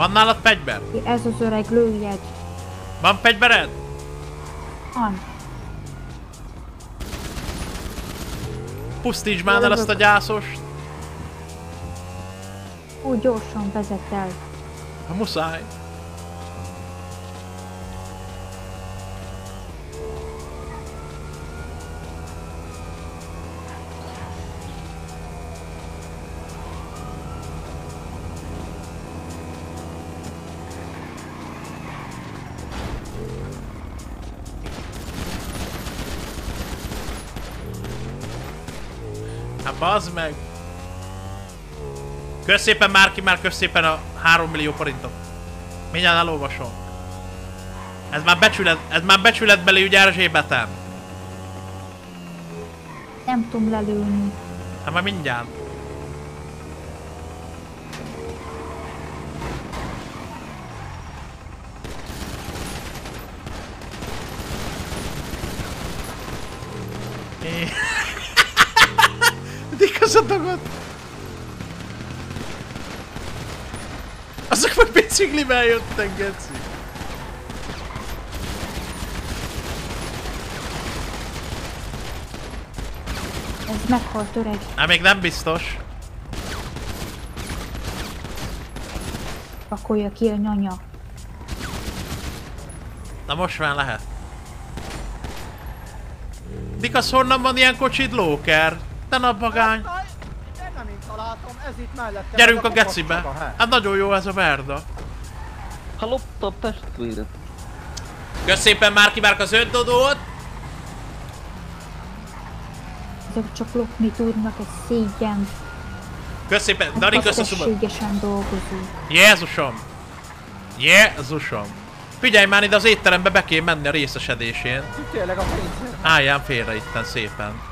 Van nálad fegyver? Ez az öreg lőjegy. Van fegyvered? Van. Pusztítsd már el azt a gyászost. Úgy gyorsan vezet el. Ha muszáj. bazd meg! Kösz szépen Márki, már kösz szépen a 3 millió forintot. Mindjárt elolvasom. Ez már becsület, ez már becsületbeli ügy Erzsébetem. Nem tudom lelőni. Hát már mindjárt. Biciklivel jöttek, geci. Ez meghalt öreg. Hát még nem biztos. Pakolja ki a nyanya. Na most már lehet. Dikasz, honnan van ilyen kocsid, Lóker? Te napbagány. Ez itt mellette. Gyerünk a gecibe. hát. Nagyon jó ez a verda. Ha lopta a testvéret. Kösz szépen Márki Márk az öt dodót. Ezek csak lopni tudnak, ez szégyen. Kösz szépen, Dani, kösz a. Tisztességesen dolgozunk. Jézusom! Jézusom! Figyelj már ide az étterembe be kéne menni a részesedésén. Tényleg a pénzért. Álljál félre itten szépen.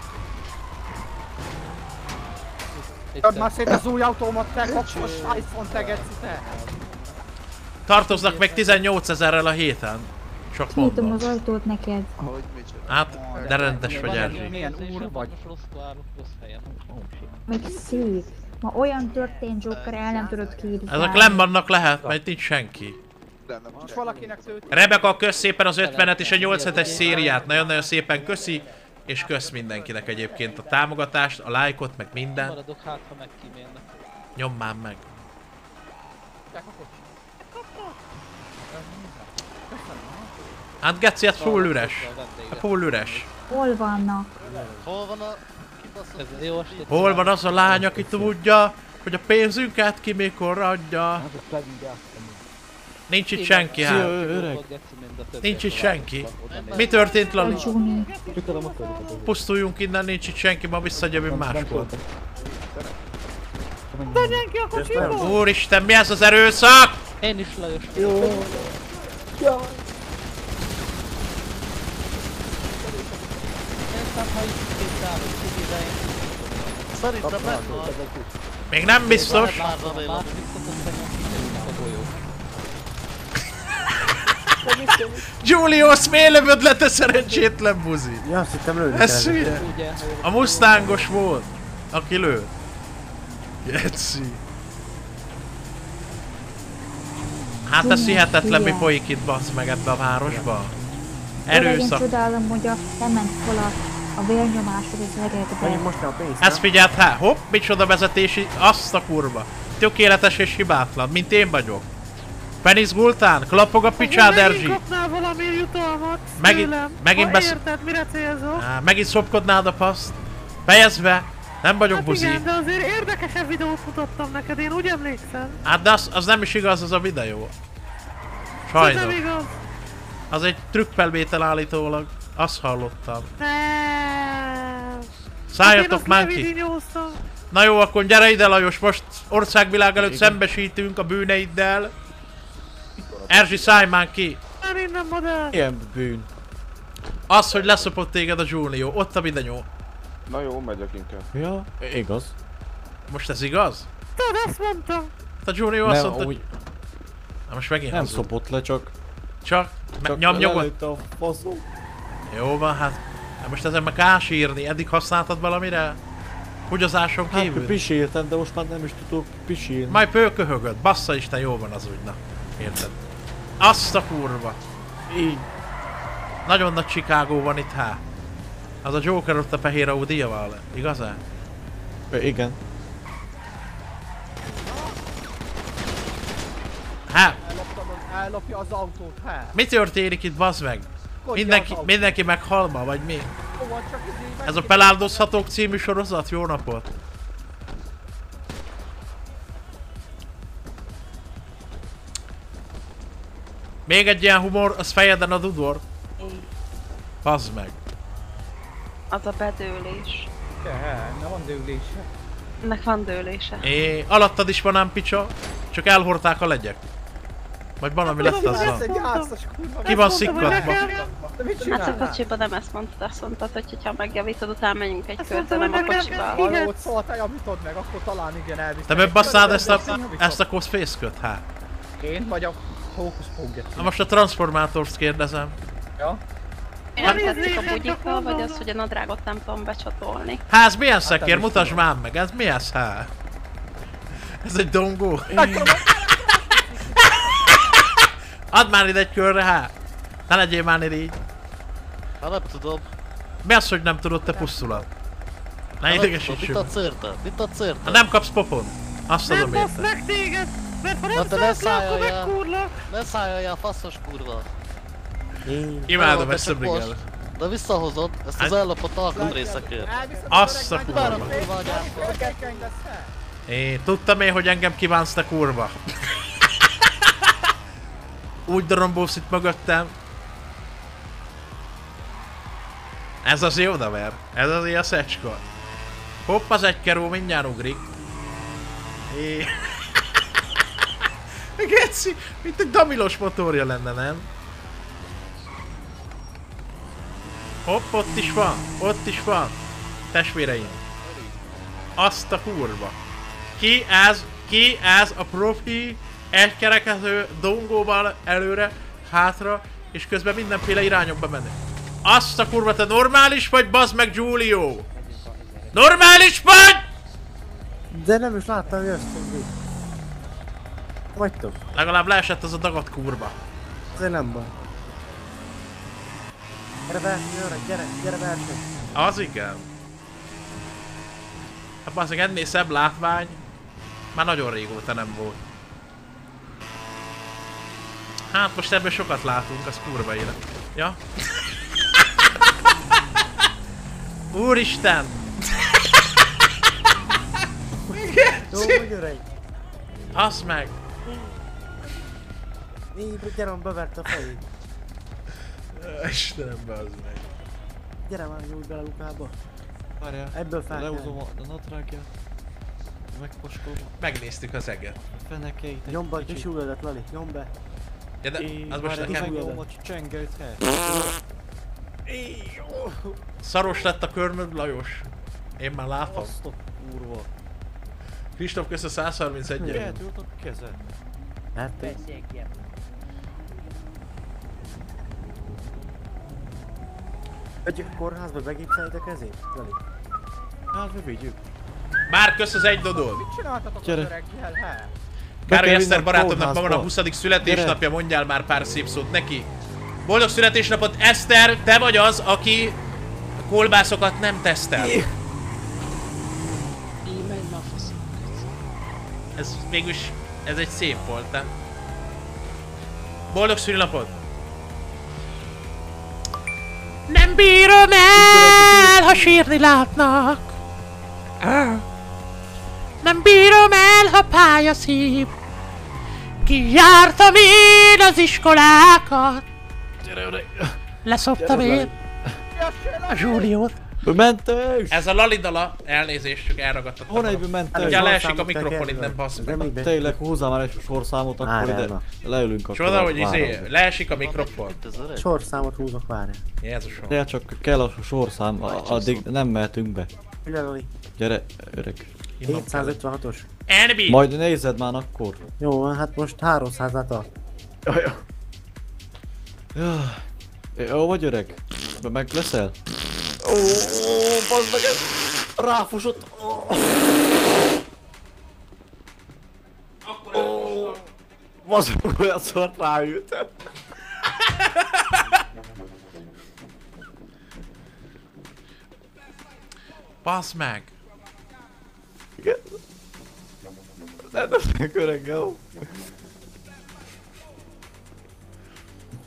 Add már szét az új autómat, te kapcsos iPhone te geci, te. Tartoznak meg 18 ezerrel a héten. Csak mondom. az ajtót neked. Hát, de rendes vagy Erzsi. Milyen úr vagy. Meg szép. Ma olyan történt Joker, el nem tudod képzelni. Ezek nem vannak lehet, mert nincs senki. Most valakinek. Rebeka, kösz szépen az 50-et és a 87-es szériát. Nagyon-nagyon szépen köszi. És kösz mindenkinek egyébként a támogatást, a lájkot, meg minden. Maradok hát, ha megkímélnek. Nyom már meg. Hát Geci, hát full üres. Hát full üres. Hol vannak? Hol van a. Hol van az a lány, aki tudja, hogy a pénzünket ki mikor adja? Nincs itt senki, hát. Nincs itt senki. Mi történt, Lali? Pusztuljunk innen, nincs itt senki, ma visszagyövünk máskor. Menjen ki a kocsiból! Úristen, mi ez az erőszak? Én is Lajos. Jó. Szerintem megvan. Még nem biztos. Már remélem. Julius, miért lövöd le, te szerencsétlen buzi? Ja, azt hittem lőni Ez hülye. A Mustangos volt, aki lőtt. Geci. Hát ez hihetetlen, mi folyik itt, bassz meg ebbe a városba. Öreg, én Erőszak. csodálom, hogy a lement fel a, a vérnyomásod az öregbe. most a pénzt, Ez figyelt, hát, hopp, micsoda vezetési, azt a kurva. Tökéletes és hibátlan, mint én vagyok. Penis Gultán, klapog a picsád, Megint Erzsi. kapnál valami jutalmat Megint- megint besz- érted, mire célzok? Á, megint szopkodnád a paszt. Fejezd be, nem vagyok Hát buzi. igen, de azért érdekesebb videót mutattam neked, én úgy emlékszem. Hát de az, az nem is igaz az a videó. Ez nem Sajnos. igaz. Az egy trükkfelvétel állítólag. Azt hallottam. Nem. Szálljatok Hát már ki! Na jó, akkor gyere ide Lajos, most országvilág előtt szembesítünk a bűneiddel. Erzsi, szállj már ki! Nem innen modell. Ilyen bűn. Az, hogy leszopott téged a Junior, ott a videó. Na jó, megyek inkább. Ja, igaz. Most ez igaz? Tudod, azt mondtam. A Junior azt Nem, mondta, úgy Na most megint nem hazud. szopott le, csak... Csak, csak nyomnyogott. lelőtte a faszom. Jó van, hát... hát most ezen meg kásírni, eddig használtad valamire? Hugyozáson Hát kívül? piséltem, de most már nem is tudok pisélni. Majd pőköhögöd, bassza Isten, jó van az úgy, na. Érted? Azt a kurva. Így. Nagyon nagy Chicago van itt, hát. Az a Joker ott a fehér Audi-val, igazán? Ö, Igen. Az, ellopja az autót, hát. mi történik itt, bazd meg? Kodja Mindenki, mindenki meghal ma, vagy mi? Izé Ez a Feláldozhatók című sorozat, jó napot! Még egy ilyen humor, az fejeden a dudor. Bazd meg. Az a bedőlés. Ja, nem van dőlése. Ennek van dőlése. É, alattad is van ám picsa, csak elhordták a legyek. Vagy valami lett azzal. Ki van mit Hát a kocsiba nem ezt mondtad, azt mondtad, hogy ha megjavítod, utána menjünk egy mondtam, nem a kocsiba. Szóval te javítod meg, akkor talán igen elvisz. Te bebasszád ezt a, ezt a cosfészköt, hát. Én vagy a Hókusz. Na most a Transformátort kérdezem. Ja? Nem tetszik a bugyika, vagy az, hogy a nadrágot nem tudom becsatolni. Hát ez milyen Hát szekér? nem is Mutasd már meg, ez mi ez hát? Ez egy dongó? Add már ide egy körre, hát! Ne legyél már irigy! Hát nem tudom. Mi az, hogy nem tudod te pusztulat? Ne Hát nem idegesítsünk! Mit adsz érte? Mit adsz érte? Ha nem kapsz popon! Azt Nem tudom basz érte. meg téged! Mert ha Na nem te ne szállsz le, akkor megkurlak! Ne szálljál, faszos kurva! Imádom ezt te a brigel. De visszahozod ezt az Hát- ellopott alkatrészekért. Azt a kurva. Én tudtam én, hogy engem kívánsz te kurva. Úgy darombolsz itt mögöttem. Ez az jó daver. Ez az ilyen szecska. Hopp, az egy keró mindjárt ugrik. É. Geci, mint egy damilos motorja lenne, nem? Hopp, ott is van, ott is van. Testvéreim. Azt a kurva. Ki ez, ki ez a profi egykerekező dongóval előre, hátra, és közben mindenféle irányokba menni. Azt a kurva, te normális vagy, bazd meg Giulio? Normális vagy? De nem is láttam, hogy. Vagytok? Legalább leesett az a dagat kurva. Azért nem baj. Gyere verseny, öreg, gyere, gyere verseny. Az igen. Hát bazd meg ennél szebb látvány már nagyon régóta nem volt. Hát most ebből sokat látunk, az kurva élet. Ja? Úristen! Jó, vagy öreg. Az meg! Négy, gyere, bevert a fejét. Istenem, bazd meg. Gyere már, nyújt bele Lukába. Várjál, Ebből fel. Lehúzom a, a nadrágját. Megposkolom. Megnéztük az eget. A fenekeit egy Nyom be a kicsit. kisúlyodat, Lali, nyom be. Ja, de Én az most nekem... megnyomom a csengőt, he. Szaros lett a körmöd, Lajos. Én már látom. Azt a kurva. Kristóf, kösz a 131 Miért jutott a kezed? Hát Egy kórházba begipszeljed a kezét, Lali? Hát, mi vigyük. Már kösz az egy dodol. Mit csináltatok Gyere. az öreggel, he? Károly Eszter barátomnak ma van a kórházba. 20. születésnapja, mondjál már pár szép szót neki. Boldog születésnapot, Eszter, te vagy az, aki kolbászokat nem tesztel. Ez mégis, ez egy szép volt, te. Boldog szülinapot! Nem bírom el, ha sírni látnak. Nem bírom el, ha pályaszív. Kijártam én az iskolákat. Gyere, öreg. Leszoptam én a Zsúliót. Mentős! Ez a lalidala, elnézést, csak elragadtattam. Hol egyben mentős? Ugye leesik a mikrofon innen, bassz Nem meg. Tényleg húzzál már egy sorszámot, akkor ide leülünk akkor. Csoda, hogy izé, leesik a mikrofon. Sorszámot húzok, várjál. Jézusom. De csak kell a sorszám, a- addig nem mehetünk be. Gyere, öreg. 756-os. Enemy! Majd nézed már akkor. Jó, hát most 300-at tart. Jaj. Jó vagy öreg? Meg leszel? Ó, bazd meg ez! Ráfosott! Ó, bazd meg olyan szart ráültem. Basz meg! Igen. Ne meg öreg, jó?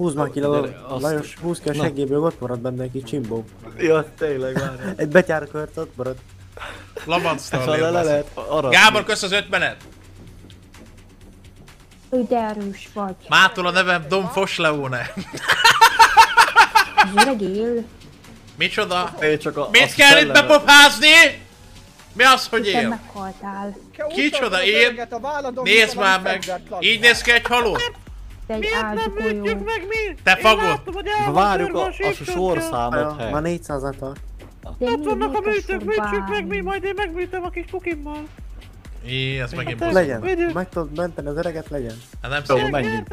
Húzd már ki, Lajos, húzd ki a seggéből, ott marad benne egy kis csimbó. Ja, tényleg, várjál. Egy betyárkört ott marad. Labactal Szóval le lehet. Gábor, kösz az ötmenet! Erős vagy. Mától a nevem Dom Fosleone. Az öreg él. Micsoda? Én csak a, Mit kell itt bepofázni? Mi az, hogy él? meghaltál. Kicsoda én? Nézd már meg! Így néz ki egy halott? Egy Miért nem műtjük meg mi? Te van Várjuk a, a síptől. sorszámot, Ma he. 400 tart. Ott mi- vannak a műtők, a műtsük meg mi, majd én megműtöm a kis kukimmal. Jé, ez megint Hát busz. Legyen. Meg tudod menteni az öreget, legyen. Hát nem szép. menjünk.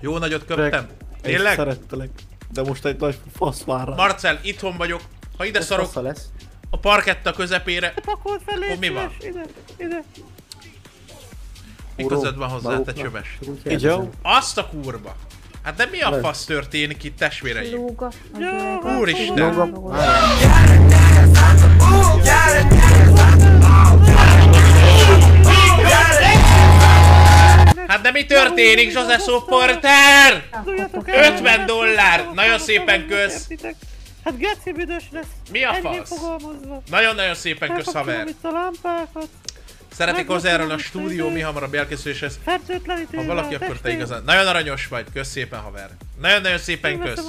Jó nagyot köptem. Én Tényleg? szerettelek. De most egy nagy fasz már rá. Marcel, itthon vagyok. Ha ide szarok lesz. a parketta közepére, Akkor légy mi van? ide, ide. Mi között van hozzá, te csöves? Jó? Azt a kurva! Hát de mi a Nem. fasz történik itt testvéreim? Hát Úristen! Hát de mi történik, José Supporter? Tudjatok el, 50 hogy dollár! Nagyon szépen kösz. Hát geci büdös lesz. Mi a fasz? Nagyon-nagyon szépen kösz, haver. itt a lámpákat. Szeretnék hozzájárulni a stúdió mi hamarabb elkészüléshez. Ha valaki, akkor te igazán. Nagyon aranyos vagy, kösz szépen, haver. Nagyon-nagyon szépen kösz.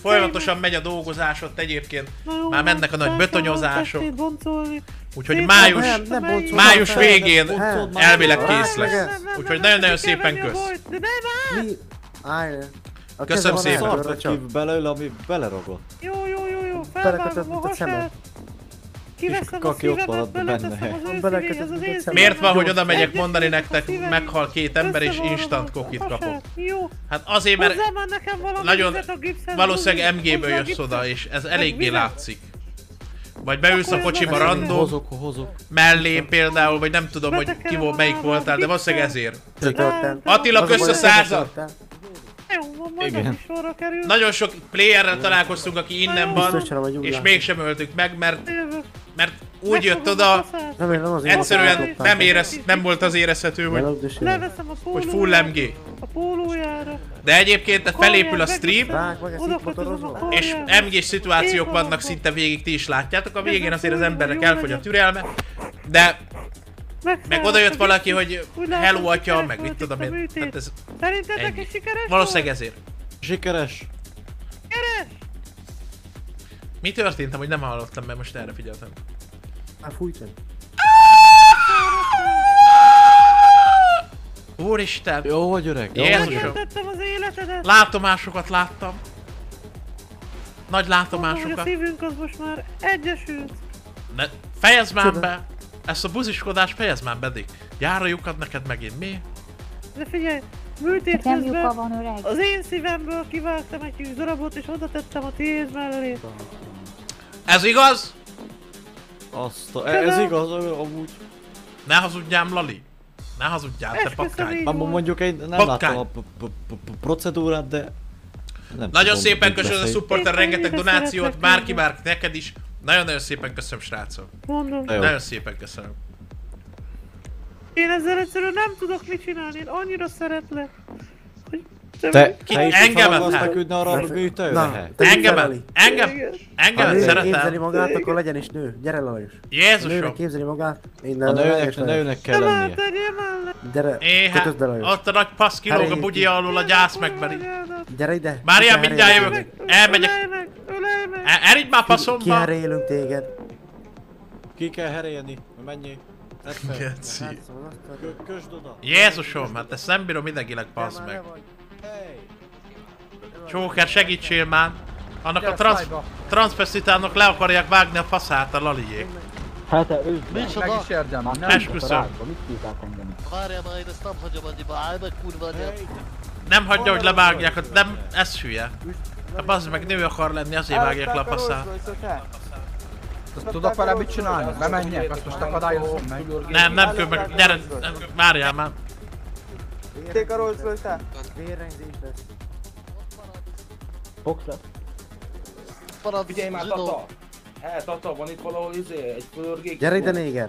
Folyamatosan megy a dolgozás ott egyébként. Már mennek a nagy boncolni. Úgyhogy május, május fel, végén elvileg kész lesz. ez. Nem, nem, Úgyhogy nagyon-nagyon szépen kösz. Köszönöm szépen. belőle, ami beleragott. Jó, jó, jó, jó, felvágom a hasát. Kiveszem a szívemet, maradt beleteszem benne. az ő Belekötött, szívéhez, az én. Miért van, hogy oda megyek mondani nektek, meghal két ember és instant kokit kapok? Jó. Hát azért, mert nagyon valószínűleg MG-ből jössz oda, és ez eléggé látszik. Vagy beülsz a kocsiba random, Hozok, hozok. mellé például, vagy nem tudom, hogy ki volt, melyik voltál, de valószínűleg ezért. Attila, kösz a százat! Igen. Nagyon sok playerrel találkoztunk, aki innen van, és mégsem öltük meg, mert. Mert úgy jött oda. Remélem azért egyszerűen nem, érez, nem volt az érezhető, hogy, hogy full MG. A pólójára. De egyébként felépül a stream, kötözöm a motorozol? és. MG-s szituációk vannak van, szinte végig, ti is látjátok. A végén azért az embernek elfogy a türelme, de meg oda jött valaki, hogy hello atya, meg mit tudom a én. műtét. Hát ez Szerintetek sikeres valószínűleg ezért. Sikeres. Sikeres? Mi történt, hogy nem hallottam, mert most erre figyeltem. Már fújtad. Úristen! Jó vagy öreg? Jó Jézusom. az életedet. Látomásokat láttam. Nagy hogy a látomásokat. szívünk az most már egyesült. Ne, fejezd már be! Ezt a buziskodást fejezd már be, Dick. Gyára lyukad neked megint, mi? De figyelj, műtét Nem lyuka közben van öreg. az én szívemből kivágtam egy kis darabot, és oda tettem a tiéd mellé. Ez igaz? Azt a, ez igaz, amúgy. Ne hazudjám, Lali. Ne hazudjál, te patkány. Már volt. mondjuk én nem láttam a procedúrát, de... Nem Nagyon tudom, szépen köszönöm a supporter rengeteg donációt, bárki bár neked is. Nagyon-nagyon szépen köszönöm, srácok. Mondom, Jó. Nagyon szépen köszönöm. én ezzel egyszerűen nem tudok mit csinálni, én annyira szeretlek. Te, Ki- te is engemet hát. arra a mit Engemet, engem, engemet nőnek képzeli szeretem. magát, akkor legyen is nő. Gyere Lajos. A Jézusom. nőnek képzeli magát. Minden A nőnek, Lajos. nőnek kell lennie. Gyere, kötözd be Lajos. ott a nagy passz kilóg a bugyi alul a gyász megveri. Gyere ide. Mária, mindjárt jövök. Elmegyek. Meg. E- Erigy már Ki passzomba. herélünk téged. Ki kell herélni, menjél. Geci. Kö- Kösd oda. Jézusom, hát ezt nem bírom idegileg, passz meg. Csóker, segítsél már! Annak a trans transvestitának le akarják vágni a faszát a Laliék. Hát te ők Meg Micsoda? is érdem, nem? Esküszöm. Mit hívták engem? Várjál már, én ezt nem hagyom annyiba, állj meg kurva anyád. Nem hagyja, hogy levágják, nem, ez hülye. Hát bazd meg, nő akar lenni, azért vágják le a faszát. Tudok vele mit csinálni? Bemenjek, azt most akadályozom meg. Nem, nem kell meg, gyere, várjál már. A Rolls Royce-t? Vérrengzés lesz. Fox lesz? Marad, Figyelj már. Tata! Hé, Tata, van itt valahol izé, egy fölörgék? Gyere ide néger.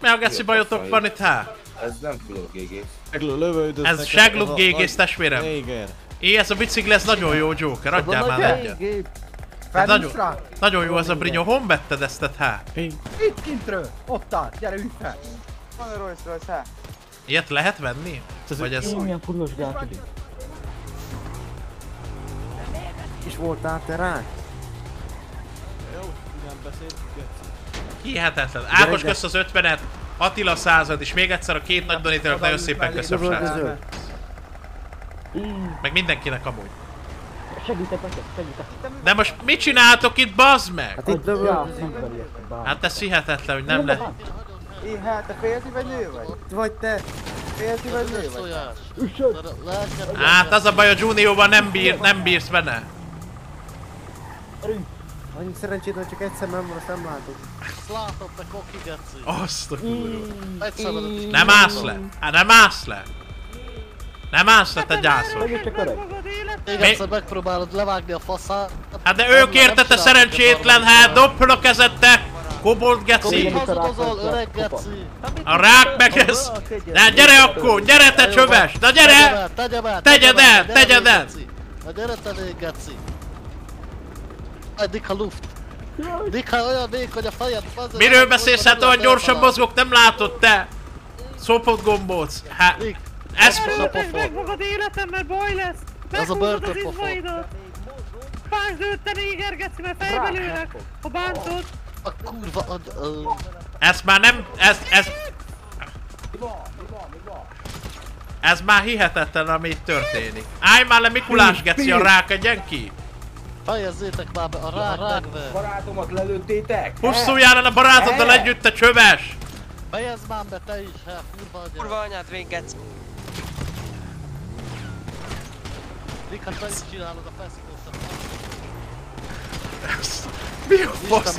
Mi a geci bajotok van itt, hát? Ez nem fölörgégész. Lövődöz Ez seglub gégész testvérem. Néger. É, ez a bicikli, ez nagyon jó Joker, adjál már egyet. Nagyon, nagyon jó ez a brinyó, hon vetted ezt, hát? Itt kintről! Ott áll, gyere ülj fel! Van a Rolls Royce, Ilyet lehet venni? Vagy ez... Milyen fullos gátli? És voltál te rá? Jó, nem beszélt. Hihetetlen. Ákos, kösz az ötvenet. Attila század, és még egyszer a két nagy donéternek nagyon szépen köszönöm, srácok. Meg mindenkinek amúgy. Segítek neked, segítek. De most mit csináltok itt, bazd meg? Hát itt. Hát ez hihetetlen, hogy nem le... Én hát te félti vagy nő vagy? Vagy te? Félti vagy nő vagy? Hát az a baj, a Juniorban nem, bír, nem bírsz benne. Annyi szerencsét, hogy csak egy szemem van, azt nem látod. Azt látod, te koki geci. Azt a kurva. Nem állsz le! Hát nem állsz le! Nem állsz le, te gyászos! Még egyszer megpróbálod levágni a faszát. Hát de ők érte, te szerencsétlen, hát dobd fel a kezed, te! Kobold geci! Hazudozol, öreg geci? A rák meg ez! Na gyere akkor, gyere te csöves! Na gyere! Tegye be, Tegyed el, be, tegyed el! geci. Na gyere te még geci. Dika luft. Dika olyan nék, hogy a fejed. Miről beszélsz? Hát olyan gyorsan mozgok, nem látod te! Szopott gombóc! Hát... Ez... Meg magad életem, mert baj lesz! Ez a izmaidat! Bántsd őt, te négergetsz, mert fejbe lőnek, ha bántod! A kurva... A, a, Ez már nem... Ez... Ez... Ez már hihetetlen, ami itt történik. Állj már le Mikulás geci, a rák egyen ki! Fejezzétek már be a rák, megve. Barátomat lelőttétek? Pusztuljál el a barátoddal együtt, te csöves! Fejezd már be te is, hát kurva anyád. Kurva anyád véget. Dika, te is csinálod a feszkót. Mi a fasz?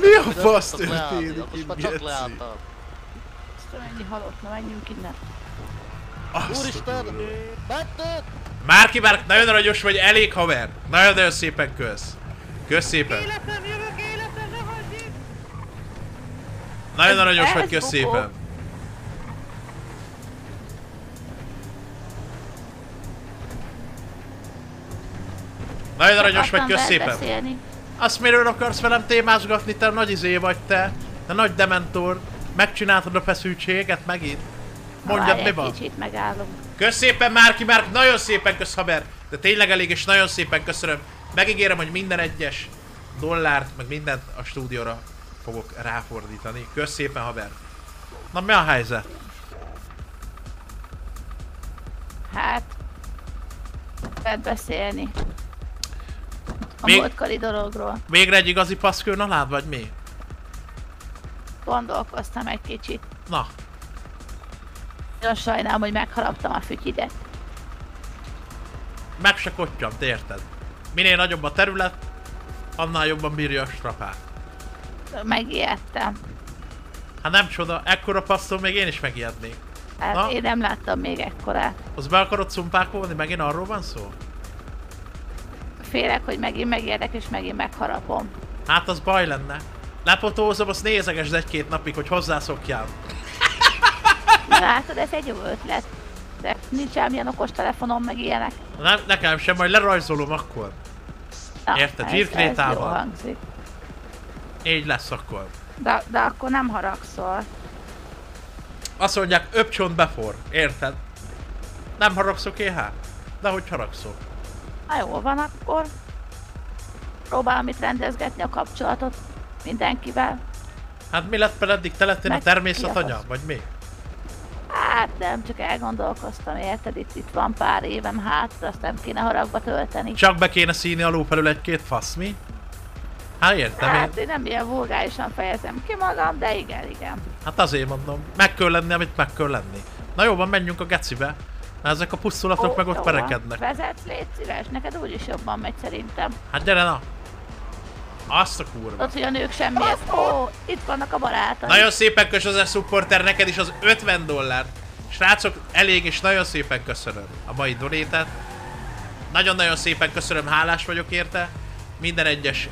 Mi a fasz történik itt, geci? leálltad. Ennyi halott, na menjünk innen. Úristen! Betted! Márki már nagyon aranyos vagy, elég haver. Nagyon-nagyon szépen kösz. Kösz szépen. Életem, jövök életem, ne hagyj itt! Nagyon aranyos ez vagy, kösz szépen. Nagyon aranyos vagy, kösz szépen. beszélni. Azt miről akarsz velem témázgatni, te nagy izé vagy te. Te nagy dementor. Megcsináltad a feszültséget megint. Mondjad, mi van? Kicsit megállunk. Kösz szépen, Márki Márk, nagyon szépen kösz, haver. De tényleg elég, és nagyon szépen köszönöm. Megígérem, hogy minden egyes dollárt, meg mindent a stúdióra fogok ráfordítani. Kösz szépen, haver. Na, mi a helyzet? Hát... Lehet beszélni. A Még- múltkori dologról. Végre egy igazi paszkő nalád, vagy mi? Gondolkoztam egy kicsit. Na, Nagyon sajnálom, hogy megharaptam a fütyidet. meg se kottyam, te érted? Minél nagyobb a terület, annál jobban bírja a strapát. Megijedtem. Hát nem csoda, ekkora passzol még én is megijednék. Hát Na? én nem láttam még ekkorát. Az be akarod szumpákolni, megint arról van szó? Félek, hogy megint megijedek és megint megharapom. Hát az baj lenne. Lefotózom, azt nézegesd egy-két napig, hogy hozzászokjál. Látod, ez egy jó ötlet. De nincs ám ilyen okos telefonom, meg ilyenek. Nem, nekem sem, majd lerajzolom akkor. Na, Érted? Zsírkrétával. Így lesz akkor. De, de akkor nem haragszol. Azt mondják, öpcsont befor. Érted? Nem haragszok én hát? De hogy haragszok? Na jó van akkor. Próbálom itt rendezgetni a kapcsolatot mindenkivel. Hát mi lett veled? Te lettél a Meg természet a anya? fasz? Vagy mi? Hát nem, csak elgondolkoztam, érted? Itt, itt van pár évem hát, azt nem kéne haragba tölteni. Csak be kéne színi alul felül egy-két fasz, mi? Hát értem én. Hát én nem ilyen vulgárisan fejezem ki magam, de igen, igen. Hát azért mondom, meg kell lenni, amit meg kell lenni. Na jó van, menjünk a gecibe. Ezek a pusztulatok meg ott perekednek. Vezetsz, légy szíves, neked úgyis jobban megy szerintem. Hát gyere na! Azt a kurva. Tudod, hogy a nők semmihez. Ó, itt vannak a barátaim. Nagyon szépen kös az supporter neked is az 50 dollár. Srácok, elég és nagyon szépen köszönöm a mai donétet. Nagyon-nagyon szépen köszönöm, hálás vagyok érte. Minden egyes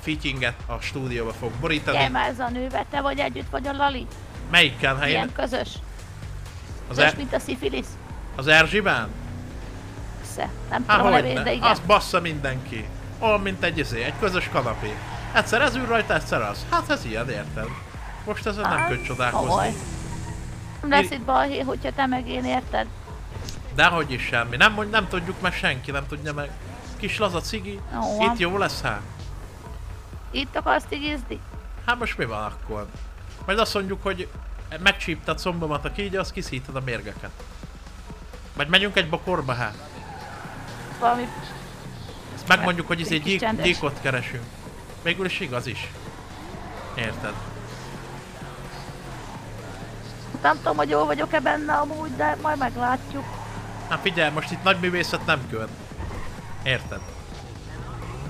fittinget a stúdióba fog borítani. Már ez a nővel, te vagy együtt, vagy a Lali? Melyikkel? Ha Ilyen közös. az, Közös, er, mint a szifilisz. Az Erzsibán? Persze. Nem Hát tudom a nevét, de igen. Azt bassza mindenki. Olyan, mint egy izé, egy közös kanapé. Egyszer ez ül rajta, egyszer az. Hát ez ilyen, érted? Most ezen nem Hát, kell csodálkozni. Nem lesz itt balhé, hogyha te meg én érted? Dehogy is semmi. Nem, mond- nem tudjuk meg senki, nem tudja meg. Kis laza cigi. Van. Itt jó lesz hát? Itt akarsz tigizni? Hát most mi van akkor? Majd azt mondjuk, hogy megcsípted szombomat a kígyó, az kiszítod a mérgeket. Vagy megyünk egy bokorba hát. Valami Ezt megmondjuk, hogy izé gyík, gyíkot keresünk. Végül is igaz is. Érted? Nem tudom, hogy jól vagyok-e benne amúgy, de majd meglátjuk. Na figyelj, most itt nagy művészet nem költ. Érted?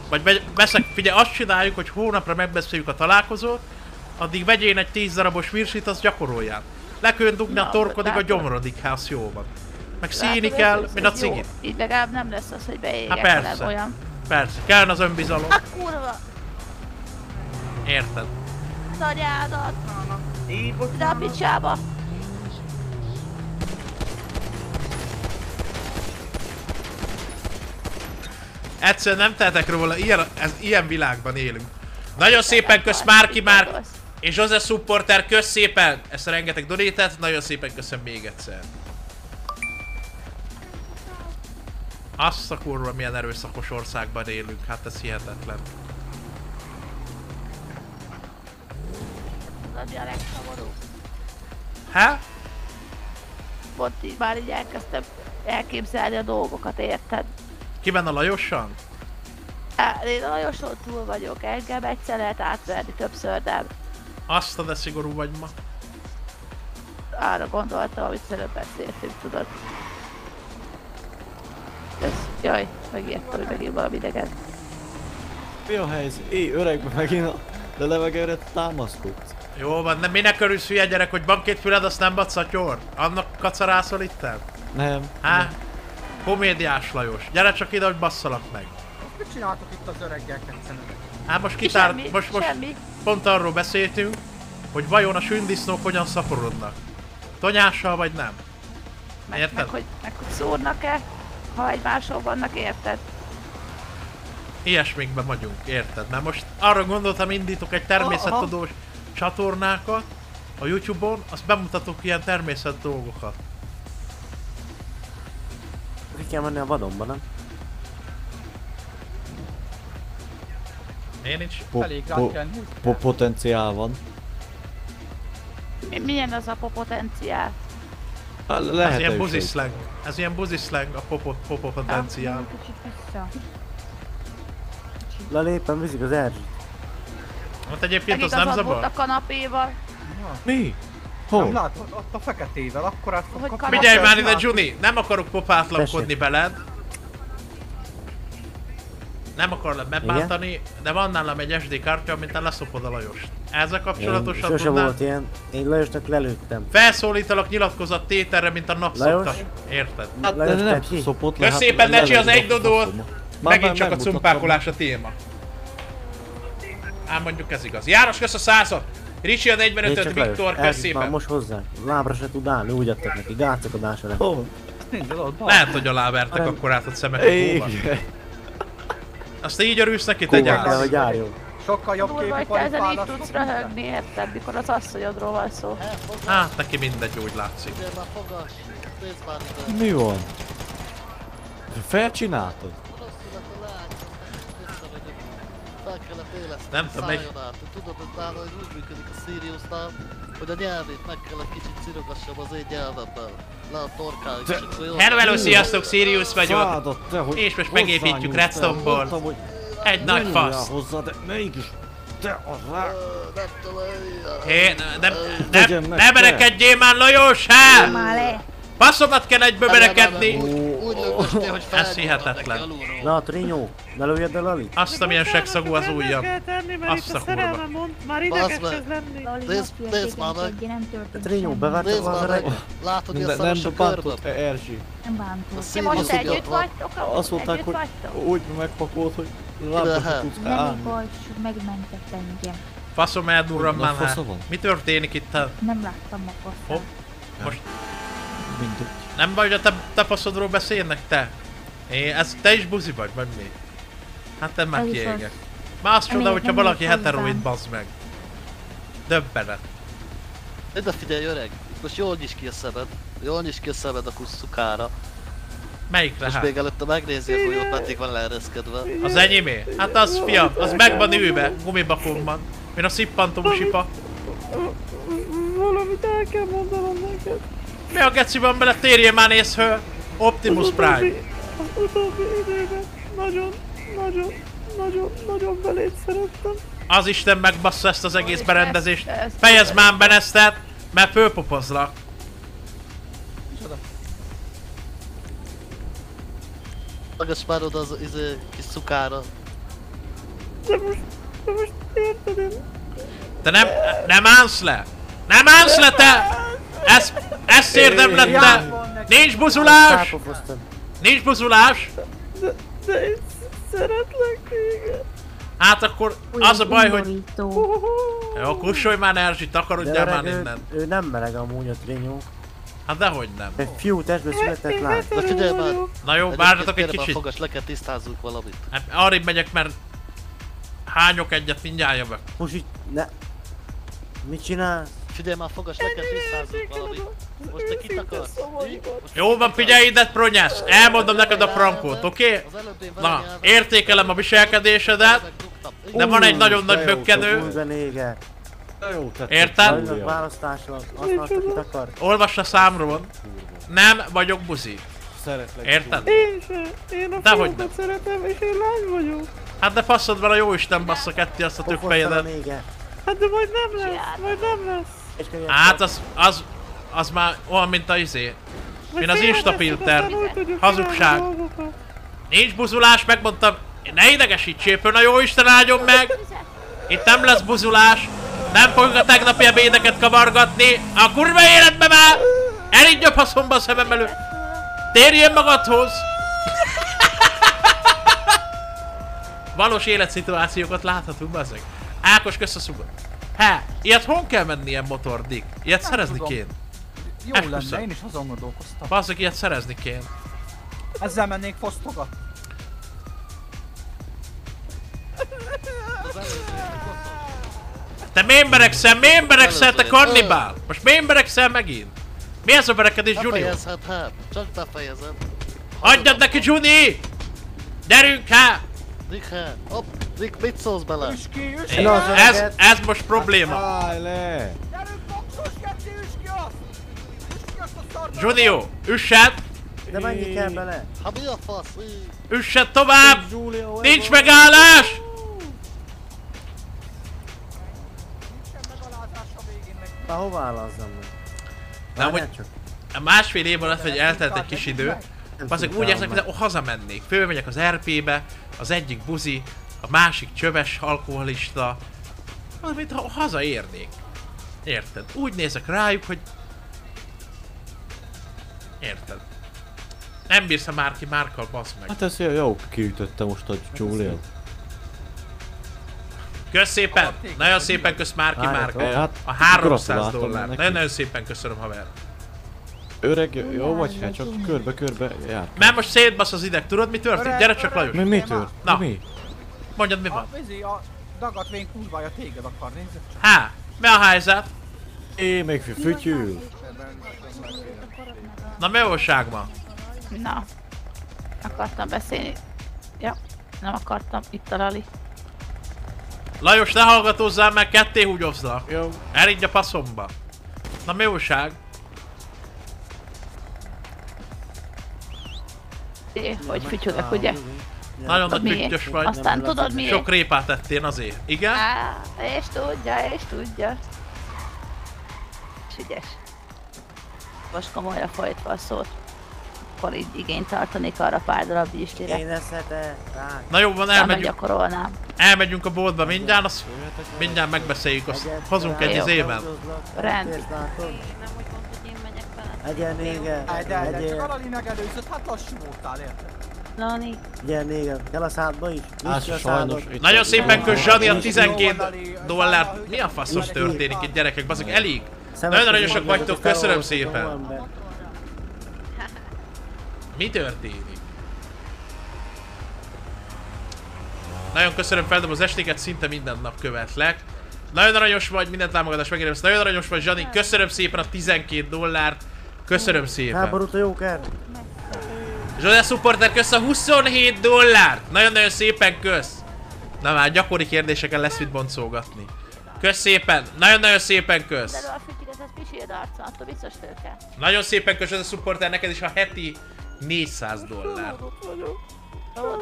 Vagy veszek, figyelj, azt csináljuk, hogy hónapra megbeszéljük a találkozót, addig vegyél egy 10 darabos virsit, azt gyakoroljál. Le kell dugni a torkodik, a látod? gyomrodik, hát az jó van. Meg színi ez- kell, mint a jó. cigit. Így legalább nem lesz az, hogy beégek Hát velem persze. olyan. Persze, kell az önbizalom. A kurva! Érted? Nagyádat! Ide a picsába! Egyszerűen nem tehetek róla, ilyen, ez, ilyen világban élünk. Nagyon szépen kösz Márki Márk és Joseph Supporter, kösz szépen ezt a rengeteg donétet, nagyon szépen köszönöm még egyszer. Azt a kurva milyen erőszakos országban élünk, hát ez hihetetlen. Nagy a legszomorú. Há? Pont így már így elkezdtem elképzelni a dolgokat, érted? Kiben a Lajosan? Á, Én a Lajoson túl vagyok, engem egyszer lehet átverni, többször nem. Azt a de szigorú vagy ma. Arra gondoltam, amit előbb beszéltünk, tudod. Ez, jaj, megijedtem, hogy megint valami idegen. Mi a helyzet? Éj, öreg, megint a de levegőre támaszkodsz. Jó van, nem minek örülsz hülye gyerek, hogy van két füled, azt nem a gyor? Annak kacarászol itten? Nem. Há? Komédiás Lajos, gyere csak ide, hogy basszalak meg. Mit csináltok itt az öreggel ketszenetek? Hát most kitár, Semmi, most, most semmi. pont arról beszéltünk, hogy vajon a sündisznók hogyan szaporodnak. Tonyással vagy nem? Meg, Érted? meg, hogy, meg hogy szúrnak-e, ha egymással vannak, érted? Ilyesmikben vagyunk, érted? Mert most arra gondoltam, indítok egy természettudós csatornákat a Youtube-on, azt bemutatok ilyen természet dolgokat. Ki kell menni a vadonba, nem? Én is. Po, po, po, potenciál van. Mi- Milyen az a potenciál? Hát Ez lehet ilyen buzi slang. Ez ilyen buzi slang, a popo, popo potenciál. Kicsit vissza. Lelépem, viszik az Erzsit. Hát egyébként az nem Megigazad volt zavar? a kanapéval. Mi? Nem látod, ott a feketével, akkor át fog kapni. Figyelj már ide, Juni! Nem akarok popátlankodni beled. Nem akarlak megbántani, de van nálam egy SD kártya, amit leszopod a Lajost. Ezzel kapcsolatosan Sose tudnám, volt ilyen. Én Lajosnak lelőttem. felszólítalak nyilatkozat tételre, mint a nap Lajos? szokta. Érted? Hát de nem szopott le. Kösz hát szépen, Necsi, az egy a dodót! Megint csak a cumpákolás a téma. Ám mondjuk ez igaz. János, kösz a százat! Ricsi a 45-öt, Viktor, kösz Már szépen! most hozzá. Lábra se tud állni, úgy adtak neki. Gácakodásra. Ó, Lehet, hogy alávertek akkor át a szemeket Igen. Azt így örülsz neki, te gyász? hogy járjon. Sokkal jobb Durva, képű hogy te ezen így tudsz röhögni, érted? Mikor az asszonyodról van szó. Hát, neki mindegy, úgy látszik. Mi van? Felcsináltad? Nem tudom, át. Tudod, hogy úgy működik a Siriusnál, hogy a nyelvét meg kell egy kicsit cirogassam az én nyelvemmel. Le a torkáig, és akkor jól... Hello, hello, sziasztok, Sirius vagyok. Fáradt te, hogy És most megépítjük. Redstone-ból. Egy nagy fasz. hozzá, de mégis te az rá... Nem tudom, nem, nem, meg, ne te. berekedjél már, Lajos, hát! Már le. Passzomat kell egyből berekedni! Úgy lögöstél, hogy Ez hihetetlen. Na, Trinyó, ne lőjed el Lali. Azt a milyen sekszagú az ujjam. Azt a kurva. már ideges lenni. Nézd- nézd már meg. nem Trinyó, már öreg. meg. Látod, hogy a szaros nem a bántott? Erzsi. Nem bántott. Ti most együtt vagytok? Azt mondták, hogy úgy megpakolt, hogy Lehet. tudsz Nem egy állni. baj, csak megmentett engem. Faszom eldurram már. Mi történik itt? Nem láttam a faszát. Hopp. Most Mindegy. nem vagy, hogy a te, te faszodról beszélnek, te? É, ez, te is buzi vagy, vagy mi? Hát te már kiégek. azt csoda, hogyha valaki heteroid bazd meg. Döbbenet. Ide figyelj öreg, most jól nyis ki a szemed. Jól nyis ki a szemed a kusszukára. Melyikre És hát? még előtte megnézi, hogy ott meddig van leereszkedve. Az enyémé? Hát az fiam, az meg van ülve, gumibakon van. Mint a szippantom sipa. Valami amit el kell mondanom neked. Mi a geci van bele? Térjél már néz föl! Optimus Prime. utóbbi- Az utóbbi időben nagyon, nagyon, nagyon, nagyon beléd szerettem. Az Isten megbassza ezt az egész berendezést. Fejezd már be Nesztet, mert fölpopozlak. Magas már oda az izé, kis szukára. De most, de most érted én? Te nem, nem állsz le! Nem állsz le te! Ez, ez érdemled te! Nincs buzulás! Nincs buzulás! De, de én szeretlek téged. Hát akkor az a baj, hogy... Jó, kussolj már Erzsi, takarodjál már innen. ő, ő nem meleg amúgy a trinyó. Hát dehogy nem. Egy fiú testbe született lány. De figyelj már! Na jó, várjatok egy kicsit. Fogas, le kell tisztázzunk valamit. Hát arrébb megyek, mert hányok egyet, mindjárt jövök. Most így, ne... Mit csinálsz? Figyelj már, Fogas, kell tisztázzunk valamit. Most te kit akarsz? Jó van, figyelj ide, Pronyász! Elmondom neked a frankót, oké? Na, valami értékelem a viselkedésedet, de van egy nagyon nagy bökkenő. Érted? Olvasd a számról. Nem vagyok buzi. Szeretlek. Érted? Én sem. Én a Dehogy szeretem, és én lány vagyok. Hát de faszod van a jó Isten bassza ketté azt a tök fejedet. Hát de majd nem lesz, majd nem lesz. Hát az, az, az már olyan, mint a izé. Mint az instafilter. Hazugság. Nincs buzulás, megmondtam. Ne idegesítsél föl, a jó Isten áldjon meg! Itt nem lesz buzulás. Nem fogjuk a tegnapi ebédeket kavargatni. A kurva életbe már! Elindj a faszomba a szemem előtt! Térjél magadhoz! Valós életszituációkat láthatunk, bazzeg. Ákos, kösz a szugot. Há, ilyet hon kell menni ilyen motordik? Ilyet Nem szerezni tudom. kéne. Jó Esküszöm. lenne, én is azon gondolkoztam. Bazzeg, ilyet szerezni kéne. Ezzel mennék fosztogatni. Te miért beregszel? Miért beregszel, te kannibál? Most miért beregszel megint? Mi ez a berekedés, Ne Junior? fejezhet hát, csak ne fejezem. Adjad neki, Juni! Gyerünk hát! Rick hát, hopp, Rick, mit szólsz bele? Üss ki, üss Ez, ez, ez most probléma. Állj le! Gyerünk, boxos, Geci, üss ki azt! Üss ki azt a szart! Junior, üssed! De mennyi kell bele? Ha mi a fasz? Üssed tovább! Nincs megállás! Na hova állazzam meg? De amúgy Várjál csak. a másfél év alatt, hogy eltelt egy kis idő, azok úgy érzek, mintha hazamennék. Fölmegyek az RP-be, az egyik buzi, a másik csöves alkoholista, az, mintha hazaérnék. Érted? Úgy nézek rájuk, hogy... Érted? Nem bírsz a Márki Márkal, bassz meg. Hát ez jó, jó kiütötte most a Julian. Kösz szépen! Nagyon szépen kösz Márki. Márka. Hát, A 300 gratuláltam dollár. Nagyon-nagyon szépen köszönöm, haver. Öreg, jó vagy hát csak körbe-körbe jár. Mert most szétbasz az ideg, tudod mi történt? Gyere csak Lajos! Mi, mi tört? Na. Mi? Mondjad mi A, van? vizi, a dagatvén kurvája téged akar, nézd. Há, mi a helyzet? Én még fütyül. Na mi újság van? Na. Akartam beszélni. Ja, nem akartam. Itt a Lali. Lajos, ne hallgatózzál meg, ketté húgyozlak. Jó. Erigy a passzomba. Na mi újság? É, hogy fütyülök, ugye? Nagyon nagy füttyös vagy. Aztán tudod miért? Sok répát ettél azért. Igen? Á, és tudja, és tudja. És ügyes. Most komolyra folytva a szót. Akkor így igényt tartanék arra pár darab bístire. Én eszete, rá. Na jó, van, elmegyünk. Elmegyünk a boltba mindjárt, azt mindjárt megbeszéljük, azt hozunk egy izében. Rend. Egyen néger, De, de, csak egyen, a Lali megelőzött, hát lassú voltál, érted? Lani. néger. Kell a szádba is? A sajnos Nagyon szépen kösz Zsani a Nyisd ki. 12 dollárt. Mi a faszos történik itt gyerekek? Bazzik elég? Nagyon aranyosak vagytok, köszönöm szépen. Mi történik? Nagyon köszönöm, feldom az estéket, szinte minden nap követlek. Nagyon aranyos vagy, minden támogatás megérem, nagyon aranyos vagy, Zsani, köszönöm szépen a 12 dollárt. Köszönöm szépen. Háborút a jóker. Zsode Supporter kösz a 27 dollárt! Nagyon-nagyon szépen kösz! Na már gyakori kérdéseken lesz mit boncolgatni. Kösz szépen! Nagyon-nagyon szépen kösz! Nagyon szépen köszönöm a supporter neked is a heti 400 dollár.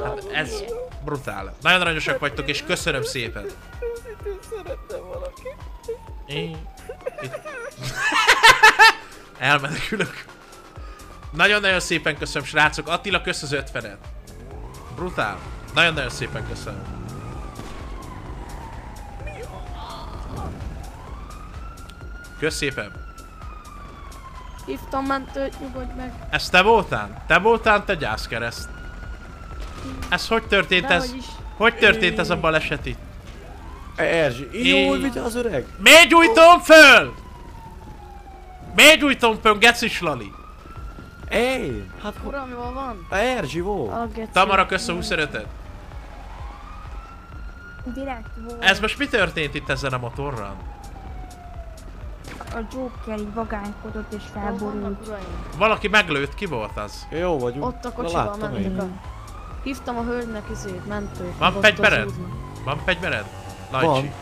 Hát ez brutál. Nagyon aranyosak vagytok és köszönöm szépen. Elmenekülök. Nagyon-nagyon szépen köszönöm srácok. Attila kösz az 50-et. Brutál. Nagyon-nagyon szépen köszönöm. Kösz szépen. Hívtam mentőt, nyugodj meg. Ez te voltál? Te voltál, te gyászkereszt. Ez hogy történt ez? Dehogy is. Hogy történt ez a baleset itt? Erzsi, jól vigye az öreg. Miért gyújtom föl? Miért gyújtom föl, gecis Lali? Ej, hát Uram, jól van? a Erzsi volt. A geci. Tamara, kösz a 25-et. Direkt volt. Ez most mi történt itt ezen a motorral? A Joker így vagánykodott és felborult. Valaki meglőtt, ki volt az? Jó vagyunk. Ott a kocsival mentek a... Hívtam a hölgynek izét, mentőt. Van fegyvered? Van fegyvered? Van. Lajcsi.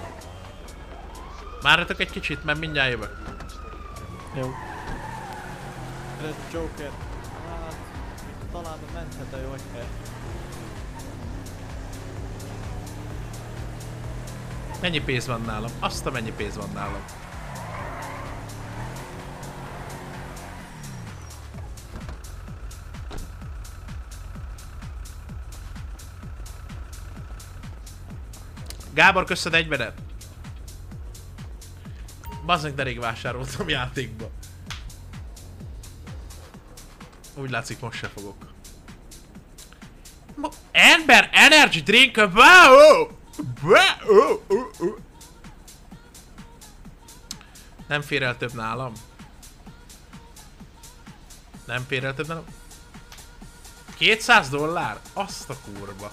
Várjatok egy kicsit, mert mindjárt jövök. Jó. Ez Joker. Hát, talán menthet a hely. Mennyi pénz van nálam? Azt a mennyi pénz van nálam. Gábor, köszönöd egybenet! Bazdmeg, de rég vásároltam játékba. Úgy látszik, most se fogok. Ember Energy Drink, wow! Wow! Nem fér el több nálam? Nem fér el több nálam? 200 dollár? Azt a kurva.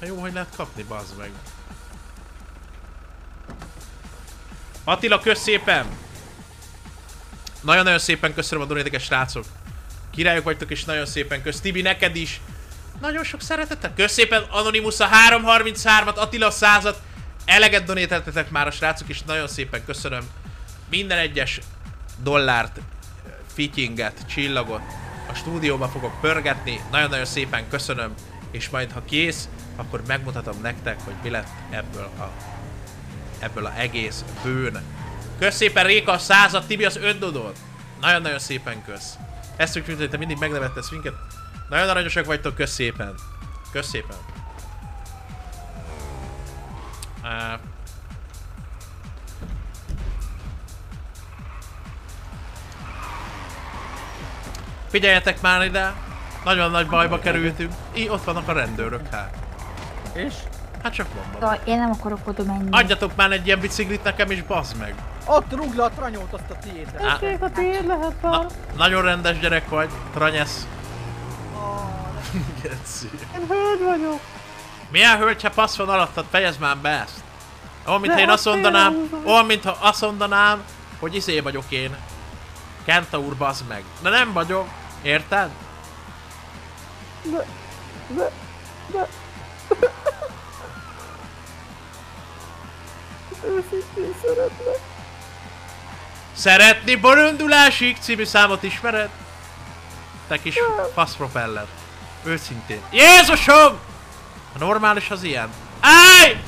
Hát jó, hogy lehet kapni, bazd meg. Attila, kösz szépen! Nagyon-nagyon szépen köszönöm a donéteket, srácok. Királyok vagytok, és nagyon szépen kösz. Tibi, neked is. Nagyon sok szeretettel. Kösz szépen Anonymous a 333-at, Attila a 100-at. Eleget donételtetek már a srácok, és nagyon szépen köszönöm. Minden egyes dollárt, fittinget, csillagot a stúdióba fogok pörgetni. Nagyon-nagyon szépen köszönöm, és majd ha kész, akkor megmutatom nektek, hogy mi lett ebből a ebből a egész bőn. Kösz szépen Réka a század, Tibi az öndodot. Nagyon-nagyon szépen kösz. Ezt úgy, hogy te mindig megnevettesz minket. Nagyon aranyosak vagytok, kösz szépen. Kösz szépen. Uh, Figyeljetek már ide! Nagyon nagy bajba kerültünk. Így ott vannak a rendőrök hát. És? Hát csak mondom. Szóval én nem akarok oda menni. Adjatok már egy ilyen biciklit nekem is, bazd meg. Ott rúg le a tranyót azt a tiédet. Tessék, a tiéd lehet már. Nagyon rendes gyerek vagy, Tranyesz. Geci. Én hölgy vagyok. Milyen hölgy, ha passz van alattad, fejezd már be ezt. Olyan, mintha én hát azt mondanám, olyan, mintha azt mondanám, hogy izé vagyok én. Kenta úr, bazd meg. De nem vagyok, érted? De, de, de. Őszintén szeretlek. Szeretni borondulásig című számot ismered? Te kis faszpropeller. Őszintén. Jézusom! A normális az ilyen. Áj!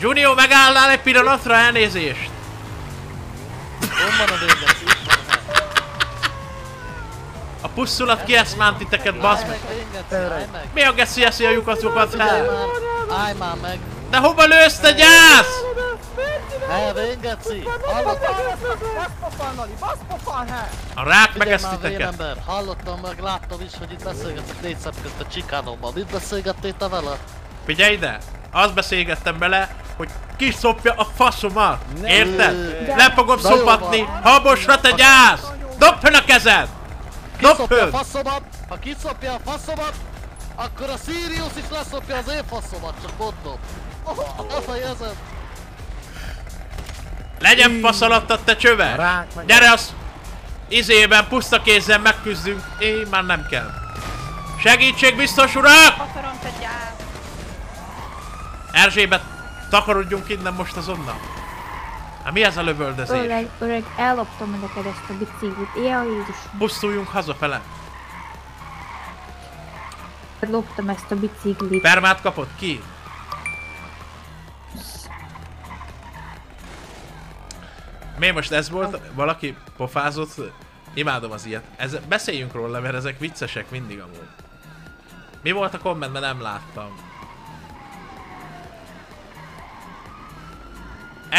Junior, megállnál egy pillanatra elnézést? Hol van a vége? A pusszulat kieszmánt titeket, bazd meg. Mi a geszi eszi a lyukatokat, hát? Állj már meg! De hova lősz te gyász? Baszpofán, he! A rák már, titeket. vénember! Hallottam meg, láttam is, hogy itt beszélgettek négy szem közt a csikánóban. Mit beszélgettél te vele? Figyelj ide! Azt beszélgettem bele, hogy kiszopja a faszomat! Érted? Nem fogom szopatni! Habosra te gyász! Dobd föl a kezed! Kiszopja a faszomat! Ha kiszopja a faszomat, akkor a Sirius is leszopja az én faszomat, csak mondom. Befejezem! Legyen fasz alattad te csöve! Gyere az! Izében, puszta kézzel megküzdünk. Én már nem kell. Segítség biztos urak! Akarom te. Erzsébet, takarodjunk innen most azonnal. Hát mi ez a lövöldözés? Öreg, öreg, elloptam neked ezt a biciklit. Jaj, Jézus, Busztuljunk hazafele. loptam ezt a biciklit. Permát kapott ki? Mi most ez volt? Valaki pofázott? Imádom az ilyet. Ez, beszéljünk róla, mert ezek viccesek mindig amúgy. Mi volt a kommentben? Nem láttam.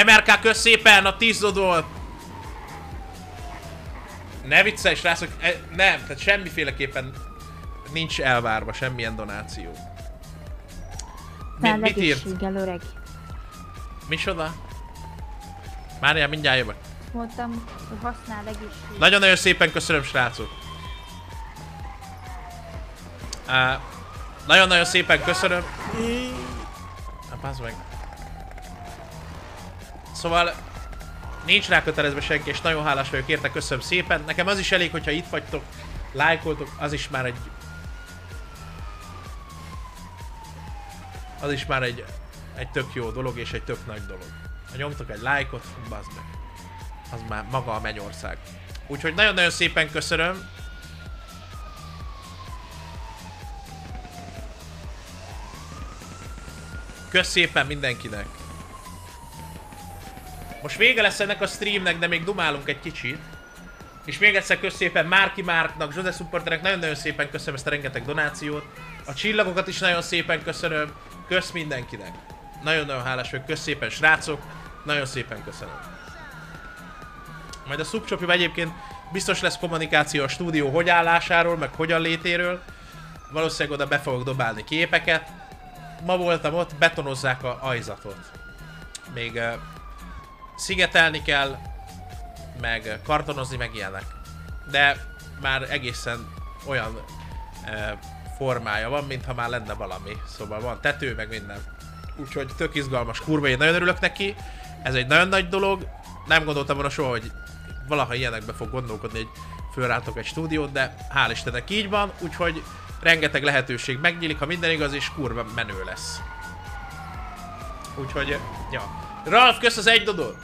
MRK kösz szépen a 10 dodolt! Ne viccelj, srácok, e, nem, tehát semmiféleképpen nincs elvárva semmilyen donáció. Mi, mit írt? öreg. Micsoda? Mária, mindjárt jövök. Mondtam, hogy használ egészséget. Nagyon-nagyon szépen köszönöm, srácok. Uh, nagyon-nagyon szépen köszönöm. Bazd meg. Szóval nincs rákötelezve senki, és nagyon hálás vagyok érte, köszönöm szépen. Nekem az is elég, hogyha itt vagytok, lájkoltok, az is már egy... Az is már egy, egy tök jó dolog, és egy tök nagy dolog. Ha nyomtok egy lájkot, bazd meg. Az már maga a mennyország. Úgyhogy nagyon-nagyon szépen köszönöm. Kösz szépen mindenkinek. Most vége lesz ennek a streamnek, de még dumálunk egy kicsit. És még egyszer kösz szépen Márki Márknak, Jose Supporternek, nagyon-nagyon szépen köszönöm ezt a rengeteg donációt. A csillagokat is nagyon szépen köszönöm. Kösz mindenkinek. Nagyon-nagyon hálás vagyok, kösz szépen srácok. Nagyon szépen köszönöm. Majd a subshopja egyébként biztos lesz kommunikáció a stúdió hogy állásáról, meg hogyan létéről. Valószínűleg oda be fogok dobálni képeket. Ma voltam ott, betonozzák a ajzatot. Még uh, szigetelni kell, meg kartonozni, meg ilyenek. De már egészen olyan uh, formája van, mintha már lenne valami. Szóval van tető, meg minden. Úgyhogy tök izgalmas, kurva, én nagyon örülök neki. Ez egy nagyon nagy dolog. Nem gondoltam volna soha, hogy valaha ilyenekbe fog gondolkodni, hogy fölrátok egy stúdiót, de hál' Istennek így van, úgyhogy rengeteg lehetőség megnyílik, ha minden igaz, és kurva menő lesz. Úgyhogy, ja. Ralf, kösz az egy dodot!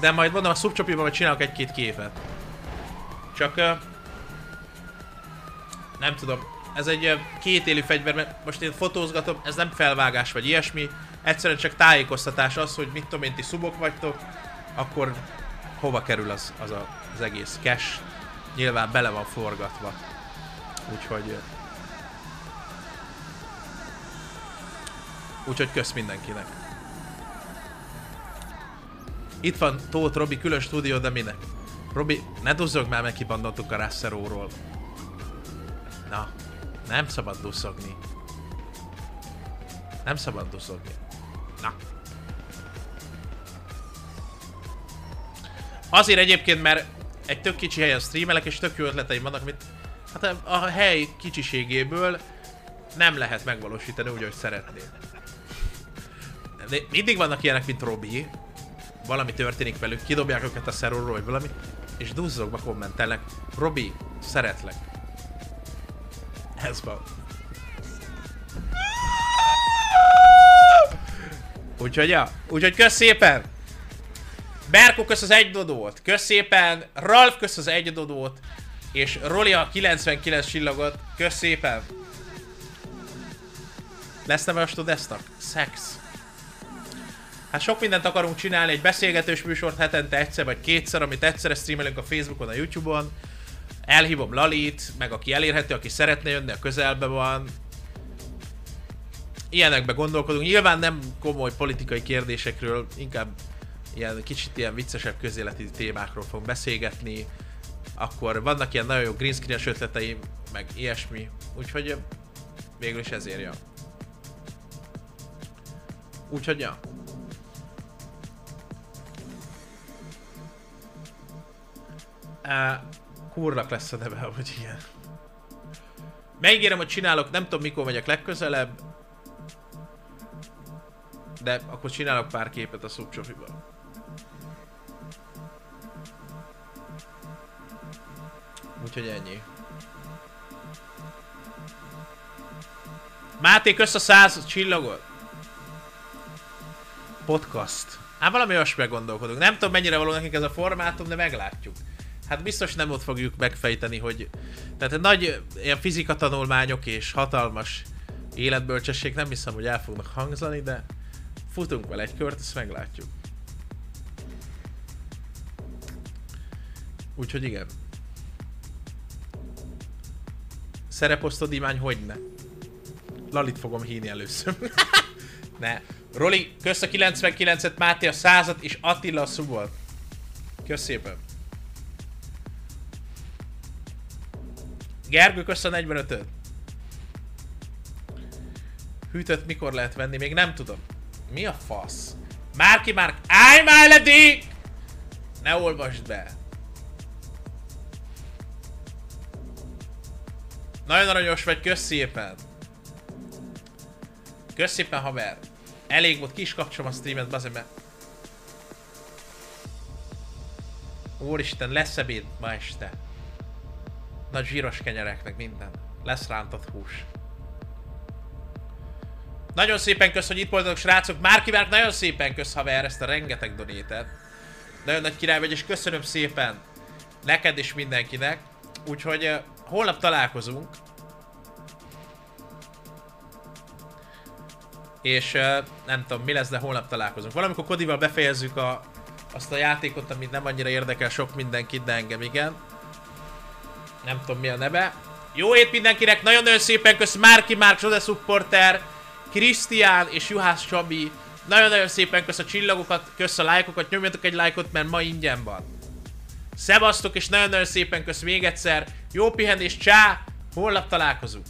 De majd mondom, a subcsopiban majd csinálok egy-két képet. Csak... Uh, nem tudom, ez egy uh, két élő fegyver, mert most én fotózgatom, ez nem felvágás vagy ilyesmi, egyszerűen csak tájékoztatás az, hogy mit tudom én, ti szubok vagytok, akkor hova kerül az, az a, az egész cash. Nyilván bele van forgatva. Úgyhogy... ö, Úgyhogy kösz mindenkinek. Itt van Tóth Robi külön stúdió, de minek? Robi, ne duzzog már, meg kibandoltuk a Rasseróról. Na, nem szabad duzzogni. Nem szabad duzzogni. Na. Azért egyébként, mert egy tök kicsi helyen streamelek, és tök jó ötleteim vannak, amit hát a, hely kicsiségéből nem lehet megvalósítani úgy, hogy szeretnél. De mindig vannak ilyenek, mint Robi. Valami történik velük, kidobják őket a szerorról, vagy valami, és duzzogva kommentelnek. Robi, szeretlek. Ez van. Úgyhogy ja, úgyhogy kösz szépen! Berko kösz az egy dodót, kösz szépen, Ralf kösz az egy dodót, és Roli a 99 csillagot, kösz szépen! Lesz neve a? Szex. Hát sok mindent akarunk csinálni, egy beszélgetős műsort hetente egyszer vagy kétszer, amit egyszerre streamelünk a Facebookon, a Youtube-on. Elhívom Lalit, meg aki elérhető, aki szeretne jönni, a közelben van. Ilyenekbe gondolkodunk. Nyilván nem komoly politikai kérdésekről, inkább ilyen kicsit ilyen viccesebb közéleti témákról fogunk beszélgetni. Akkor vannak ilyen nagyon jó green screen ötleteim, meg ilyesmi. Úgyhogy ö, végül is ezért ja. Úgyhogy ja. Uh, kurlak lesz a neve, hogy igen. Megígérem, hogy csinálok, nem tudom mikor megyek legközelebb. De akkor csinálok pár képet a subcsofiban. Úgyhogy ennyi. Máté, kösz a 100 csillagot! podcast. Hát valami olyasmivel gondolkodunk. Nem tudom mennyire való nekik ez a formátum, de meglátjuk. Hát biztos nem ott fogjuk megfejteni, hogy... Tehát nagy ilyen fizika tanulmányok és hatalmas életbölcsesség nem hiszem, hogy el fognak hangzani, de futunk vele egy kört, ezt meglátjuk. Úgyhogy igen. Szereposztod imány, hogy ne. Lalit fogom hívni először. ne. Roli, kösz a 99-et, Máté a 100 és Attila a szubolt. Kösz szépen. Gergő, kösz a 45-öt. Hűtött mikor lehet venni? Még nem tudom. Mi a fasz? Márki Márk, állj már le, Dick! Ne olvasd be. Nagyon aranyos vagy, kösz szépen. Kösz szépen, haver. Elég volt, ki is kapcsolom a streamet, bazd meg. Úristen, lesz ebéd ma este. Nagy zsíros kenyereknek minden. Lesz rántott hús. Nagyon szépen kösz, hogy itt voltatok srácok. Márki Márk, nagyon szépen kösz haver ezt a rengeteg donétet. Nagyon nagy király vagy, és köszönöm szépen neked és mindenkinek. Úgyhogy uh, holnap találkozunk. És uh, nem tudom mi lesz, de holnap találkozunk. Valamikor Kodival befejezzük a, azt a játékot, amit nem annyira érdekel sok mindenkit, de engem igen. Nem tudom mi a neve. Jó ét mindenkinek, nagyon-nagyon szépen kösz Márki Márk, Zsode Supporter, Krisztián és Juhász Csabi. Nagyon-nagyon szépen kösz a csillagokat, kösz a lájkokat, nyomjatok egy lájkot, mert ma ingyen van. Szevasztok, és nagyon-nagyon szépen kösz még egyszer. Jó pihenés, csá! Holnap találkozunk.